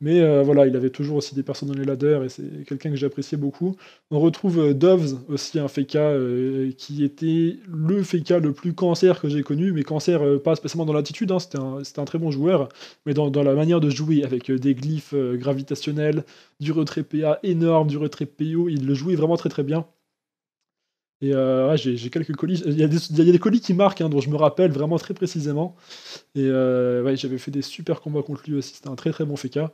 Mais euh, voilà, il avait toujours aussi des personnes dans les ladders, et c'est quelqu'un que j'appréciais beaucoup. On retrouve euh, Doves, aussi un Feka, euh, qui était le Feka le plus cancer que j'ai connu, mais cancer pas spécialement dans l'attitude, hein, c'était un, très bon joueur, mais dans, dans, la manière de jouer, avec des glyphes gravitationnels, du retrait PA énorme, du retrait PO, il le jouait vraiment très très bien. Et euh, j'ai quelques colis. Il y, a des, colis qui marquent, hein, dont je me rappelle vraiment très précisément. Et euh, j'avais fait des super combats contre lui aussi. C'était un très très bon Feka.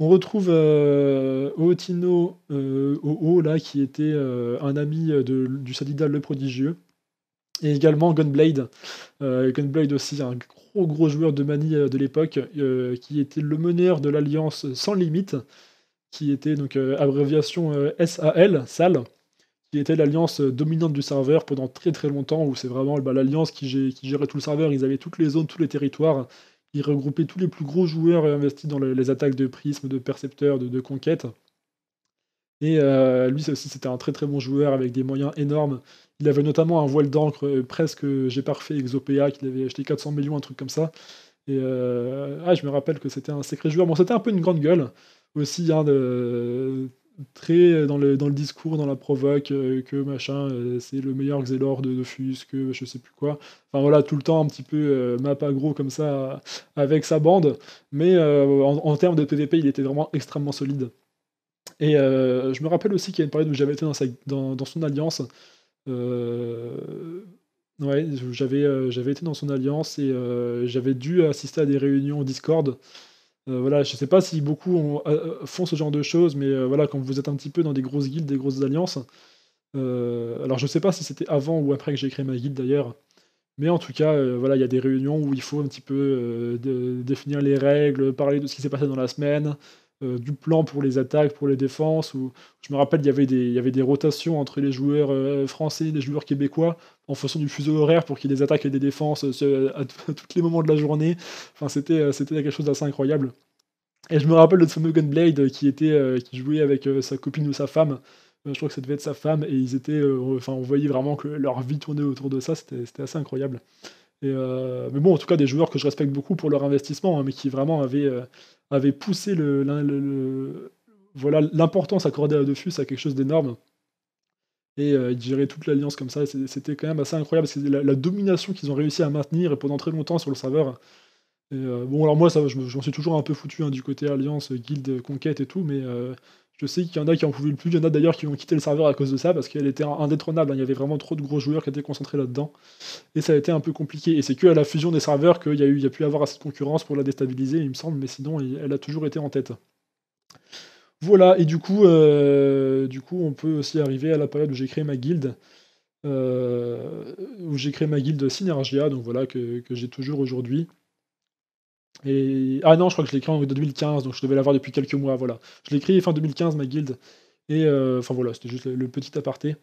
On retrouve euh, Ootino OO, là, qui était un ami de, du Sadidal le prodigieux. Et également Gunblade. Gunblade aussi, un gros gros joueur de manie de l'époque, qui était le meneur de l'Alliance sans limite, qui était donc abréviation SAL, SAL qui était l'alliance dominante du serveur pendant très très longtemps, où c'est vraiment bah, l'alliance qui, gérait tout le serveur, ils avaient toutes les zones, tous les territoires, ils regroupaient tous les plus gros joueurs investis dans les attaques de prisme, de percepteurs, de, conquête. Et euh, lui aussi c'était un très très bon joueur avec des moyens énormes. Il avait notamment un voile d'encre euh, presque j'ai parfait Exopéa, qu'il avait acheté 400 millions, un truc comme ça. Et euh, ah, je me rappelle que c'était un sacré joueur. Bon, c'était un peu une grande gueule aussi, hein, de, très dans le, dans le discours, dans la provoque, euh, que machin, euh, c'est le meilleur Xelor de Dofus, que je sais plus quoi. Enfin voilà, tout le temps un petit peu euh, map gros comme ça avec sa bande, mais en, termes de PVP, il était vraiment extrêmement solide. Et je me rappelle aussi qu'il y a une période où j'avais été dans, sa, dans, dans, son alliance. ouais, j'avais, j'avais été dans son alliance et j'avais dû assister à des réunions Discord euh, voilà, je sais pas si beaucoup euh, font ce genre de choses, mais euh, voilà, quand vous êtes un petit peu dans des grosses guildes, des grosses alliances, alors je sais pas si c'était avant ou après que j'ai créé ma guilde d'ailleurs, mais en tout cas, voilà, il y a des réunions où il faut un petit peu définir les règles, parler de ce qui s'est passé dans la semaine, du plan pour les attaques, pour les défenses. Je me rappelle, il y avait des, rotations entre les joueurs français et les joueurs québécois en fonction du fuseau horaire pour qu'il y ait des attaques et des défenses à, tous les moments de la journée. Enfin, c'était, quelque chose d'assez incroyable. Et je me rappelle de ce fameux Gunblade qui était, qui jouait avec sa copine ou sa femme. je crois que ça devait être sa femme et ils étaient, enfin, on voyait vraiment que leur vie tournait autour de ça. C'était assez incroyable. Et mais bon, en tout cas, des joueurs que je respecte beaucoup pour leur investissement, hein, mais qui vraiment avaient avait poussé l'importance accordée à Dofus à quelque chose d'énorme. Et euh, ils géraient toute l'alliance comme ça, c'était quand même assez incroyable, c'est la, domination qu'ils ont réussi à maintenir pendant très longtemps sur le serveur. Euh, bon, alors moi, j'en suis toujours un peu foutu hein, du côté Alliance, Guild, Conquête et tout, mais euh, je sais qu'il y en a qui en pouvaient plus, il y en a d'ailleurs qui ont quitté le serveur à cause de ça, parce qu'elle était indétrônable, hein. il y avait vraiment trop de gros joueurs qui étaient concentrés là-dedans, et ça a été un peu compliqué. Et c'est que la fusion des serveurs qu'il y, a a pu avoir assez de concurrence pour la déstabiliser, il me semble, mais sinon, elle a toujours été en tête. Voilà, et du coup, euh, du coup, on peut aussi arriver à la période où j'ai créé ma guilde, euh, où j'ai créé ma guilde Synergia, donc voilà, que j'ai toujours aujourd'hui. Ah non, je crois que je l'ai créé en 2015, donc je devais l'avoir depuis quelques mois, voilà. Je l'ai créé fin 2015, ma guilde. Et euh, enfin voilà, c'était juste le, petit aparté.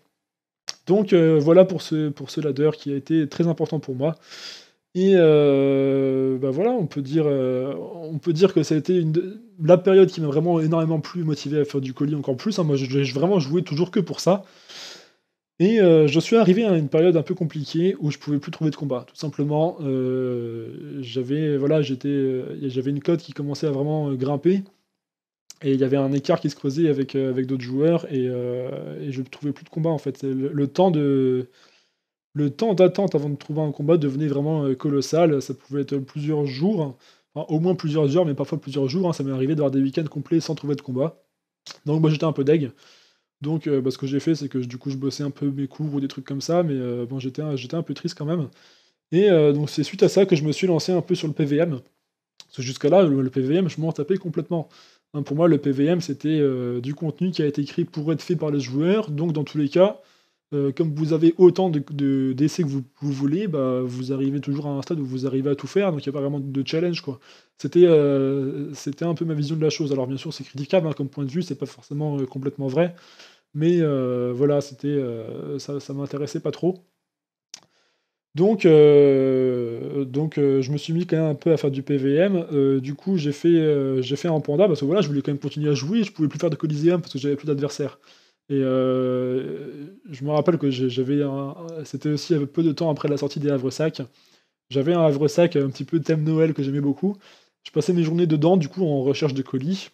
Donc euh, voilà pour ce, pour ce ladder qui a été très important pour moi. Et euh, bah voilà, on peut dire, euh, on peut dire que ça a été la période qui m'a vraiment énormément plus motivé à faire du colis encore plus, hein. Moi, j'ai vraiment joué toujours que pour ça. Et euh, je suis arrivé à une période un peu compliquée où je pouvais plus trouver de combat. Tout simplement, j'avais voilà, j'étais, j'avais une cote qui commençait à vraiment grimper et il y avait un écart qui se creusait avec, avec d'autres joueurs et je trouvais plus de combat, en fait. le temps de le temps d'attente avant de trouver un combat devenait vraiment euh, colossal. Ça pouvait être plusieurs jours, au moins plusieurs heures, mais parfois plusieurs jours. Hein. Ça m'est arrivé d'avoir des week-ends complets sans trouver de combat. Donc moi j'étais un peu deg. Donc euh, bah, ce que j'ai fait, c'est que du coup je bossais un peu mes cours ou des trucs comme ça, mais euh, bon j'étais un, un peu triste quand même. Et donc c'est suite à ça que je me suis lancé un peu sur le PVM. Parce que jusqu'à là, le, PVM, je m'en tapais complètement. Hein, pour moi, le PVM, c'était du contenu qui a été écrit pour être fait par les joueurs. Donc dans tous les cas, euh, comme vous avez autant de, d'essais que vous, voulez, bah, vous arrivez toujours à un stade où vous arrivez à tout faire, donc il n'y a pas vraiment de challenge. quoi. C'était, euh, c'était un peu ma vision de la chose. Alors bien sûr, c'est critiquable hein, comme point de vue, c'est pas forcément euh, complètement vrai, mais voilà, c'était, ça, ça m'intéressait pas trop. Donc, donc je me suis mis quand même un peu à faire du PVM. du coup, j'ai fait, j'ai fait un panda parce que voilà, je voulais quand même continuer à jouer. Je pouvais plus faire de Coliseum parce que j'avais plus d'adversaires. Et euh, je me rappelle que j'avais. C'était aussi peu de temps après la sortie des Havre-Sac. J'avais un Havre-Sac un petit peu thème Noël que j'aimais beaucoup. Je passais mes journées dedans, du coup, en recherche de colis.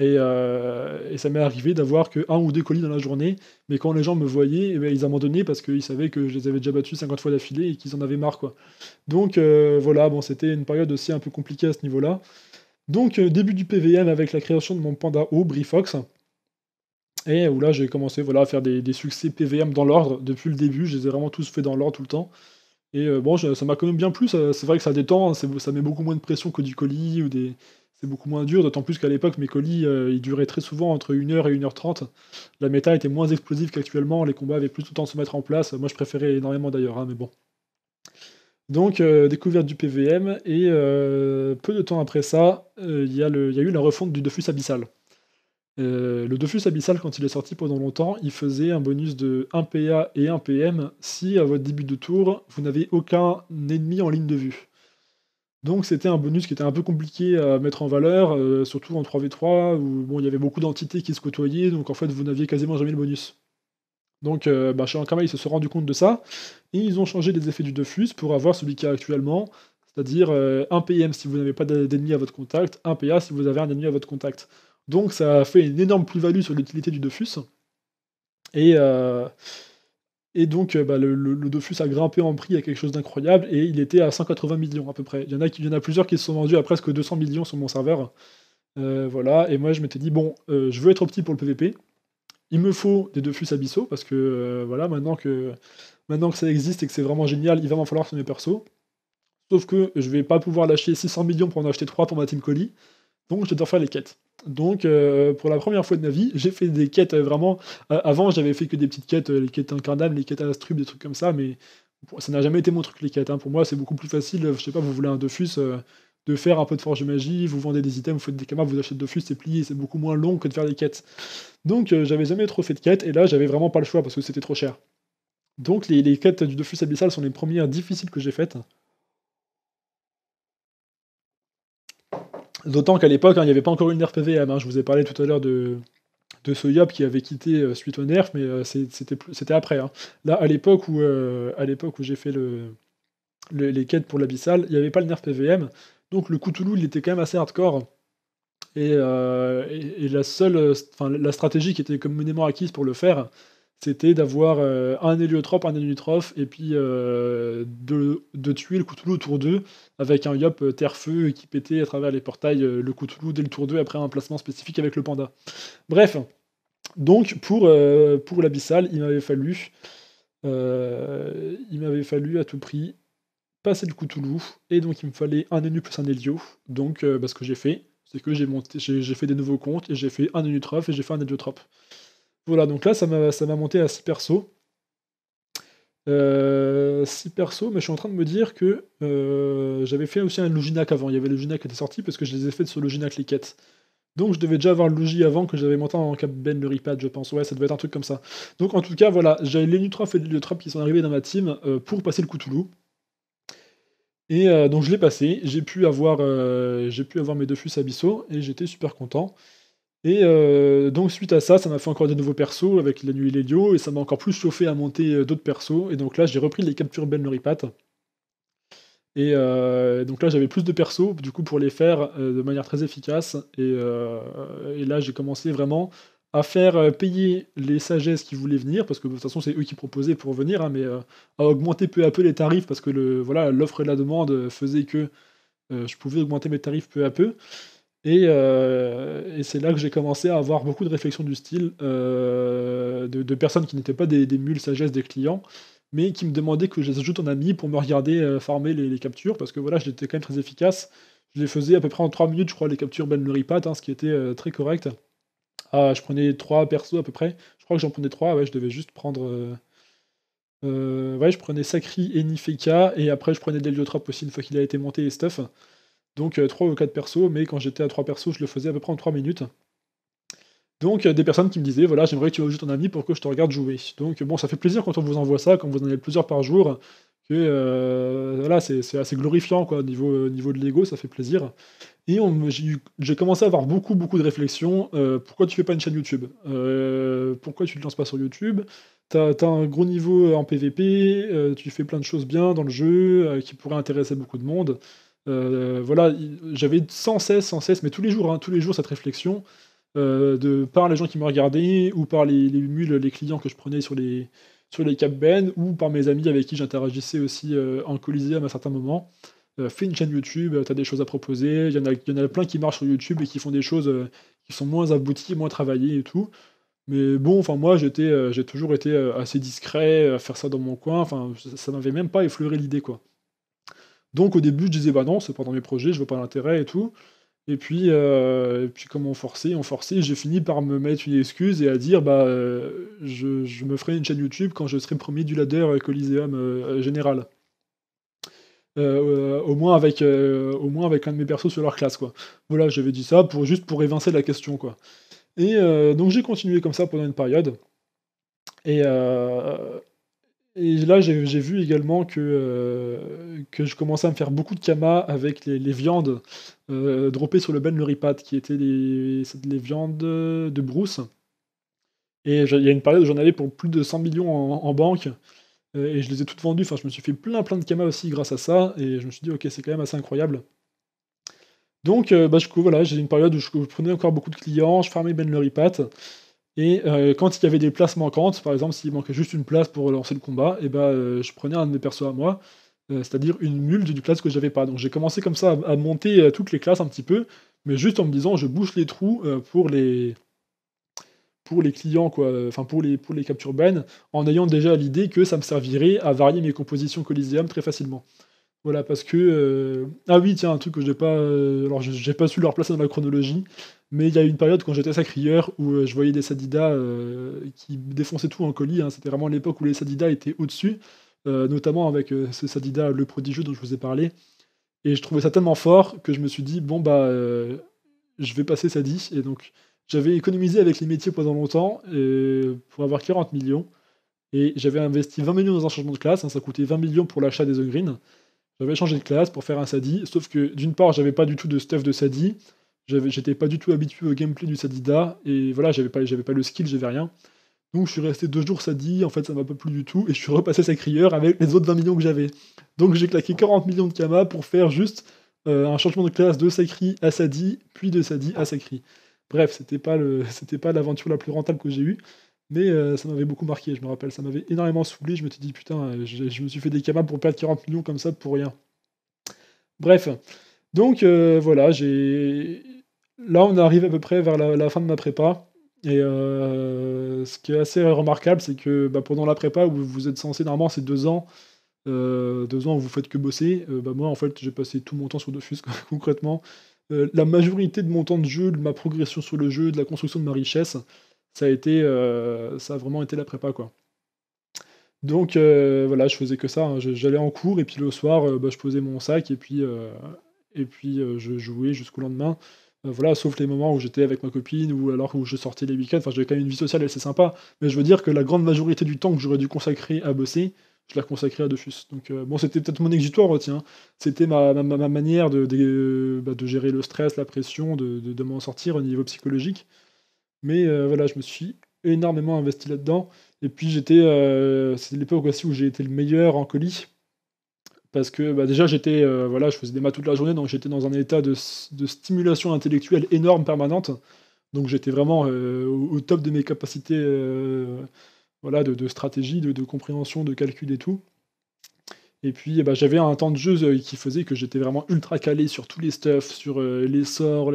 Et, euh, ça m'est arrivé d'avoir que un ou deux colis dans la journée, mais quand les gens me voyaient, eh ben, ils abandonnaient parce qu'ils savaient que je les avais déjà battus 50 fois d'affilée et qu'ils en avaient marre. Quoi. Donc euh, voilà, bon, c'était une période aussi un peu compliquée à ce niveau-là. Donc début du PVM avec la création de mon Panda O, Brifox. Et où là, j'ai commencé voilà, à faire des, succès PVM dans l'ordre depuis le début. Je les ai vraiment tous fait dans l'ordre tout le temps. Et euh, bon, ça m'a quand même bien plu. C'est vrai que ça détend, ça met beaucoup moins de pression que du colis ou des. C'est beaucoup moins dur, d'autant plus qu'à l'époque, mes colis, euh, ils duraient très souvent entre 1h et 1h30. La méta était moins explosive qu'actuellement, les combats avaient plus le temps de se mettre en place. Moi, je préférais énormément d'ailleurs, hein, mais bon. Donc, euh, découverte du PVM, et peu de temps après ça, il y, a eu la refonte du Dofus Abyssal. Euh, le Dofus Abyssal, quand il est sorti pendant longtemps, il faisait un bonus de 1 PA et 1 PM si à votre début de tour, vous n'avez aucun ennemi en ligne de vue. Donc c'était un bonus qui était un peu compliqué à mettre en valeur, euh, surtout en 3v3, où bon, il y avait beaucoup d'entités qui se côtoyaient, donc en fait vous n'aviez quasiment jamais le bonus. Donc euh, bah, chez Ankama, ils se sont rendus compte de ça, et ils ont changé les effets du Dofus pour avoir celui qu'il y a actuellement, c'est-à-dire 1 PM si vous n'avez pas d'ennemi à votre contact, 1 PA si vous avez un ennemi à votre contact. Donc ça a fait une énorme plus-value sur l'utilité du Dofus. Et, euh, donc euh, bah, le, Dofus a grimpé en prix à quelque chose d'incroyable et il était à 180 millions à peu près. Il y en a, plusieurs qui se sont vendus à presque 200 millions sur mon serveur. Euh, voilà, et moi je m'étais dit, bon, je veux être opti pour le PVP. Il me faut des Dofus abyssaux parce que voilà, maintenant que, ça existe et que c'est vraiment génial, il va m'en falloir sur mes persos. Sauf que je vais pas pouvoir lâcher 600 millions pour en acheter 3 pour ma team colis. Donc je dois faire les quêtes. Donc, euh, pour la première fois de ma vie, j'ai fait des quêtes euh, vraiment. Euh, avant, j'avais fait que des petites quêtes, les quêtes incarnables, les quêtes à Astrub, des trucs comme ça, mais ça n'a jamais été mon truc, les quêtes. Hein. Pour moi, c'est beaucoup plus facile. Je sais pas, vous voulez un Dofus, de faire un peu de forge de magie, vous vendez des items, vous faites des camas, vous achetez Dofus, c'est plié, c'est beaucoup moins long que de faire des quêtes. Donc, j'avais jamais trop fait de quêtes, et là, j'avais vraiment pas le choix parce que c'était trop cher. Donc, les, les quêtes du Dofus abyssal sont les premières difficiles que j'ai faites. D'autant qu'à l'époque, hein, il n'y avait pas encore une nerf PVM. Hein. Je vous ai parlé tout à l'heure de, ce Yop qui avait quitté euh, suite au nerf, mais euh, c'était après. Hein. Là, à l'époque où, euh, j'ai fait le, les quêtes pour l'abyssal, il n'y avait pas le nerf PVM. Donc le Cthulhu, il était quand même assez hardcore. Et, et, la seule, la stratégie qui était communément acquise pour le faire, c'était d'avoir euh, un héliotrope, un héliotrophe, et puis euh, de, tuer le Cthulhu au tour 2 avec un Yop euh, terre-feu qui pétait à travers les portails le Cthulhu dès le tour 2 après un placement spécifique avec le panda. Bref, donc pour, pour l'abyssal, il m'avait fallu, fallu à tout prix passer le Cthulhu, et donc il me fallait un Enu plus un Hélio. Donc bah, ce que j'ai fait, c'est que j'ai monté, j'ai fait des nouveaux comptes, et j'ai fait un héliotrope et j'ai fait un héliotrope. Voilà, donc là, ça m'a monté à 6 persos. 6 euh, persos, mais je suis en train de me dire que euh, j'avais fait aussi un Luginac avant. Il y avait le Luginac qui était sorti parce que je les ai fait sur Luginac les quêtes. Donc je devais déjà avoir le Lugi avant que j'avais monté en Cap Ben le Ripad, je pense. Ouais, ça devait être un truc comme ça. Donc en tout cas, voilà, j'avais les Nutrop et les Nutrop qui sont arrivés dans ma team euh, pour passer le Cthulhu. Et donc je l'ai passé, j'ai pu avoir, pu avoir mes deux fus abyssaux et j'étais super content. Et donc suite à ça, ça m'a fait encore des nouveaux persos avec la nuit Lélio et ça m'a encore plus chauffé à monter d'autres persos. Et donc là, j'ai repris les captures Ben Loripat. Et donc là, j'avais plus de persos, du coup, pour les faire de manière très efficace. Et, et là, j'ai commencé vraiment à faire euh, payer les sagesses qui voulaient venir, parce que de toute façon c'est eux qui proposaient pour venir, hein, mais euh, à augmenter peu à peu les tarifs, parce que le, voilà, l'offre et la demande faisaient que euh, je pouvais augmenter mes tarifs peu à peu. Et, c'est là que j'ai commencé à avoir beaucoup de réflexions du style de, personnes qui n'étaient pas des, mules sagesse des clients, mais qui me demandaient que je les ajoute en ami pour me regarder farmer les, captures, parce que voilà, j'étais quand même très efficace. Je les faisais à peu près en 3 minutes, je crois, les captures Ben Luripat, hein, ce qui était très correct. Ah, je prenais trois persos à peu près. Je crois que j'en prenais trois. Ouais, je devais juste prendre. Euh, euh, ouais, je prenais Sakri et Nifeka. Et après, je prenais Deliotrop aussi une fois qu'il a été monté et stuff. Donc, euh, trois ou quatre persos. Mais quand j'étais à trois persos, je le faisais à peu près en trois minutes. Donc, des personnes qui me disaient voilà, j'aimerais que tu ajoutes ton ami pour que je te regarde jouer. Donc, bon, ça fait plaisir quand on vous envoie ça, quand vous en avez plusieurs par jour. Que voilà, c'est assez glorifiant quoi, niveau, niveau de l'ego, ça fait plaisir. Et j'ai commencé à avoir beaucoup, beaucoup de réflexions. Euh, pourquoi tu fais pas une chaîne YouTube? Euh, Pourquoi tu te lances pas sur YouTube? T'as as un gros niveau en PVP, euh, tu fais plein de choses bien dans le jeu qui pourraient intéresser beaucoup de monde. Voilà, j'avais sans cesse, sans cesse, mais tous les jours, hein, tous les jours cette réflexion de par les gens qui me regardaient ou par les, mules, les clients que je prenais sur les sur les cap ben ou par mes amis avec qui j'interagissais aussi en Coliseum à certains moments. Euh, fais une chaîne YouTube, tu as des choses à proposer. Il y, en a, plein qui marchent sur YouTube et qui font des choses euh, qui sont moins abouties, moins travaillées et tout. Mais bon, enfin moi euh, j'ai toujours été assez discret à faire ça dans mon coin. Enfin, ça, n'avait même pas effleuré l'idée quoi. Donc au début je disais bah non, c'est pas dans mes projets, je vois pas l'intérêt et tout. Et puis, puis comme on forçait, on forçait, j'ai fini par me mettre une excuse et à dire bah je, je, me ferai une chaîne YouTube quand je serai premier du ladder Coliseum général. Euh, au, moins avec, euh, au moins avec un de mes persos sur leur classe. Quoi. Voilà, j'avais dit ça pour, juste pour évincer la question. Quoi. Et euh, donc j'ai continué comme ça pendant une période. Et, et là, j'ai vu également que, que je commençais à me faire beaucoup de kama avec les, viandes droppées sur le Ben Luripat, qui étaient les, viandes de brousse. Et il y a une période où j'en avais pour plus de 100 millions en banque. Euh, et je les ai toutes vendues. Enfin, je me suis fait plein plein de kamas aussi grâce à ça. Et je me suis dit, ok, c'est quand même assez incroyable. Donc, euh, bah, voilà, j'ai une période où je, prenais encore beaucoup de clients, je farmais Ben le ripat. Et euh, quand il y avait des places manquantes, par exemple, s'il manquait juste une place pour lancer le combat, et bah, je prenais un de mes persos à moi, c'est-à-dire une mule d'une classe que j'avais pas. Donc j'ai commencé comme ça à, monter toutes les classes un petit peu, mais juste en me disant, je bouche les trous pour les pour les clients, quoi, enfin pour les, pour les captures ban, en ayant déjà l'idée que ça me servirait à varier mes compositions Coliseum très facilement. Voilà, parce que. Euh, ah oui, tiens, un truc que j'ai pas. Euh, alors, j'ai pas su leur placer dans la chronologie, mais il y a eu une période quand j'étais sacrieur où euh, je voyais des Sadidas qui défonçaient tout en colis. Hein. C'était vraiment l'époque où les Sadidas étaient au-dessus, notamment avec ce Sadida, le prodigieux dont je vous ai parlé. Et je trouvais ça tellement fort que je me suis dit, bon, bah, je vais passer Sadi. Et donc, j'avais économisé avec les métiers pendant longtemps pour avoir 40 millions. Et j'avais investi 20 millions dans un changement de classe. Hein, ça coûtait 20 millions pour l'achat des Green. J'avais changé de classe pour faire un Sadi. Sauf que d'une part, j'avais pas du tout de stuff de Sadi. J'étais pas du tout habitué au gameplay du Sadida. Et voilà, j'avais pas, pas le skill, j'avais rien. Donc je suis resté deux jours Sadi. En fait, ça m'a pas plu du tout. Et je suis repassé Sacrieur avec les autres 20 millions que j'avais. Donc j'ai claqué 40 millions de Kama pour faire juste euh, un changement de classe de Sacri à Sadi, puis de Sadi à Sacri. Bref, c'était pas pas l'aventure la plus rentable que j'ai eue, mais euh, ça m'avait beaucoup marqué. Je me rappelle, ça m'avait énormément saoulé. Je me suis dit putain, je, me suis fait des capables pour perdre 40 millions comme ça pour rien. Bref, donc euh, voilà, j'ai là on arrive à peu près vers la, fin de ma prépa. Et euh, ce qui est assez remarquable, c'est que bah, pendant la prépa où vous êtes censé normalement c'est deux ans, deux ans où vous faites que bosser, bah, moi en fait j'ai passé tout mon temps sur Dofus concrètement. Euh, la majorité de mon temps de jeu, de ma progression sur le jeu, de la construction de ma richesse, ça a été, euh, ça a vraiment été la prépa quoi. Donc euh, voilà, je faisais que ça. Hein. J'allais en cours et puis le soir, bah, je posais mon sac et puis et puis je jouais jusqu'au lendemain. Voilà, sauf les moments où j'étais avec ma copine ou alors où je sortais les week-ends. Enfin, j'avais quand même une vie sociale assez sympa. Mais je veux dire que la grande majorité du temps que j'aurais dû consacrer à bosser, je la consacrais à Dofus. Donc bon, c'était peut-être mon exutoire, tiens. C'était ma, ma, manière bah, de, gérer le stress, la pression, de, m'en sortir au niveau psychologique. Mais voilà, je me suis énormément investi là-dedans. Et puis j'étais, l'époque aussi où j'ai été le meilleur en colis parce que bah, déjà j'étais voilà je faisais des maths toute la journée donc j'étais dans un état de, stimulation intellectuelle énorme permanente donc j'étais vraiment au, top de mes capacités voilà de, stratégie de, compréhension de calcul et tout et puis bah, j'avais un temps de jeu qui faisait que j'étais vraiment ultra calé sur tous les stuffs sur les sorts.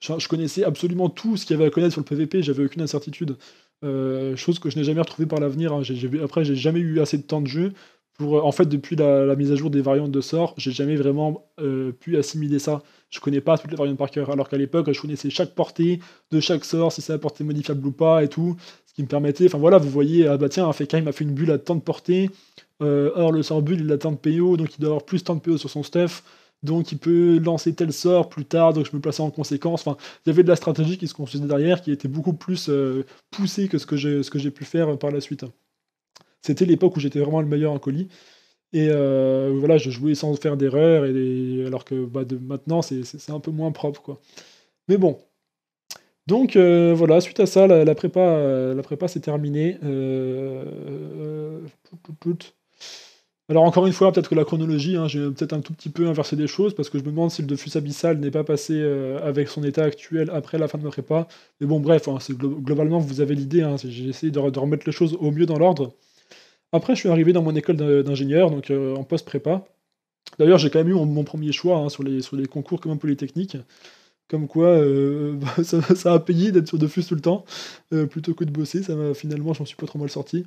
Je, connaissais absolument tout ce qu'il y avait à connaître sur le PVP j'avais aucune incertitude chose que je n'ai jamais retrouvée par l'avenir hein. après j'ai jamais eu assez de temps de jeu en fait, depuis la, mise à jour des variantes de sorts, j'ai jamais vraiment euh, pu assimiler ça. Je connais pas toutes les variantes par cœur, alors qu'à l'époque, je connaissais chaque portée de chaque sort, si c'est la portée modifiable ou pas et tout, ce qui me permettait. Enfin voilà, vous voyez, ah bah tiens, il m'a fait une bulle à tant de portée. Euh, or, le sort bulle, il a tant de PO, donc il doit avoir plus tant de PO sur son stuff. Donc il peut lancer tel sort plus tard, donc je me plaçais en conséquence. Enfin, il y avait de la stratégie qui se construisait derrière, qui était beaucoup plus euh, poussée que ce que j'ai pu faire par la suite. C'était l'époque où j'étais vraiment le meilleur en colis. Et euh, voilà, je jouais sans faire d'erreur, et alors que bah, de, maintenant, c'est un peu moins propre. quoi. Mais bon. Donc euh, voilà, suite à ça, la, prépa, euh, la prépa s'est terminée. alors encore une fois, peut-être que la chronologie, hein, j'ai peut-être un tout petit peu inversé des choses, parce que je me demande si le Defus Abyssal n'est pas passé avec son état actuel après la fin de ma prépa. Mais bon, bref, hein, globalement, vous avez l'idée, hein, j'ai essayé de, de, remettre les choses au mieux dans l'ordre. Après, je suis arrivé dans mon école d'ingénieur, donc euh, en post-prépa. D'ailleurs, j'ai quand même eu mon, premier choix hein, sur, les, concours comme polytechnique. Comme quoi, euh, ça, a payé d'être sur Defus tout le temps, euh, plutôt que de bosser. Ça finalement, j'en suis pas trop mal sorti.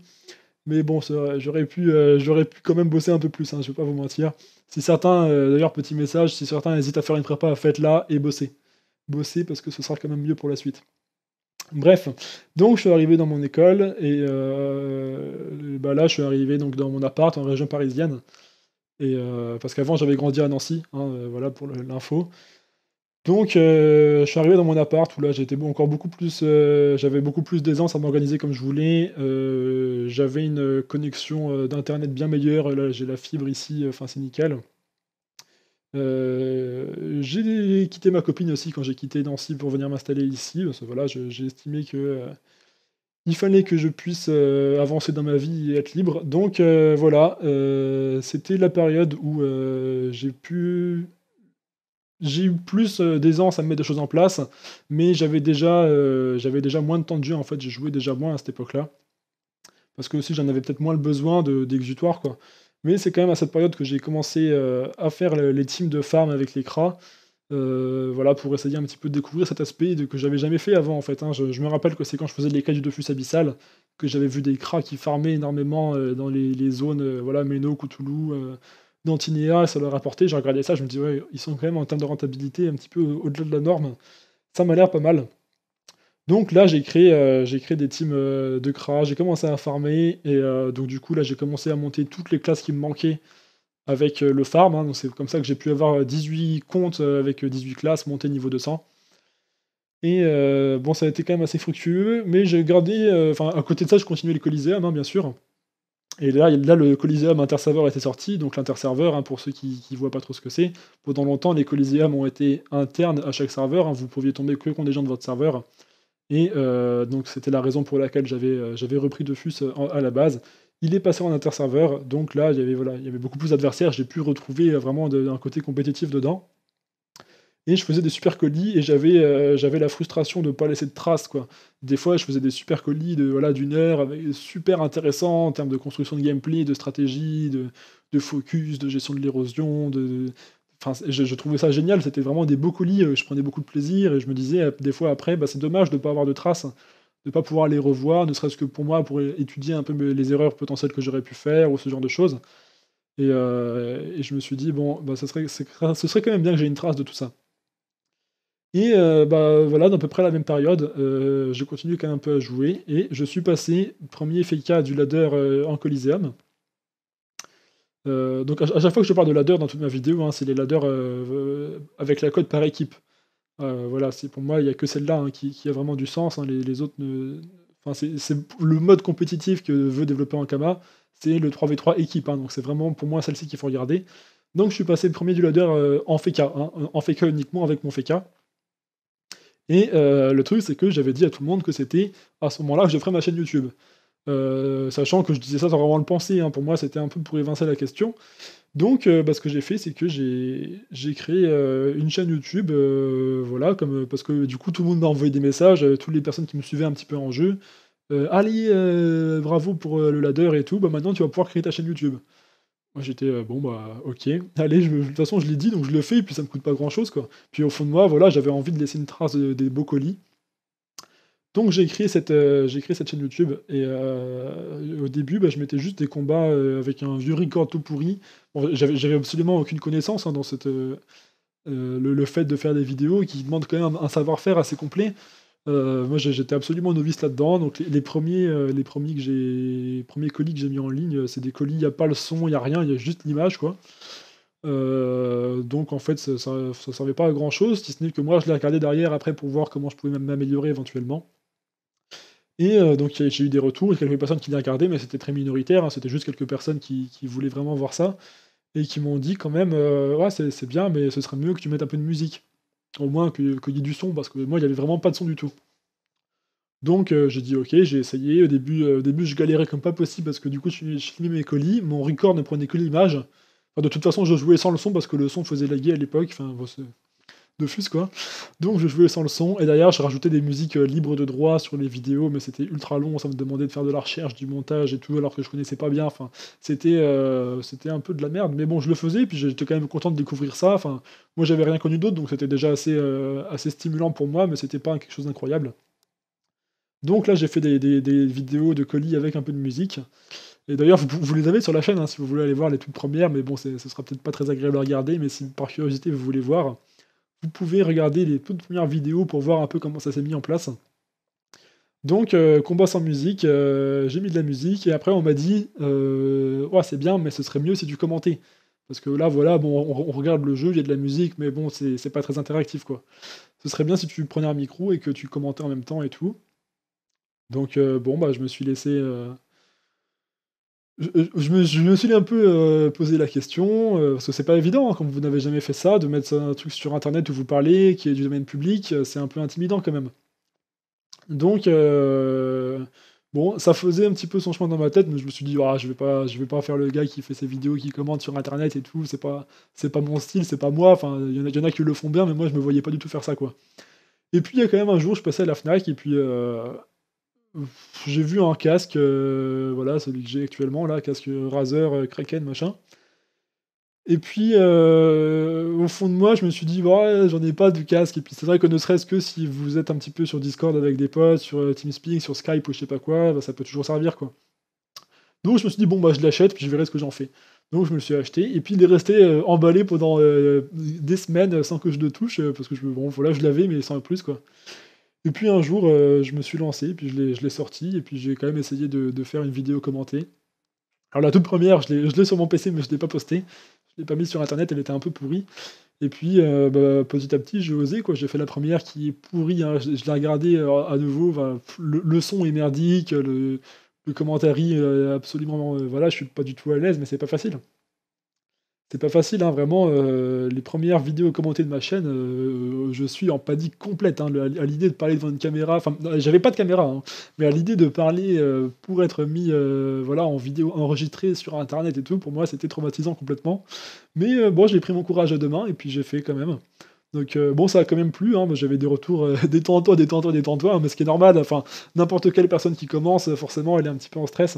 Mais bon, j'aurais pu, pu quand même bosser un peu plus, hein, je vais pas vous mentir. Si certains, d'ailleurs, petit message, si certains hésitent à faire une prépa, faites-la et bossez. Bossez parce que ce sera quand même mieux pour la suite. Bref, donc je suis arrivé dans mon école et euh, bah là je suis arrivé donc dans mon appart en région parisienne. Et euh, parce qu'avant j'avais grandi à Nancy, hein, euh, voilà pour l'info. Donc je suis arrivé dans mon appart où là j'étais encore beaucoup plus, j'avais beaucoup plus d'aisance à m'organiser comme je voulais. j'avais une connexion d'internet bien meilleure. Là j'ai la fibre ici, enfin c'est nickel. Euh, j'ai quitté ma copine aussi quand j'ai quitté Nancy pour venir m'installer ici, voilà, j'ai estimé que euh, il fallait que je puisse euh, avancer dans ma vie et être libre. Donc voilà, c'était la période où j'ai pu j'ai eu plus d'aisance à mettre des choses en place, mais j'avais déjà, j'avais déjà moins de temps de jeu en fait, j'ai joué déjà moins à cette époque-là. Parce que aussi j'en avais peut-être moins le besoin d'exutoire quoi. Mais c'est quand même à cette période que j'ai commencé euh, à faire les teams de farm avec les cras. Euh, voilà, pour essayer un petit peu de découvrir cet aspect que j'avais jamais fait avant en fait. Hein. Je, me rappelle que c'est quand je faisais les quêtes du Dofus Abyssal que j'avais vu des cras qui farmaient énormément euh, dans les, zones, voilà, Meno, ça leur apportait. J'ai regardé ça, je me dis, ouais, ils sont quand même en termes de rentabilité un petit peu au-delà de la norme. Ça m'a l'air pas mal. Donc là, j'ai créé, euh, des teams euh, de crash, j'ai commencé à farmer, et euh, donc du coup, là, j'ai commencé à monter toutes les classes qui me manquaient avec le farm. Hein. donc c'est comme ça que j'ai pu avoir 18 comptes avec 18 classes, monter niveau 200. Et bon, ça a été quand même assez fructueux, mais j'ai gardé. Enfin, à côté de ça, je continuais les Coliseum, hein, bien sûr. Et là, le Coliseum interserveur était sorti, donc l'interserveur, hein, pour ceux qui ne voient pas trop ce que c'est, pendant longtemps, les Coliseum ont été internes à chaque serveur, vous pouviez tomber que contre des gens de votre serveur. Et euh, donc c'était la raison pour laquelle j'avais euh, repris Dofus euh, à la base. Il est passé en interserveur, donc là il y avait, beaucoup plus d'adversaires, j'ai pu retrouver vraiment un côté compétitif dedans. Et je faisais des super colis et j'avais la frustration de ne pas laisser de traces. Des fois je faisais des super colis d'une heure, super intéressants en termes de construction de gameplay, de stratégie, de, de focus, de gestion de l'érosion, de, je, trouvais ça génial, c'était vraiment des beaux colis, euh, je prenais beaucoup de plaisir et je me disais euh, des fois après, bah, c'est dommage de ne pas avoir de traces, de ne pas pouvoir les revoir, ne serait-ce que pour moi, pour étudier un peu les erreurs potentielles que j'aurais pu faire ou ce genre de choses. Et, euh, je me suis dit, bon, bah, ce serait quand même bien que j'ai une trace de tout ça. Et bah, voilà, dans à peu près la même période, j'ai continué quand même un peu à jouer et je suis passé premier FK du ladder en Coliseum. Euh, donc à, chaque fois que je parle de ladder dans toute ma vidéo, hein, c'est les ladders euh, euh, avec la code par équipe. voilà, c'est pour moi il n'y a que celle-là hein, qui, a vraiment du sens. Hein, les, autres, enfin, c'est le mode compétitif que veut développer Ankama. c'est le 3v3 équipe, donc c'est vraiment pour moi celle-ci qu'il faut regarder. Donc je suis passé premier du ladder en FK, en FK uniquement avec mon FK. Et le truc, c'est que j'avais dit à tout le monde que c'était à ce moment-là que je ferais ma chaîne YouTube. Sachant que je disais ça sans vraiment le penser, hein, pour moi c'était un peu pour évincer la question. Donc, euh, bah, ce que j'ai fait, c'est que j'ai créé euh, une chaîne YouTube, euh, voilà, comme, parce que du coup, tout le monde m'a envoyé des messages, toutes les personnes qui me suivaient un petit peu en jeu. allez, bravo pour le ladder et tout, bah maintenant tu vas pouvoir créer ta chaîne YouTube. Moi j'étais bon bah ok, allez, de toute façon je l'ai dit donc je le fais et puis ça me coûte pas grand chose quoi. Puis au fond de moi voilà j'avais envie de laisser une trace des beaux colis. Donc j'ai créé, cette, euh, cette chaîne YouTube et euh, au début bah, je mettais juste des combats euh, avec un vieux record tout pourri. j'avais, absolument aucune connaissance hein, dans cette, le, fait de faire des vidéos qui demande quand même un, savoir-faire assez complet. moi j'étais absolument novice là-dedans, donc les, premiers, les premiers, que premiers colis que j'ai mis en ligne, c'est des colis, il n'y a pas le son, il n'y a rien, il y a juste l'image quoi. donc en fait ça, ne servait pas à grand chose, si ce n'est que moi je l'ai regardé derrière après pour voir comment je pouvais m'améliorer éventuellement. Et euh, donc j'ai eu des retours, quelques personnes qui l'ont regardé, mais c'était très minoritaire, hein, c'était juste quelques personnes qui, voulaient vraiment voir ça, et qui m'ont dit quand même, euh, ouais c'est bien, mais ce serait mieux que tu mettes un peu de musique. Au moins qu'il y ait du son, parce que moi il n'y avait vraiment pas de son du tout. Donc euh, j'ai dit ok, j'ai essayé, au début, début je galérais comme pas possible, parce que du coup je, filmais mes colis, mon record ne prenait que l'image. De toute façon je jouais sans le son, parce que le son faisait laguer à l'époque, enfin de fus quoi. Donc je jouais sans le son, et derrière je rajoutais des musiques euh, libres de droit sur les vidéos, mais c'était ultra long, ça me demandait de faire de la recherche, du montage et tout, alors que je connaissais pas bien, enfin c'était euh, c'était un peu de la merde, mais bon je le faisais, puis j'étais quand même content de découvrir ça, enfin moi j'avais rien connu d'autre, donc c'était déjà assez, euh, assez stimulant pour moi, mais c'était pas quelque chose d'incroyable. Donc là j'ai fait des, vidéos de colis avec un peu de musique, et d'ailleurs, vous, les avez sur la chaîne hein, si vous voulez aller voir les toutes premières, mais bon, ce sera peut-être pas très agréable à regarder, mais si par curiosité vous voulez voir, vous pouvez regarder les toutes premières vidéos pour voir un peu comment ça s'est mis en place. Donc, euh, combat sans musique, euh, j'ai mis de la musique, et après on m'a dit euh, c'est bien, mais ce serait mieux si tu commentais. Parce que là, voilà, bon, on, regarde le jeu, il y a de la musique, mais bon, c'est pas très interactif, quoi. Ce serait bien si tu prenais un micro et que tu commentais en même temps et tout. Donc, bon, bah, je me suis laissé je, me, suis un peu euh, posé la question, euh, parce que c'est pas évident, hein, quand vous n'avez jamais fait ça, de mettre un truc sur internet où vous parlez, qui est du domaine public, euh, c'est un peu intimidant quand même. Donc, bon, ça faisait un petit peu son chemin dans ma tête, mais je me suis dit, ah, je vais pas, je vais pas faire le gars qui fait ses vidéos, qui commente sur internet et tout, c'est pas, pas mon style, c'est pas moi, enfin, il y, en a qui le font bien, mais moi je me voyais pas du tout faire ça, quoi. Et puis il y a quand même un jour, je passais à la FNAC, et puis j'ai vu un casque, euh, voilà, celui que j'ai actuellement, là, casque Razer, euh, Kraken, machin. Et puis, euh, au fond de moi, je me suis dit, ouais, j'en ai pas de casque. Et puis, c'est vrai que ne serait-ce que si vous êtes un petit peu sur Discord avec des potes, sur TeamSpeak, sur Skype ou je sais pas quoi, bah, ça peut toujours servir, quoi. Donc, je me suis dit, bon, bah, je l'achète, puis je verrai ce que j'en fais. Donc, je me le suis acheté. Et puis, il est resté emballé pendant des semaines sans que je le touche, parce que je, bon, voilà, je l'avais, mais sans plus, quoi. Et puis un jour, euh, je me suis lancé, puis je l'ai sorti, et puis j'ai quand même essayé de, faire une vidéo commentée. Alors la toute première, je l'ai sur mon PC, mais je ne l'ai pas postée. Je l'ai pas mise sur internet, elle était un peu pourrie. Et puis euh, bah, petit à petit, j'ai osé, quoi. J'ai fait la première qui est pourrie, hein. je, l'ai regardée euh, à nouveau. le, son est merdique, le, le commentaire absolument. voilà, je suis pas du tout à l'aise, mais c'est pas facile. C'est pas facile, hein, vraiment. Euh, les premières vidéos commentées de ma chaîne, euh, je suis en panique complète hein, à l'idée de parler devant une caméra. Enfin, j'avais pas de caméra, hein, mais à l'idée de parler euh, pour être mis voilà, en vidéo enregistrée sur internet et tout, pour moi c'était traumatisant complètement. Mais bon, j'ai pris mon courage à deux mains et puis j'ai fait quand même. Donc bon, ça a quand même plu, j'avais des retours détends-toi, détends-toi, détends-toi, mais ce qui est normal, enfin, n'importe quelle personne qui commence, forcément, elle est un petit peu en stress.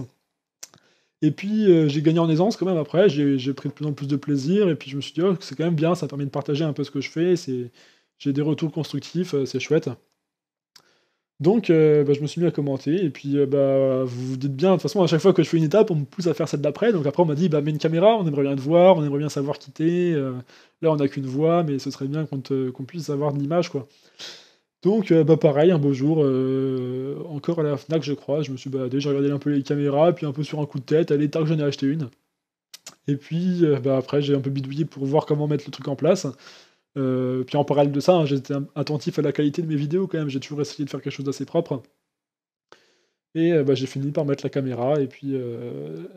Et puis euh, j'ai gagné en aisance quand même après, j'ai pris de plus en plus de plaisir, et puis je me suis dit, oh, c'est quand même bien, ça permet de partager un peu ce que je fais, j'ai des retours constructifs, euh, c'est chouette. Donc euh, bah, je me suis mis à commenter, et puis bah, vous vous dites bien, de toute façon, à chaque fois que je fais une étape, on me pousse à faire celle d'après, donc après on m'a dit, bah, mets une caméra, on aimerait bien te voir, on aimerait bien savoir quitter, là on n'a qu'une voix, mais ce serait bien qu'on puisse avoir de l'image, quoi. Donc, euh, bah pareil, un beau jour, euh, encore à la Fnac, je crois, je me suis baladé, j'ai regardé un peu les caméras, puis un peu sur un coup de tête, à l'état que j'en ai acheté une. Et puis, euh, bah, après, j'ai un peu bidouillé pour voir comment mettre le truc en place. puis en parallèle de ça, hein, j'étais attentif à la qualité de mes vidéos quand même, j'ai toujours essayé de faire quelque chose d'assez propre. Et bah, j'ai fini par mettre la caméra et puis,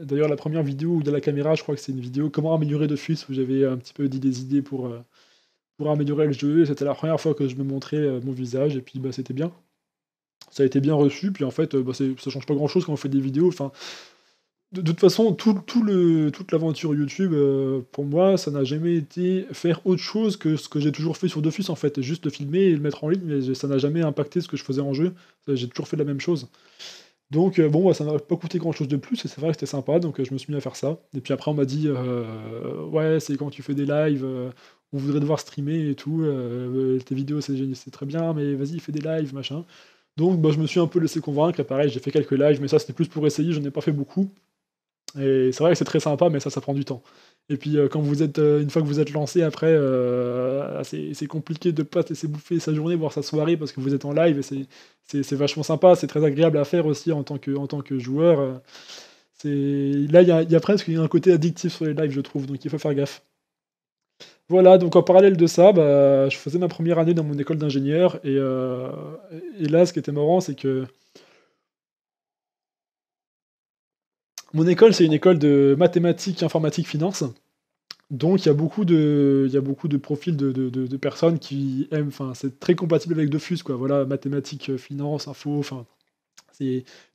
d'ailleurs la première vidéo où il y a la caméra, je crois que c'est une vidéo comment améliorer Dofus où j'avais un petit peu dit des idées pour, pour améliorer le jeu c'était la première fois que je me montrais, mon visage et puis, bah, c'était bien. Ça a été bien reçu, puis en fait, bah, ça change pas grand chose quand on fait des vidéos, enfin de toute façon, tout toute l'aventure YouTube, pour moi, ça n'a jamais été faire autre chose que ce que j'ai toujours fait sur Dofus, en fait. Juste le filmer et le mettre en ligne, mais ça n'a jamais impacté ce que je faisais en jeu. J'ai toujours fait la même chose. Donc bon, bah, ça m'a pas coûté grand chose de plus et c'est vrai que c'était sympa, donc je me suis mis à faire ça. Et puis après on m'a dit, «Ouais, c'est quand tu fais des lives, on voudrait devoir streamer et tout, tes vidéos c'est très bien, mais vas-y fais des lives, machin». Donc bah, je me suis un peu laissé convaincre pareil, j'ai fait quelques lives, mais ça c'était plus pour essayer, j'en ai pas fait beaucoup. Et c'est vrai que c'est très sympa, mais ça, ça prend du temps. Et puis quand vous êtes, une fois que vous êtes lancé après, c'est compliqué de pas se laisser bouffer sa journée, voire sa soirée parce que vous êtes en live et c'est vachement sympa, c'est très agréable à faire aussi en tant que en tant que joueur, là, il y a presque un côté addictif sur les lives, je trouve, donc il faut faire gaffe. Voilà, donc en parallèle de ça, bah, je faisais ma première année dans mon école d'ingénieur et et là, ce qui était marrant, c'est que mon école, c'est une école de mathématiques, informatique, finance. Donc il y a beaucoup de profils de personnes qui aiment enfin, c'est très compatible avec Dofus, quoi. Voilà, mathématiques, finance, info, enfin,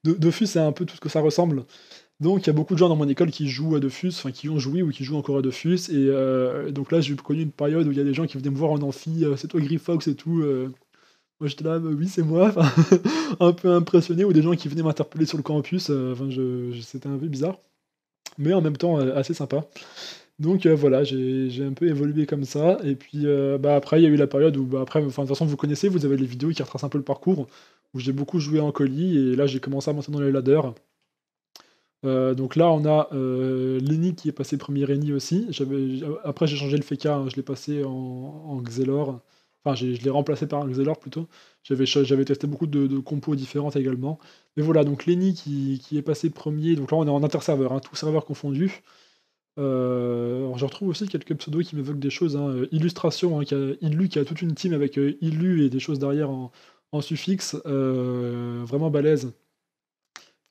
Dofus, c'est un peu tout ce que ça ressemble. Donc il y a beaucoup de gens dans mon école qui jouent à Dofus, enfin qui ont joué ou qui jouent encore à Dofus et donc là, j'ai connu une période où il y a des gens qui venaient me voir en amphi, «C'est toi Grifox et tout?» moi j'étais là: «Bah oui, c'est moi», un peu impressionné ou des gens qui venaient m'interpeller sur le campus, enfin c'était un peu bizarre, mais en même temps, assez sympa. Donc voilà, j'ai un peu évolué comme ça et puis, bah, après il y a eu la période où, bah, après, de toute façon vous connaissez, vous avez les vidéos qui retracent un peu le parcours, où j'ai beaucoup joué en colis et là j'ai commencé à monter dans les ladders. Donc là on a, Lenny qui est passé premier Reni aussi, après j'ai changé le Feka, hein, je l'ai passé en en Xelor, enfin je l'ai remplacé par un Xelor plutôt. J'avais testé beaucoup de compos différentes également. Mais voilà, donc Lenny qui qui est passé premier, donc là on est en interserveur, hein, tous serveurs confondus. Euh, je retrouve aussi quelques pseudos qui m'évoquent des choses, hein, euh, Illustration, hein, qui a Illu, qui a toute une team avec, euh, Illu et des choses derrière en suffixe, vraiment balèze,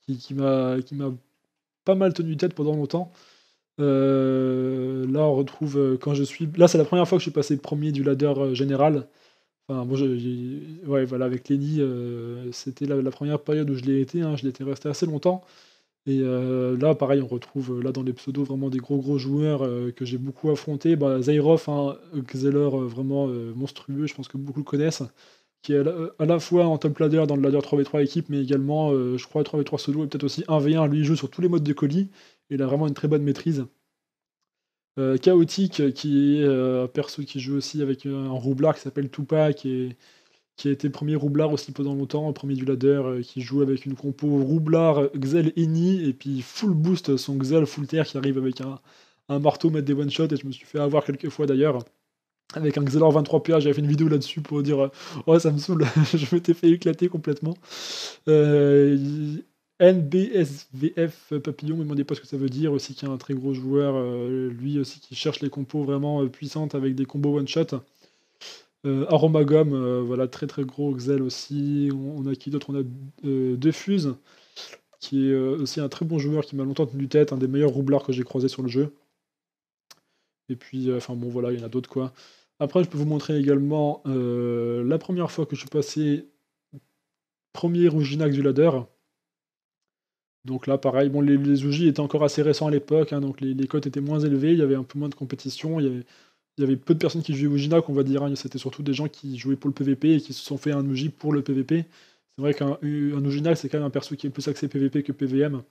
qui qui m'a pas mal tenu tête pendant longtemps. là, on retrouve, quand je suis là, c'est la première fois que je suis passé premier du ladder, général. Enfin, bon, ouais, voilà, avec Lenny, c'était la première période où je l'ai été, hein, je l'étais resté assez longtemps. Et là, pareil, on retrouve, là, dans les pseudos, vraiment des gros, gros joueurs, que j'ai beaucoup affrontés. Bah, hein, Xeller, vraiment, monstrueux, je pense que beaucoup le connaissent, qui est à la fois en top ladder dans le ladder 3v3 équipe, mais également, je crois 3v3 solo et peut-être aussi 1v1. Lui, il joue sur tous les modes de colis et il a vraiment une très bonne maîtrise. Chaotique, qui est, un perso qui joue aussi avec, un roublard qui s'appelle Tupac et qui a été premier roublard aussi pendant longtemps, premier du ladder, euh, qui joue avec une compo roublard, Xel, Eni, et puis full boost son Xel full terre qui arrive avec un, marteau mettre des one shot et je me suis fait avoir quelques fois d'ailleurs. Avec un Xelor 23 PA, j'avais fait une vidéo là-dessus pour dire Oh, ça me saoule, je m'étais fait éclater complètement. Euh, NBSVF Papillon, me demandez pas ce que ça veut dire, aussi qui est un très gros joueur, euh, lui aussi qui cherche les compos vraiment puissantes avec des combos one shot. Euh, Aromagum, euh, voilà, très très gros Xel aussi. On, a qui d'autre? On a euh, Defuse, qui est aussi un très bon joueur qui m'a longtemps tenu tête, un des meilleurs roublards que j'ai croisé sur le jeu. Et puis, enfin bon, voilà, il y en a d'autres quoi. Après, je peux vous montrer également la première fois que je suis passé premier Rouginac du ladder. Donc là, pareil, bon, les, les étaient encore assez récents à l'époque, hein, donc les, cotes étaient moins élevées, il y avait un peu moins de compétition, il y avait peu de personnes qui jouaient au Ginac, on va dire. Hein. C'était surtout des gens qui jouaient pour le PVP et qui se sont fait un OG pour le PVP. C'est vrai qu'un un c'est quand même un perso qui est plus axé PVP que PVM.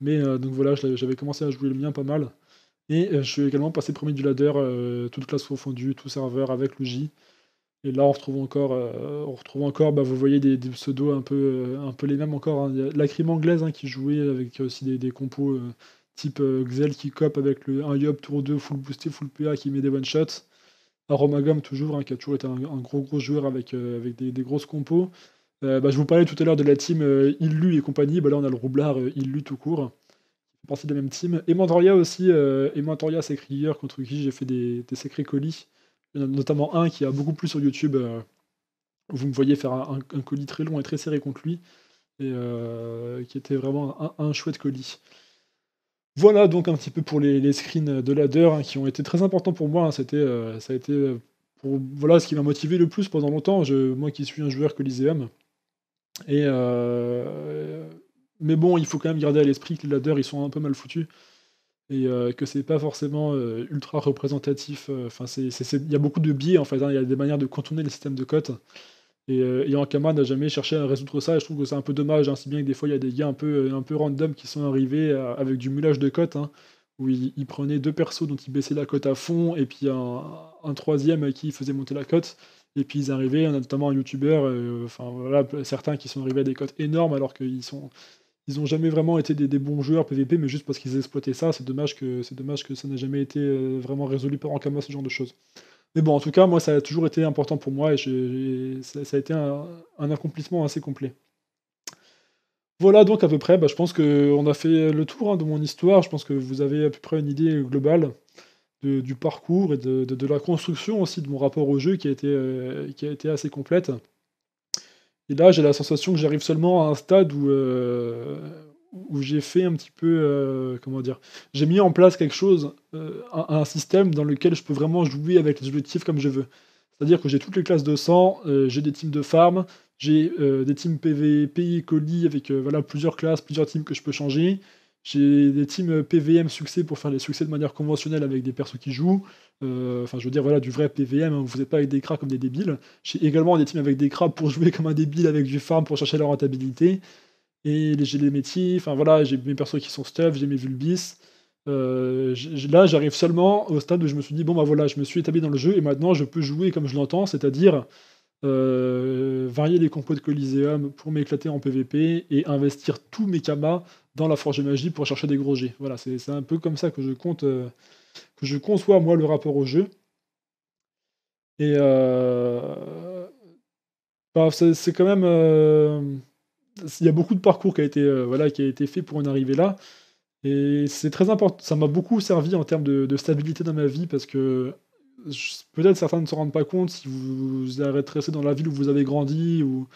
Mais euh, donc voilà, j'avais commencé à jouer le mien pas mal. Et euh, je suis également passé premier du ladder, euh, toute classe confondue, tout serveur avec Luigi. Et là, on retrouve encore, on retrouve encore bah, vous voyez des, pseudos un peu, un peu les mêmes encore. Hein. La crime anglaise hein, qui jouait avec aussi des, des compos type euh, Xel qui cop avec le, un Yob tour 2 full boosté, full PA qui met des one shots. Aromagam toujours, hein, qui a toujours été un, gros gros joueur avec, euh, avec des, grosses compos. Euh, bah, je vous parlais tout à l'heure de la team Illu et compagnie, bah, là on a le roublard Illu tout court, partie de la même team. Et Mantoria aussi, et Mantoria Secret contre qui j'ai fait des, secrets colis. Il y en a notamment un qui a beaucoup plus sur YouTube. vous me voyez faire un, colis très long et très serré contre lui. et qui était vraiment un, chouette colis. Voilà donc un petit peu pour les, screens de ladder hein, qui ont été très importants pour moi. Hein. C'était, ça a été pour, voilà ce qui m'a motivé le plus pendant longtemps. Je, moi qui suis un joueur Coliseum. Et mais bon, il faut quand même garder à l'esprit que les ladders ils sont un peu mal foutus et euh, que c'est pas forcément euh, ultra représentatif. Euh, enfin, il y a beaucoup de biais en fait. Hein, il y a des manières de contourner le système de cotes. Et, et Ankama n'a jamais cherché à résoudre ça. Je trouve que c'est un peu dommage. Hein, si bien que des fois il y a des gars un peu, un peu random qui sont arrivés avec du moulage de cotes. Hein, où ils, prenaient deux persos dont ils baissaient la cote à fond, et puis un, un troisième qui faisait monter la cote. Et puis ils arrivaient, notamment un youtubeur, enfin voilà, certains qui sont arrivés à des cotes énormes alors qu'ils sont ils ont jamais vraiment été des, bons joueurs PVP, mais juste parce qu'ils exploitaient ça. C'est dommage que c'est dommage que ça n'a jamais été euh, vraiment résolu par Ankama ce genre de choses. Mais bon, en tout cas, moi, ça a toujours été important pour moi et ça, a été un, accomplissement assez complet. Voilà donc à peu près, bah, je pense qu'on a fait le tour hein, de mon histoire, je pense que vous avez à peu près une idée globale du parcours et de, la construction aussi de mon rapport au jeu qui a été, euh, qui a été assez complète. Et là, j'ai la sensation que j'arrive seulement à un stade où, euh, où j'ai fait un petit peu. Euh, comment dire J'ai mis en place quelque chose, euh, un, système dans lequel je peux vraiment jouer avec les objectifs comme je veux. C'est-à-dire que j'ai toutes les classes de sang, j'ai des teams de farm, j'ai des teams PVP, colis avec voilà, plusieurs classes, plusieurs teams que je peux changer. J'ai des teams PVM succès pour faire les succès de manière conventionnelle avec des persos qui jouent. Euh, enfin, je veux dire, voilà, du vrai PVM, hein, vous n'êtes pas avec des crabs comme des débiles. J'ai également des teams avec des crabs pour jouer comme un débile avec du farm pour chercher la rentabilité. Et j'ai les métiers, enfin voilà, j'ai mes persos qui sont stuff, j'ai mes vulbis. Euh, là, j'arrive seulement au stade où je me suis dit, bon bah voilà, je me suis établi dans le jeu et maintenant je peux jouer comme je l'entends, c'est-à-dire euh, varier les compos de Coliseum pour m'éclater en PvP et investir tous mes kamas dans la forge magie pour chercher des gros G. Voilà, c'est un peu comme ça que je compte, que je conçois moi le rapport au jeu. Et euh, bah, c'est quand même, euh, il y a beaucoup de parcours qui a été, voilà, qui a été fait pour en arriver là. Et c'est très important. Ça m'a beaucoup servi en termes de, stabilité dans ma vie parce que peut-être certains ne se rendent pas compte si vous êtes resté dans la ville où vous avez grandi ou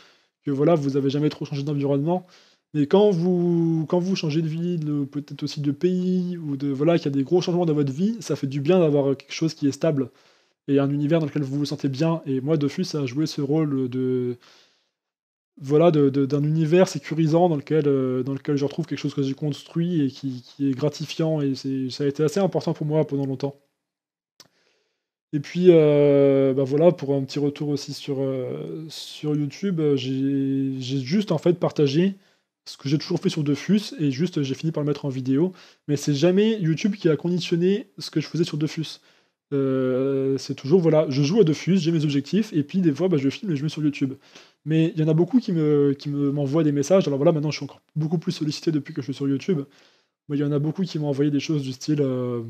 que voilà, vous avez jamais trop changé d'environnement. Mais quand vous, quand vous changez de ville, peut-être aussi de pays, ou de voilà, qu'il y a des gros changements dans votre vie, ça fait du bien d'avoir quelque chose qui est stable et un univers dans lequel vous vous sentez bien. Et moi, Dofus a joué ce rôle de voilà d'un univers sécurisant dans lequel euh, dans lequel je retrouve quelque chose que j'ai construit et qui, est gratifiant et ça a été assez important pour moi pendant longtemps. Et puis, euh, bah voilà, pour un petit retour aussi sur, euh, sur YouTube, j'ai juste en fait partagé ce que j'ai toujours fait sur Dofus, et juste j'ai fini par le mettre en vidéo, mais c'est jamais YouTube qui a conditionné ce que je faisais sur Dofus. Euh, c'est toujours, voilà, je joue à Dofus, j'ai mes objectifs, et puis des fois, bah, je filme et je mets sur YouTube. Mais il y en a beaucoup qui me qui m'envoient des messages, alors voilà, maintenant je suis encore beaucoup plus sollicité depuis que je suis sur YouTube. Il y en a beaucoup qui m'ont envoyé des choses du style... Euh,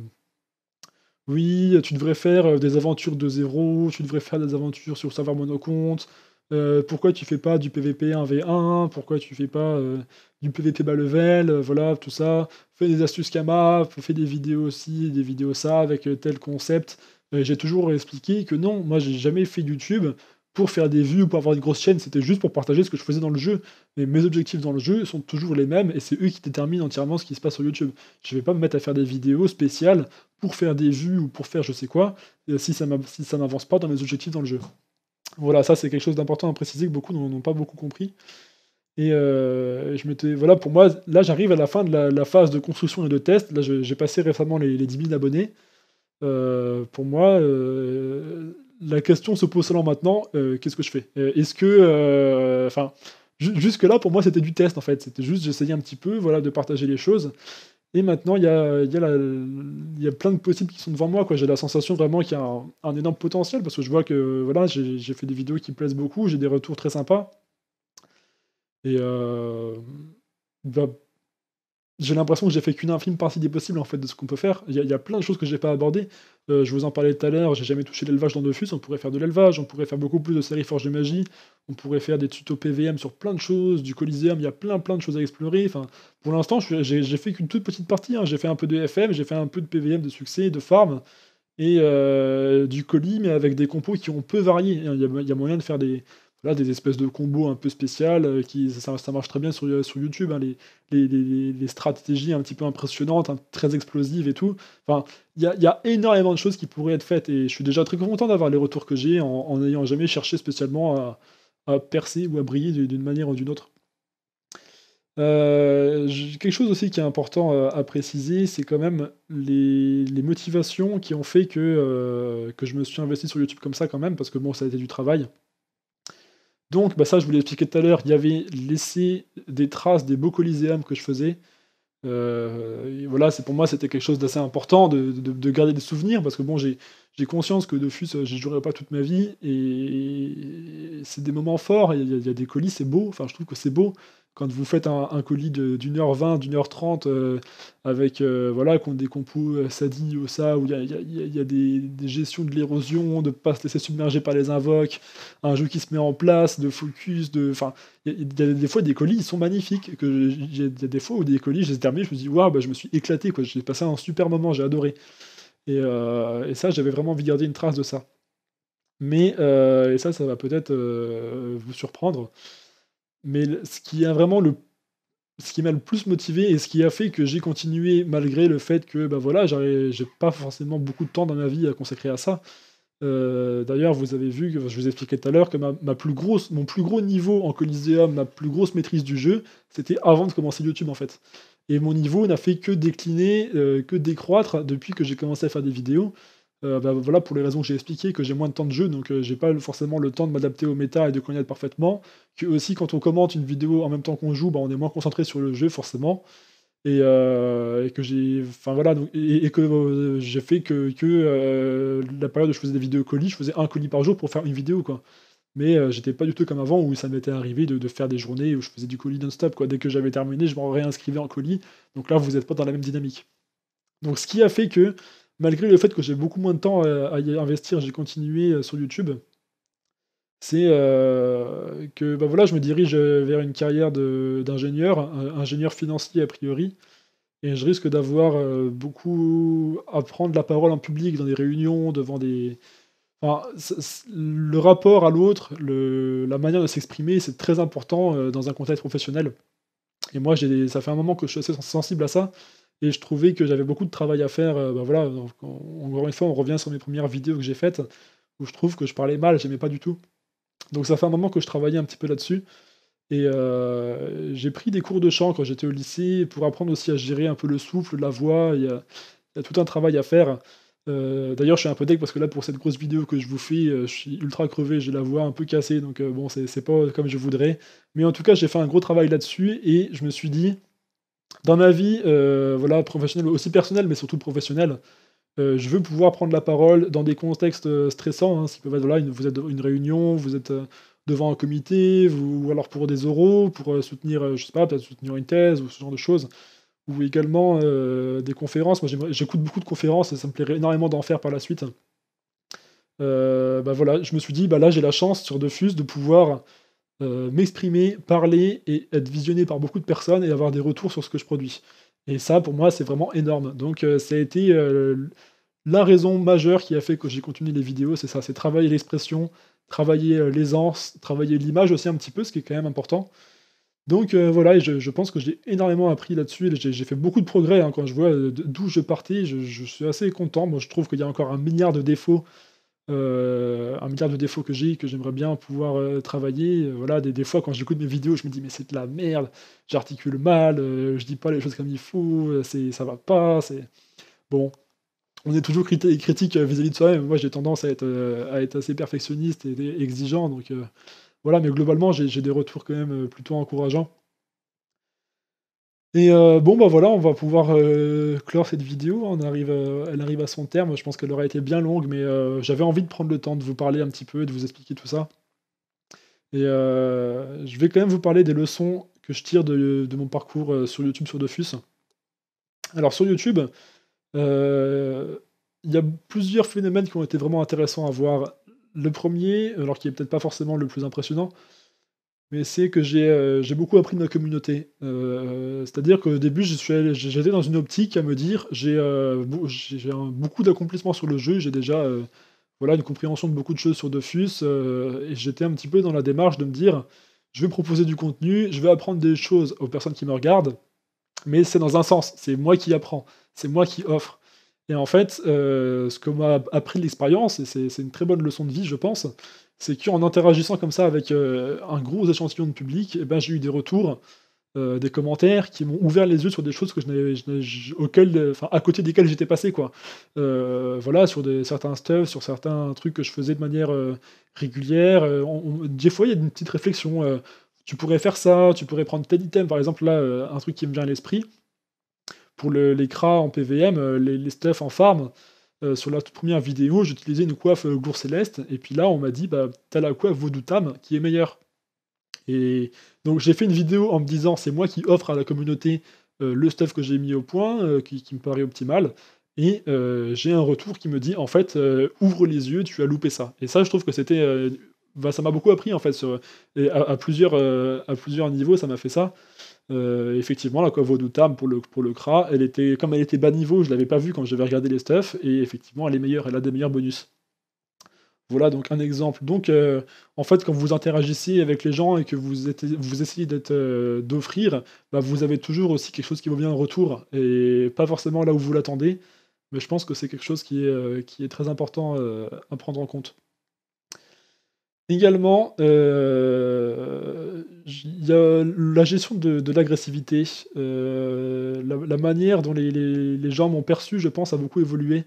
oui, tu devrais faire euh, des aventures de zéro, tu devrais faire des aventures sur serveur monocompte, euh, pourquoi tu fais pas du PVP 1v1 Pourquoi tu fais pas euh, du PVP bas level? Euh, Voilà, tout ça. Fais des astuces Kama, fais des vidéos aussi, des vidéos ça, avec tel concept. j'ai toujours expliqué que non, moi j'ai jamais fait YouTube pour faire des vues ou pour avoir une grosse chaîne, c'était juste pour partager ce que je faisais dans le jeu. Mais mes objectifs dans le jeu sont toujours les mêmes et c'est eux qui déterminent entièrement ce qui se passe sur YouTube. Je vais pas me mettre à faire des vidéos spéciales pour faire des vues ou pour faire je sais quoi, si ça n'avance pas dans mes objectifs dans le jeu. Voilà, ça c'est quelque chose d'important à préciser que beaucoup n'ont pas beaucoup compris. Et euh, je m'étais. Voilà, pour moi, là j'arrive à la fin de la, phase de construction et de test. Là j'ai passé récemment les, 10 000 abonnés. Euh, pour moi, euh, la question se pose seulement maintenant qu'est-ce que je fais? Est-ce que. Enfin, jusque-là, pour moi, c'était du test en fait. C'était juste, j'essayais un petit peu voilà, de partager les choses. Et maintenant, il y a, y, y a, plein de possibles qui sont devant moi. J'ai la sensation vraiment qu'il y a un, énorme potentiel parce que je vois que voilà, j'ai fait des vidéos qui plaisent beaucoup, j'ai des retours très sympas. Et euh, bah, j'ai l'impression que j'ai fait qu'une infime partie des possibles en fait de ce qu'on peut faire. Il y, a plein de choses que j'ai pas abordées. Euh, je vous en parlais tout à l'heure, j'ai jamais touché l'élevage dans Dofus, on pourrait faire de l'élevage, on pourrait faire beaucoup plus de séries Forge de Magie, on pourrait faire des tutos PVM sur plein de choses, du Coliseum, il y a plein plein de choses à explorer. Enfin, pour l'instant, j'ai fait qu'une toute petite partie, hein. j'ai fait un peu de FM, j'ai fait un peu de PVM de succès, de farm, et euh, du colis, mais avec des compos qui ont peu varié. Il y, a, moyen de faire des, des espèces de combos un peu spéciales, qui ça ça marche très bien sur, sur YouTube, hein, les les stratégies un petit peu impressionnantes, hein, très explosives et tout. Enfin, il y a énormément de choses qui pourraient être faites et je suis déjà très content d'avoir les retours que j'ai en n'ayant jamais cherché spécialement à percer ou à briller d'une manière ou d'une autre. Euh, quelque chose aussi qui est important euh, à préciser, c'est quand même les, motivations qui ont fait que, euh, que je me suis investi sur YouTube comme ça quand même, parce que bon, ça a été du travail. Donc, bah ça, je vous l'ai expliqué tout à l'heure, il y avait laissé des traces des beaux coliséums que je faisais. voilà, c'est pour moi, c'était quelque chose d'assez important de, garder des souvenirs, parce que bon, j'ai conscience que Dofus, j'y jouerai pas toute ma vie, et c'est des moments forts, il y, a des colis, c'est beau, enfin, je trouve que c'est beau, quand vous faites un, colis d'une heure vingt, d'une heure trente, euh, avec euh, voilà, contre des compos euh, Sadi ou ça, où il y a, des, gestions de l'érosion, de ne pas se laisser submerger par les invoques, un jeu qui se met en place, de focus, de. Enfin, des fois des colis, ils sont magnifiques. Il y a des fois où des colis, je les ai terminés, je me dis, waouh, bah, je me suis éclaté, quoi. J'ai passé un super moment, j'ai adoré. Et, et ça, j'avais vraiment envie de garder une trace de ça. Mais, et ça, ça va peut-être vous surprendre. Mais ce qui a vraiment le ce qui m'a le plus motivé et ce qui a fait que j'ai continué malgré le fait que bah voilà, j'ai pas forcément beaucoup de temps dans ma vie à consacrer à ça. Euh, d'ailleurs, vous avez vu, je vous expliquais tout à l'heure, que mon plus gros niveau en Coliseum, ma plus grosse maîtrise du jeu, c'était avant de commencer YouTube en fait. Et mon niveau n'a fait que décliner, euh, que décroître depuis que j'ai commencé à faire des vidéos. Euh, bah, voilà, pour les raisons que j'ai expliquées, que j'ai moins de temps de jeu, donc euh, j'ai pas forcément le temps de m'adapter au méta et de connaître parfaitement. Que aussi, quand on commente une vidéo en même temps qu'on joue, bah, on est moins concentré sur le jeu, forcément. Et, euh, que j'ai. Enfin voilà, et, que j'ai fait que, que la période où je faisais des vidéos colis, je faisais un colis par jour pour faire une vidéo, quoi. Mais j'étais pas du tout comme avant où ça m'était arrivé de, faire des journées où je faisais du colis non-stop, quoi. Dès que j'avais terminé, je me réinscrivais en colis. Donc là, vous n'êtes pas dans la même dynamique. Donc ce qui a fait que malgré le fait que j'ai beaucoup moins de temps à, y investir, j'ai continué euh, sur YouTube. C'est euh, que bah je me dirige vers une carrière d'ingénieur, ingénieur financier a priori, et je risque d'avoir euh, beaucoup à prendre la parole en public dans des réunions, devant des. Le rapport à l'autre, la manière de s'exprimer, c'est très important dans un contexte professionnel. Et moi, ça fait un moment que je suis assez sensible à ça. Et je trouvais que j'avais beaucoup de travail à faire. Euh, bah voilà, encore une fois, on revient sur mes premières vidéos que j'ai faites, où je trouve que je parlais mal, j'aimais pas du tout. Donc ça fait un moment que je travaillais un petit peu là-dessus. Et euh, j'ai pris des cours de chant quand j'étais au lycée pour apprendre aussi à gérer un peu le souffle, la voix. Il y a, tout un travail à faire. Euh, d'ailleurs, je suis un peu deck parce que là, pour cette grosse vidéo que je vous fais, je suis ultra crevé, j'ai la voix un peu cassée, donc bon, c'est pas comme je voudrais. Mais en tout cas, j'ai fait un gros travail là-dessus et je me suis dit, dans ma vie, euh, voilà, professionnelle, aussi personnelle, mais surtout professionnelle, euh, je veux pouvoir prendre la parole dans des contextes euh, stressants. Hein, être, voilà, vous êtes une réunion, vous êtes devant un comité, ou alors pour des oraux, pour soutenir, je sais pas, peut-être soutenir une thèse ou ce genre de choses, ou également des conférences. Moi, j'écoute beaucoup de conférences et ça me plairait énormément d'en faire par la suite. bah voilà, je me suis dit, bah là, j'ai la chance sur Defus de pouvoir euh, m'exprimer, parler et être visionné par beaucoup de personnes et avoir des retours sur ce que je produis. Et ça, pour moi, c'est vraiment énorme. Donc, euh, ça a été euh, la raison majeure qui a fait que j'ai continué les vidéos, c'est ça, c'est travailler l'expression, travailler l'aisance, travailler l'image aussi un petit peu, ce qui est quand même important. Donc voilà, je, pense que j'ai énormément appris là-dessus, j'ai fait beaucoup de progrès hein, quand je vois d'où je partais, je, je, suis assez content, moi je trouve qu'il y a encore un milliard de défauts euh, un milliard de défauts que j'ai, que j'aimerais bien pouvoir euh, travailler. Euh, voilà, des, des, fois, quand j'écoute mes vidéos, je me dis, mais c'est de la merde, j'articule mal, je dis pas les choses comme il faut, c'est, ça va pas. C'est... Bon, on est toujours critique vis-à-vis de soi-même. Moi, j'ai tendance à être, assez perfectionniste et, exigeant. Donc, voilà, mais globalement, j'ai des retours quand même plutôt encourageants. Et euh, bon, bah voilà, on va pouvoir euh, clore cette vidéo. On arrive, euh, elle arrive à son terme. Je pense qu'elle aurait été bien longue, mais j'avais envie de prendre le temps de vous parler un petit peu, de vous expliquer tout ça. Et je vais quand même vous parler des leçons que je tire de, mon parcours sur YouTube sur Dofus. Alors sur YouTube, il y a plusieurs phénomènes qui ont été vraiment intéressants à voir. Le premier, alors qui est peut-être pas forcément le plus impressionnant, mais c'est que j'ai euh, beaucoup appris de ma communauté. Euh, c'est-à-dire qu'au début, j'étais dans une optique à me dire j'ai euh, beaucoup d'accomplissements sur le jeu, j'ai déjà voilà, une compréhension de beaucoup de choses sur Dofus, et j'étais un petit peu dans la démarche de me dire: «Je vais proposer du contenu, je vais apprendre des choses aux personnes qui me regardent, mais c'est dans un sens, c'est moi qui apprends, c'est moi qui offre». Et en fait, ce que m'a appris l'expérience, et c'est une très bonne leçon de vie, je pense, c'est qu'en interagissant comme ça avec, un gros échantillon de public, et ben, j'ai eu des retours euh, des commentaires qui m'ont ouvert les yeux sur des choses que je n'avais, enfin, à côté desquelles j'étais passé, quoi. Euh, voilà, sur certains stuff, sur certains trucs que je faisais de manière euh, régulière. des fois, il y a une petite réflexion. tu pourrais faire ça, tu pourrais prendre tel item, par exemple, là, un truc qui me vient à l'esprit. Pour le, les cras en PVM, les, les stuff en farm, sur la toute première vidéo, j'utilisais une coiffe gour céleste, et puis là, on m'a dit, bah, t'as la coiffe Vodoutam qui est meilleure. Et donc j'ai fait une vidéo en me disant c'est moi qui offre à la communauté euh, le stuff que j'ai mis au point, euh, qui, me paraît optimal. Et euh, j'ai un retour qui me dit en fait ouvre les yeux, tu as loupé ça. Et ça je trouve que c'était bah, ça m'a beaucoup appris en fait à, plusieurs, à plusieurs niveaux ça m'a fait ça. Effectivement la Vodoutam pour le, pour le CRA, elle était, comme elle était bas niveau, je l'avais pas vu quand j'avais regardé les stuff, et effectivement elle est meilleure, elle a des meilleurs bonus. Voilà donc un exemple. Donc euh, en fait quand vous interagissez avec les gens et que vous, essayez euh, d'offrir, bah, vous avez toujours aussi quelque chose qui vous vient en retour et pas forcément là où vous l'attendez. Mais je pense que c'est quelque chose euh, qui est très important à prendre en compte. Également, il y a la gestion de, l'agressivité. la, manière dont les, gens m'ont perçu, je pense, a beaucoup évolué.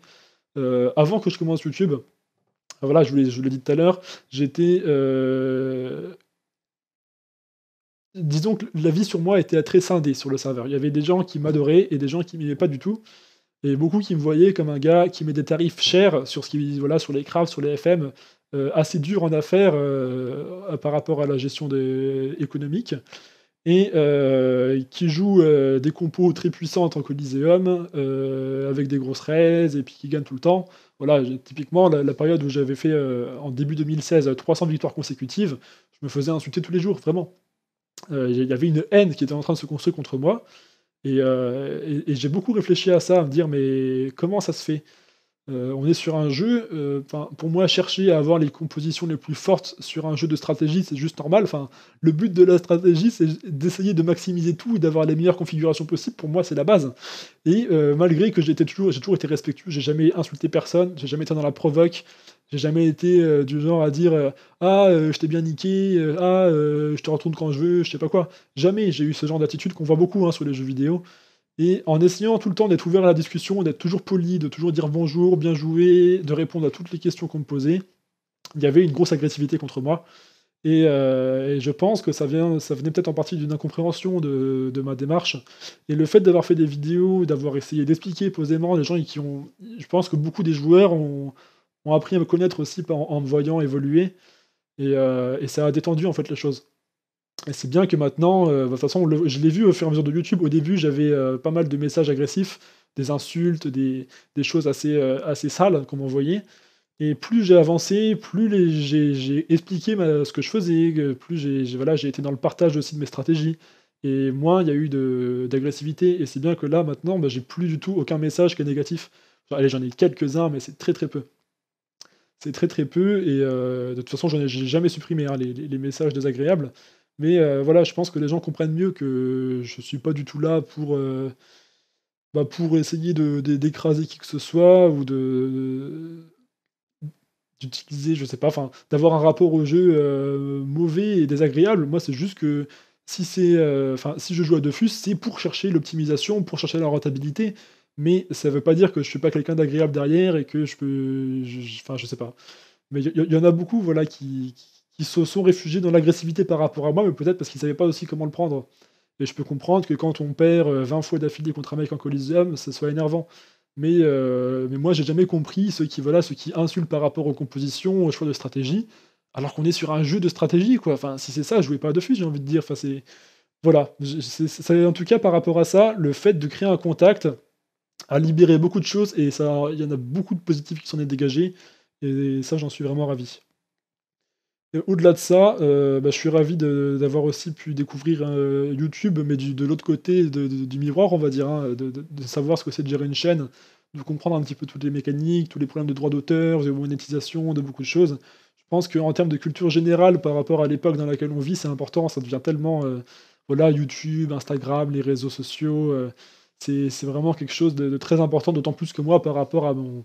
avant que je commence YouTube, voilà, je vous l'ai dit tout à l'heure, j'étais. Euh, disons que la vie sur moi était très scindée sur le serveur. Il y avait des gens qui m'adoraient et des gens qui m'aimaient pas du tout. Et beaucoup qui me voyaient comme un gars qui met des tarifs chers sur, ce qui, voilà, sur les crafts, sur les FM, euh, assez dur en affaires euh, par rapport à la gestion économique et qui joue des compos très puissants en tant que Lyséum, avec des grosses raises et puis qui gagne tout le temps. Voilà, typiquement, la, période où j'avais fait euh, en début 2016 300 victoires consécutives, je me faisais insulter tous les jours, vraiment. Euh, il y avait une haine qui était en train de se construire contre moi. Euh, et, j'ai beaucoup réfléchi à ça, à me dire, mais comment ça se fait? On est sur un jeu, pour moi, chercher à avoir les compositions les plus fortes sur un jeu de stratégie, c'est juste normal. Le but de la stratégie, c'est d'essayer de maximiser tout et d'avoir les meilleures configurations possibles. Pour moi, c'est la base. Et euh, malgré que j'ai toujours, toujours été respectueux, j'ai jamais insulté personne, j'ai jamais été dans la provoque, j'ai jamais été euh, du genre à dire euh, ah je t'ai bien niqué, ah je te retourne quand je veux, je sais pas quoi. Jamais j'ai eu ce genre d'attitude qu'on voit beaucoup hein, sur les jeux vidéo. Et en essayant tout le temps d'être ouvert à la discussion, d'être toujours poli, de toujours dire bonjour, bien joué, de répondre à toutes les questions qu'on me posait, il y avait une grosse agressivité contre moi. Euh, et, je pense que ça venait peut-être en partie d'une incompréhension de, ma démarche. Et le fait d'avoir fait des vidéos, d'avoir essayé d'expliquer posément, les gens qui ont. Je pense que beaucoup des joueurs ont, appris à me connaître aussi en, me voyant évoluer. Euh, et, ça a détendu en fait les choses. C'est bien que maintenant, euh, de toute façon, je l'ai vu au fur et à mesure de YouTube. Au début, j'avais pas mal de messages agressifs, des insultes, des, choses assez, assez sales qu'on m'envoyait. Et plus j'ai avancé, plus j'ai expliqué ce que je faisais, plus j'ai voilà, été dans le partage aussi de mes stratégies. Et moins il y a eu d'agressivité. Et c'est bien que là, maintenant, bah, j'ai plus du tout aucun message qui est négatif. allez, j'en ai quelques-uns, mais c'est très très peu. C'est très très peu. Et euh, de toute façon, je n'ai jamais supprimé hein, les, messages désagréables. Mais euh, voilà, je pense que les gens comprennent mieux que je suis pas du tout là pour, euh, bah, pour essayer d'écraser qui que ce soit ou de d'utiliser, je sais pas, enfin, d'avoir un rapport au jeu euh, mauvais et désagréable. Moi, c'est juste que si c'est, euh, enfin, si je joue à Dofus, c'est pour chercher l'optimisation, pour chercher la rentabilité. Mais ça veut pas dire que je suis pas quelqu'un d'agréable derrière et que je peux, enfin, je, sais pas. Mais il y, en a beaucoup, voilà, qui, se sont réfugiés dans l'agressivité par rapport à moi, mais peut-être parce qu'ils savaient pas aussi comment le prendre. Et je peux comprendre que quand on perd 20 euh, fois d'affilée contre un mec en Coliseum, ça soit énervant. Mais, euh, mais moi, j'ai jamais compris ceux qui, voilà, ceux qui insultent par rapport aux compositions, aux choix de stratégie, alors qu'on est sur un jeu de stratégie, quoi. Enfin, si c'est ça, jouez pas à Dofus, j'ai envie de dire. Enfin, c'est voilà. En tout cas par rapport à ça, le fait de créer un contact a libéré beaucoup de choses et ça, il y en a beaucoup de positifs qui s'en est dégagé. Et ça, j'en suis vraiment ravi. Au-delà de ça, euh, bah, je suis ravi d'avoir aussi pu découvrir euh, YouTube, mais de l'autre côté du miroir, on va dire, hein, de, savoir ce que c'est de gérer une chaîne, de comprendre un petit peu toutes les mécaniques, tous les problèmes de droit d'auteur, de monétisation, de beaucoup de choses. Je pense qu'en termes de culture générale, par rapport à l'époque dans laquelle on vit, c'est important, ça devient tellement... voilà, YouTube, Instagram, les réseaux sociaux, c'est vraiment quelque chose de, très important, d'autant plus que moi, par rapport à mon,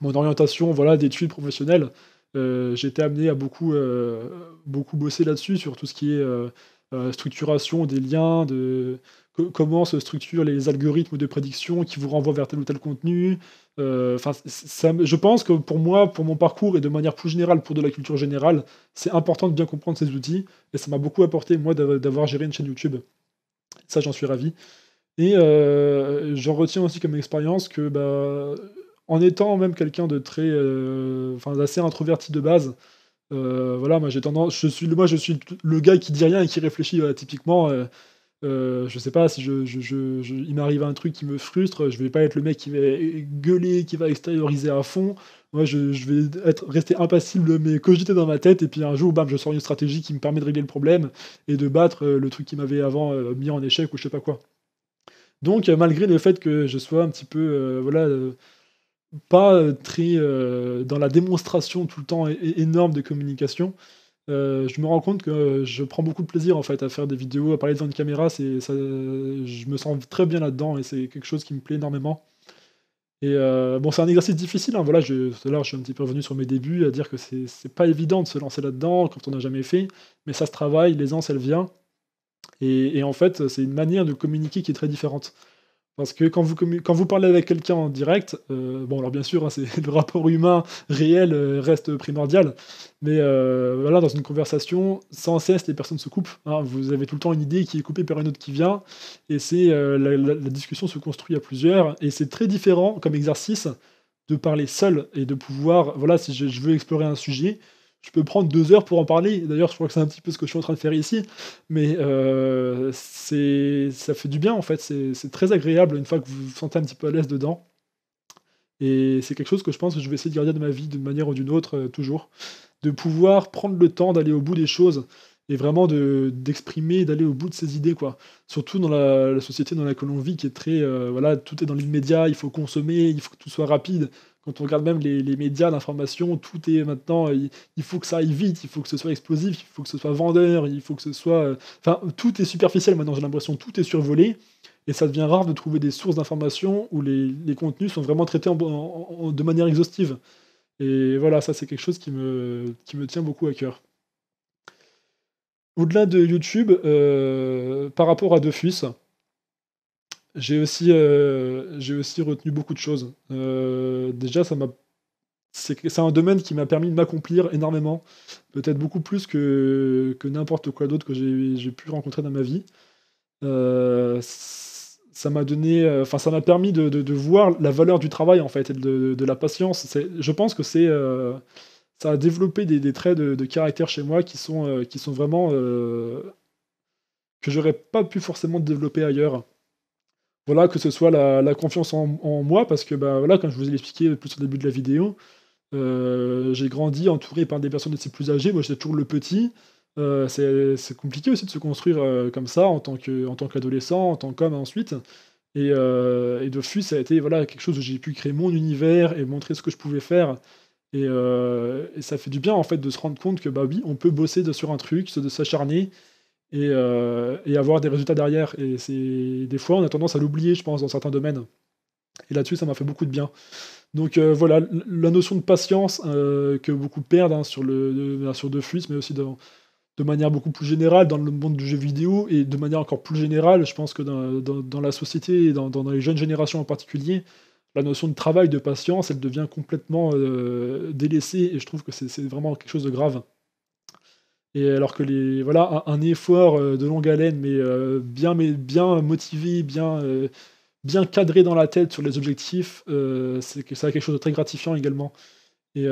mon orientation voilà, d'études professionnelles, euh, j'ai été amené à beaucoup, euh, beaucoup bosser là-dessus, sur tout ce qui est euh, structuration des liens, de comment se structurent les algorithmes de prédiction qui vous renvoient vers tel ou tel contenu. Enfin, je pense que pour moi, pour mon parcours et de manière plus générale pour de la culture générale, c'est important de bien comprendre ces outils et ça m'a beaucoup apporté moi d'avoir géré une chaîne YouTube. Ça, j'en suis ravi. Et j'en retiens aussi comme expérience que bah, en étant même quelqu'un de très, euh, enfin, d'assez introverti de base, euh, voilà, moi j'ai tendance, je suis, moi je suis le gars qui dit rien et qui réfléchit. typiquement, euh, je sais pas si je, il m'arrive un truc qui me frustre, je vais pas être le mec qui va gueuler, qui va extérioriser à fond. Moi, je, vais être rester impassible, mais cogiter dans ma tête, et puis un jour, bam, je sors une stratégie qui me permet de régler le problème et de battre le truc qui m'avait avant mis en échec ou je sais pas quoi. Donc, malgré le fait que je sois un petit peu, voilà pas euh, très euh, dans la démonstration tout le temps énorme de communication. Euh, je me rends compte que je prends beaucoup de plaisir en fait à faire des vidéos, à parler devant une caméra. C'est, je me sens très bien là-dedans et c'est quelque chose qui me plaît énormément. Et bon, c'est un exercice difficile. Hein, voilà, je, je suis un petit peu revenu sur mes débuts à dire que c'est, c'est pas évident de se lancer là-dedans quand on n'a jamais fait, mais ça se travaille, l'aisance elle vient. et en fait, c'est une manière de communiquer qui est très différente. Parce que quand vous, quand vous parlez avec quelqu'un en direct, euh, bon alors bien sûr, hein, le rapport humain réel euh, reste primordial, mais euh, voilà, dans une conversation, sans cesse, les personnes se coupent. Hein. vous avez tout le temps une idée qui est coupée par une autre qui vient, et c'est la, discussion se construit à plusieurs, et c'est très différent comme exercice de parler seul et de pouvoir, voilà, si je veux explorer un sujet, je peux prendre deux heures pour en parler. D'ailleurs, je crois que c'est un petit peu ce que je suis en train de faire ici. Mais euh, ça fait du bien, en fait. C'est très agréable une fois que vous vous sentez un petit peu à l'aise dedans. Et c'est quelque chose que je pense que je vais essayer de garder de ma vie d'une manière ou d'une autre, euh, toujours. De pouvoir prendre le temps d'aller au bout des choses et vraiment d'exprimer, d'aller au bout de ses idées. quoi. Surtout dans la, société dans laquelle on vit, qui est très... Euh, voilà, tout est dans l'immédiat, il faut consommer, il faut que tout soit rapide. Quand on regarde même les, médias d'information, tout est maintenant, il, faut que ça aille vite, il faut que ce soit explosif, il faut que ce soit vendeur, il faut que ce soit... Euh, enfin, tout est superficiel maintenant, j'ai l'impression, tout est survolé, et ça devient rare de trouver des sources d'information où les, contenus sont vraiment traités de manière exhaustive. Et voilà, ça c'est quelque chose qui me, tient beaucoup à cœur. Au-delà de YouTube, euh, par rapport à Dofus, j'ai aussi, euh, aussi retenu beaucoup de choses. Euh, déjà, ça m'a c'est un domaine qui m'a permis de m'accomplir énormément, peut-être beaucoup plus que, que n'importe quoi d'autre que j'ai pu rencontrer dans ma vie. Euh, ça m'a donné, enfin ça m'a permis de, de, voir la valeur du travail en fait et de, de la patience. Je pense que c'est, ça a développé des, des traits de, caractère chez moi qui sont, qui sont vraiment que j'aurais pas pu forcément développer ailleurs voilà, que ce soit la, confiance en, moi, parce que, bah, voilà, comme je vous ai expliqué plus au début de la vidéo, euh, j'ai grandi entouré par des personnes assez plus âgées, moi j'étais toujours le petit. Euh, c'est compliqué aussi de se construire euh, comme ça en tant qu'adolescent, en tant qu'homme ensuite. Et, et de fus, ça a été voilà, quelque chose où j'ai pu créer mon univers et montrer ce que je pouvais faire. Et, et, ça fait du bien en fait de se rendre compte que bah oui, on peut bosser sur un truc, de s'acharner euh, et, avoir des résultats derrière. Et c'est des fois, on a tendance à l'oublier, je pense, dans certains domaines. Et là-dessus, ça m'a fait beaucoup de bien. Donc euh, voilà, la notion de patience euh, que beaucoup perdent hein, sur, le, sur De mais aussi de, de, manière beaucoup plus générale dans le monde du jeu vidéo et de manière encore plus générale, je pense que dans, dans, la société et dans, les jeunes générations en particulier, la notion de travail, de patience, elle devient complètement délaissée et je trouve que c'est vraiment quelque chose de grave. Et alors que les voilà un, effort euh, de longue haleine, mais euh, bien mais bien motivé, bien euh, bien cadré dans la tête sur les objectifs, c'est que ça a quelque chose de très gratifiant également. Et,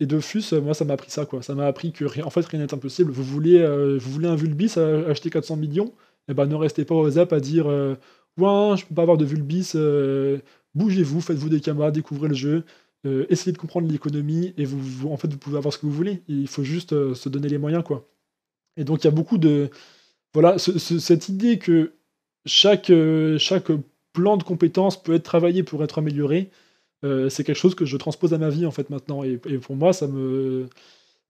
et Dofus, moi ça m'a appris ça quoi. Ça m'a appris que fait rien n'est impossible. Vous voulez vous voulez un Vulbis acheter 400 millions, et eh ben ne restez pas au zap à dire ouais je peux pas avoir de Vulbis, bougez-vous, faites-vous des camarades, découvrez le jeu. Euh, essayez de comprendre l'économie et vous, en fait, vous pouvez avoir ce que vous voulez. Il faut juste euh, se donner les moyens, quoi. Et donc, il y a beaucoup de. Voilà, cette idée que chaque, euh, chaque plan de compétences peut être travaillé pour être amélioré, c'est quelque chose que je transpose à ma vie en fait maintenant. Et, pour moi, ça me.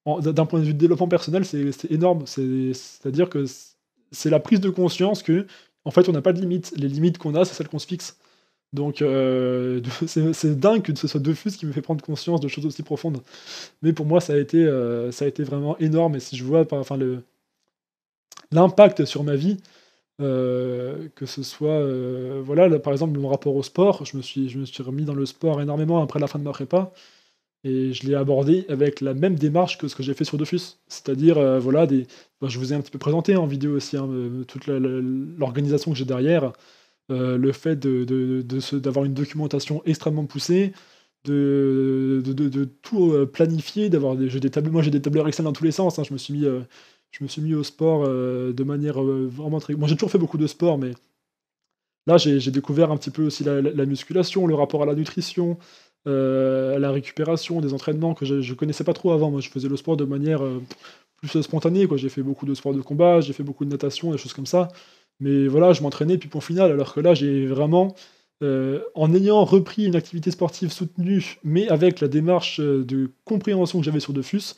D'un point de vue de développement personnel, c'est énorme. C'est-à-dire que c'est la prise de conscience que, en fait, on n'a pas de limites. Les limites qu'on a, c'est celles qu'on se fixe. Donc euh, c'est dingue que ce soit Dofus qui me fait prendre conscience de choses aussi profondes. Mais pour moi, ça a été, euh, ça a été vraiment énorme. Et si je vois l'impact sur ma vie, euh, que ce soit, voilà, par exemple, mon rapport au sport, je me, suis, je remis dans le sport énormément après la fin de ma prépa. Et je l'ai abordé avec la même démarche que ce que j'ai fait sur Dofus. C'est-à-dire, voilà, des, je vous ai un petit peu présenté en vidéo aussi, hein, toute l'organisation que j'ai derrière. Euh, le fait d'avoir une documentation extrêmement poussée, de, tout euh, planifier, d'avoir des, des moi j'ai des tableurs Excel dans tous les sens, hein. je, me suis mis, euh, je me suis mis au sport de manière vraiment très... Moi j'ai toujours fait beaucoup de sport, mais là j'ai découvert un petit peu aussi la, musculation, le rapport à la nutrition, à la récupération, des entraînements que je, ne connaissais pas trop avant. Moi je faisais le sport de manière plus spontanée, j'ai fait beaucoup de sport de combat, j'ai fait beaucoup de natation, des choses comme ça. Mais voilà, je m'entraînais puis pour final, alors que là, j'ai vraiment, euh, en ayant repris une activité sportive soutenue, mais avec la démarche euh, de compréhension que j'avais sur Defus,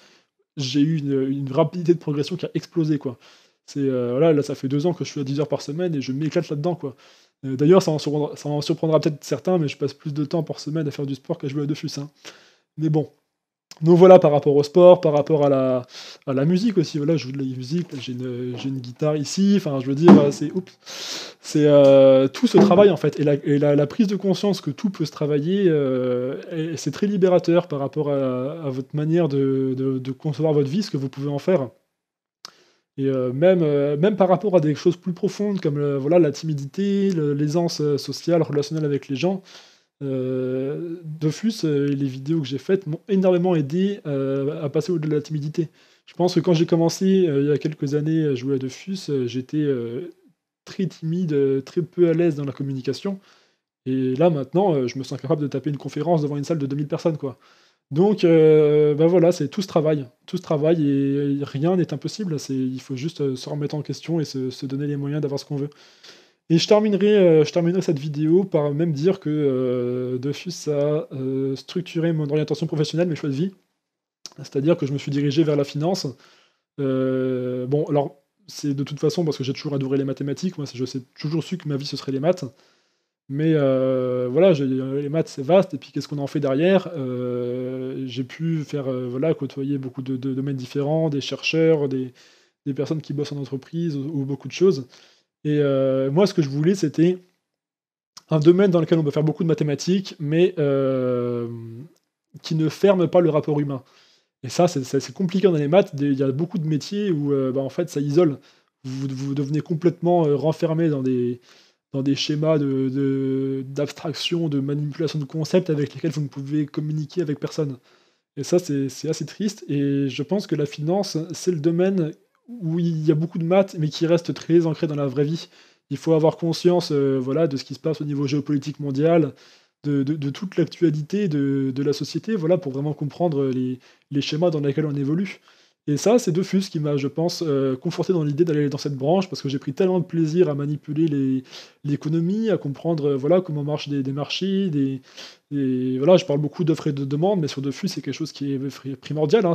j'ai eu une, rapidité de progression qui a explosé, quoi. C'est euh, voilà, là, ça fait deux ans que je suis à 10 heures par semaine et je m'éclate là-dedans, quoi. D'ailleurs, ça, en surprendra, peut-être certains, mais je passe plus de temps par semaine à faire du sport qu'à jouer à Defus. Hein. Mais bon, donc voilà, par rapport au sport, par rapport à la, à la musique aussi, voilà, je joue de la musique, j'ai une, une, guitare ici, enfin je veux dire, c'est euh, tout ce travail en fait, et, la, et la, prise de conscience que tout peut se travailler, euh, c'est très libérateur par rapport à, à votre manière de, de, de, concevoir votre vie, ce que vous pouvez en faire. Et euh, même, même par rapport à des choses plus profondes comme voilà, la timidité, l'aisance sociale, relationnelle avec les gens, Dofus euh, et les vidéos que j'ai faites m'ont énormément aidé euh, à passer au-delà de la timidité. Je pense que quand j'ai commencé il y a quelques années à jouer à Dofus, j'étais très timide, très peu à l'aise dans la communication. Et là maintenant, je me sens capable de taper une conférence devant une salle de 2000 personnes. quoi. Donc ben voilà, c'est tout ce travail. Tout ce travail et rien n'est impossible. Il faut juste se remettre en question et se donner les moyens d'avoir ce qu'on veut. Et je terminerai, euh, je terminerai cette vidéo par même dire que euh, Dofus a euh, structuré mon orientation professionnelle, mes choix de vie. C'est-à-dire que je me suis dirigé vers la finance. bon, alors, c'est de toute façon parce que j'ai toujours adoré les mathématiques. Moi, je sais toujours su que ma vie, ce serait les maths. Mais voilà, les maths, c'est vaste. Et puis, qu'est-ce qu'on en fait derrière? J'ai pu faire, voilà, côtoyer beaucoup de, domaines différents, des chercheurs, des, personnes qui bossent en entreprise ou beaucoup de choses. Et euh, moi, ce que je voulais, c'était un domaine dans lequel on peut faire beaucoup de mathématiques, mais euh, qui ne ferme pas le rapport humain. Et ça, c'est compliqué dans les maths. Il y a beaucoup de métiers où, euh, bah, en fait, ça isole. Vous, devenez complètement renfermé dans des, schémas d'abstraction, de, de, manipulation de concepts avec lesquels vous ne pouvez communiquer avec personne. Et ça, c'est assez triste. Et je pense que la finance, c'est le domaine où il y a beaucoup de maths, mais qui reste très ancré dans la vraie vie. Il faut avoir conscience euh, voilà, de ce qui se passe au niveau géopolitique mondial, de, toute l'actualité de, la société, voilà, pour vraiment comprendre les, les schémas dans lesquels on évolue. Et ça, c'est Defus qui m'a, je pense, euh, conforté dans l'idée d'aller dans cette branche, parce que j'ai pris tellement de plaisir à manipuler l'économie, à comprendre euh, voilà, comment marchent des, marchés. Des, voilà, je parle beaucoup d'offres et de demandes, mais sur Defus, c'est quelque chose qui est primordial. Hein,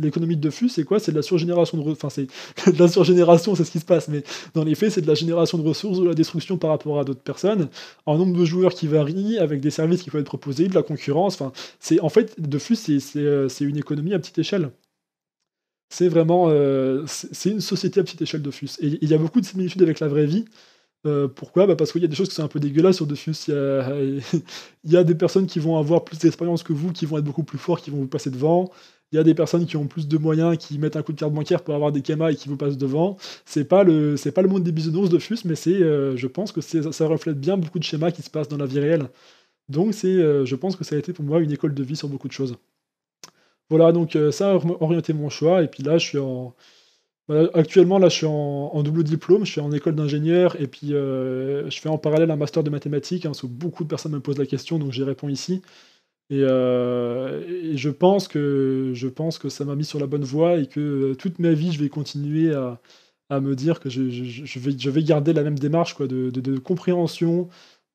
l'économie de Defus, c'est quoi? C'est de la surgénération de Enfin, c'est de la surgénération, c'est ce qui se passe, mais dans les faits, c'est de la génération de ressources, de la destruction par rapport à d'autres personnes, un nombre de joueurs qui varie, avec des services qui peuvent être proposés, de la concurrence. C'est en fait, Defus, c'est euh, une économie à petite échelle c'est vraiment euh, c'est une société à petite échelle Dofus. Et il y a beaucoup de similitudes avec la vraie vie. Euh, pourquoi? Bah Parce qu'il y a des choses qui sont un peu dégueulasses sur Dofus. Il y, a, des personnes qui vont avoir plus d'expérience que vous, qui vont être beaucoup plus forts, qui vont vous passer devant. Il y a des personnes qui ont plus de moyens, qui mettent un coup de carte bancaire pour avoir des Kema et qui vous passent devant. C'est pas le c'est pas le monde des bisounours Dofus, mais c'est euh, je pense que ça reflète bien beaucoup de schémas qui se passent dans la vie réelle. Donc c'est je pense que ça a été pour moi une école de vie sur beaucoup de choses. Voilà, donc euh, ça a orienté mon choix. Et puis là, je suis en. actuellement, là, je suis en, double diplôme, je suis en école d'ingénieur et puis euh, je fais en parallèle un master de mathématiques, hein, parce que beaucoup de personnes me posent la question, donc j'y réponds ici. Et, euh, je, pense que, je pense que ça m'a mis sur la bonne voie et que toute ma vie, je vais continuer à, me dire que je, vais, garder la même démarche quoi, de, compréhension,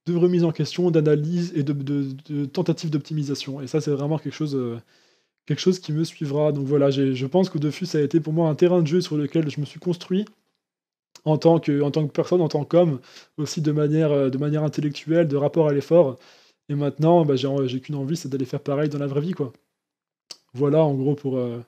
de remise en question, d'analyse et de, de, tentative d'optimisation. Et ça, c'est vraiment quelque chose, quelque chose qui me suivra. Donc voilà, je pense que Dofus a été pour moi un terrain de jeu sur lequel je me suis construit en tant que, en tant que personne, en tant qu'homme, aussi de manière, euh, de manière intellectuelle, de rapport à l'effort. Et maintenant, bah, j'ai qu'une envie, c'est d'aller faire pareil dans la vraie vie. quoi. Voilà, en gros, pour, euh,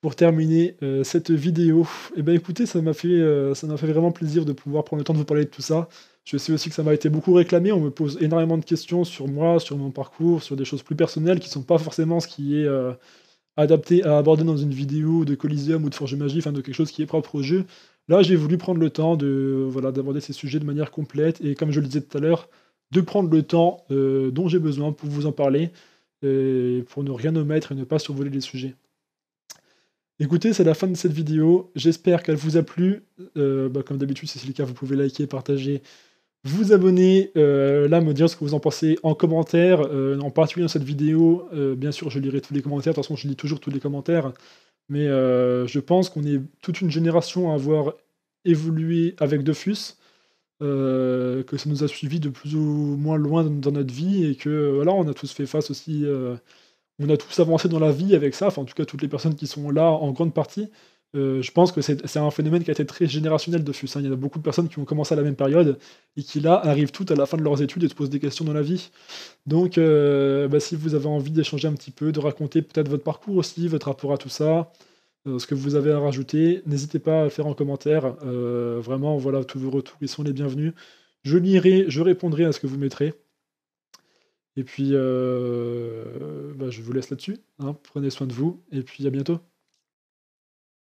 pour terminer euh, cette vidéo. Et eh ben écoutez, ça m'a fait, ça m'a fait vraiment plaisir de pouvoir prendre le temps de vous parler de tout ça. Je sais aussi que ça m'a été beaucoup réclamé. On me pose énormément de questions sur moi, sur mon parcours, sur des choses plus personnelles qui sont pas forcément ce qui est euh, adapté à aborder dans une vidéo de Coliseum ou de Forge Magie, enfin de quelque chose qui est propre au jeu. Là, j'ai voulu prendre le temps voilà d'aborder ces sujets de manière complète et comme je le disais tout à l'heure, de prendre le temps dont j'ai besoin pour vous en parler, et pour ne rien omettre et ne pas survoler les sujets. Écoutez, c'est la fin de cette vidéo. J'espère qu'elle vous a plu. Euh, bah, comme d'habitude, si c'est le cas, vous pouvez liker, partager, vous abonner, euh, là, me dire ce que vous en pensez en commentaire, euh, en particulier dans cette vidéo. bien sûr, je lirai tous les commentaires. De toute façon, je lis toujours tous les commentaires. Mais je pense qu'on est toute une génération à avoir évolué avec Dofus. que ça nous a suivi de plus ou moins loin dans notre vie et que voilà, on a tous fait face aussi on a tous avancé dans la vie avec ça, enfin en tout cas toutes les personnes qui sont là en grande partie. Euh, je pense que c'est un phénomène qui a été très générationnel de FUS. Hein. Il y a beaucoup de personnes qui ont commencé à la même période et qui là arrivent toutes à la fin de leurs études et se posent des questions dans la vie. Donc euh, bah, si vous avez envie d'échanger un petit peu, de raconter peut-être votre parcours aussi, votre rapport à tout ça, euh, ce que vous avez à rajouter, n'hésitez pas à le faire en commentaire. vraiment, voilà, tous vos retours ils sont les bienvenus. Je lirai, je répondrai à ce que vous mettrez. Et puis, bah, je vous laisse là-dessus. Hein. Prenez soin de vous et puis à bientôt.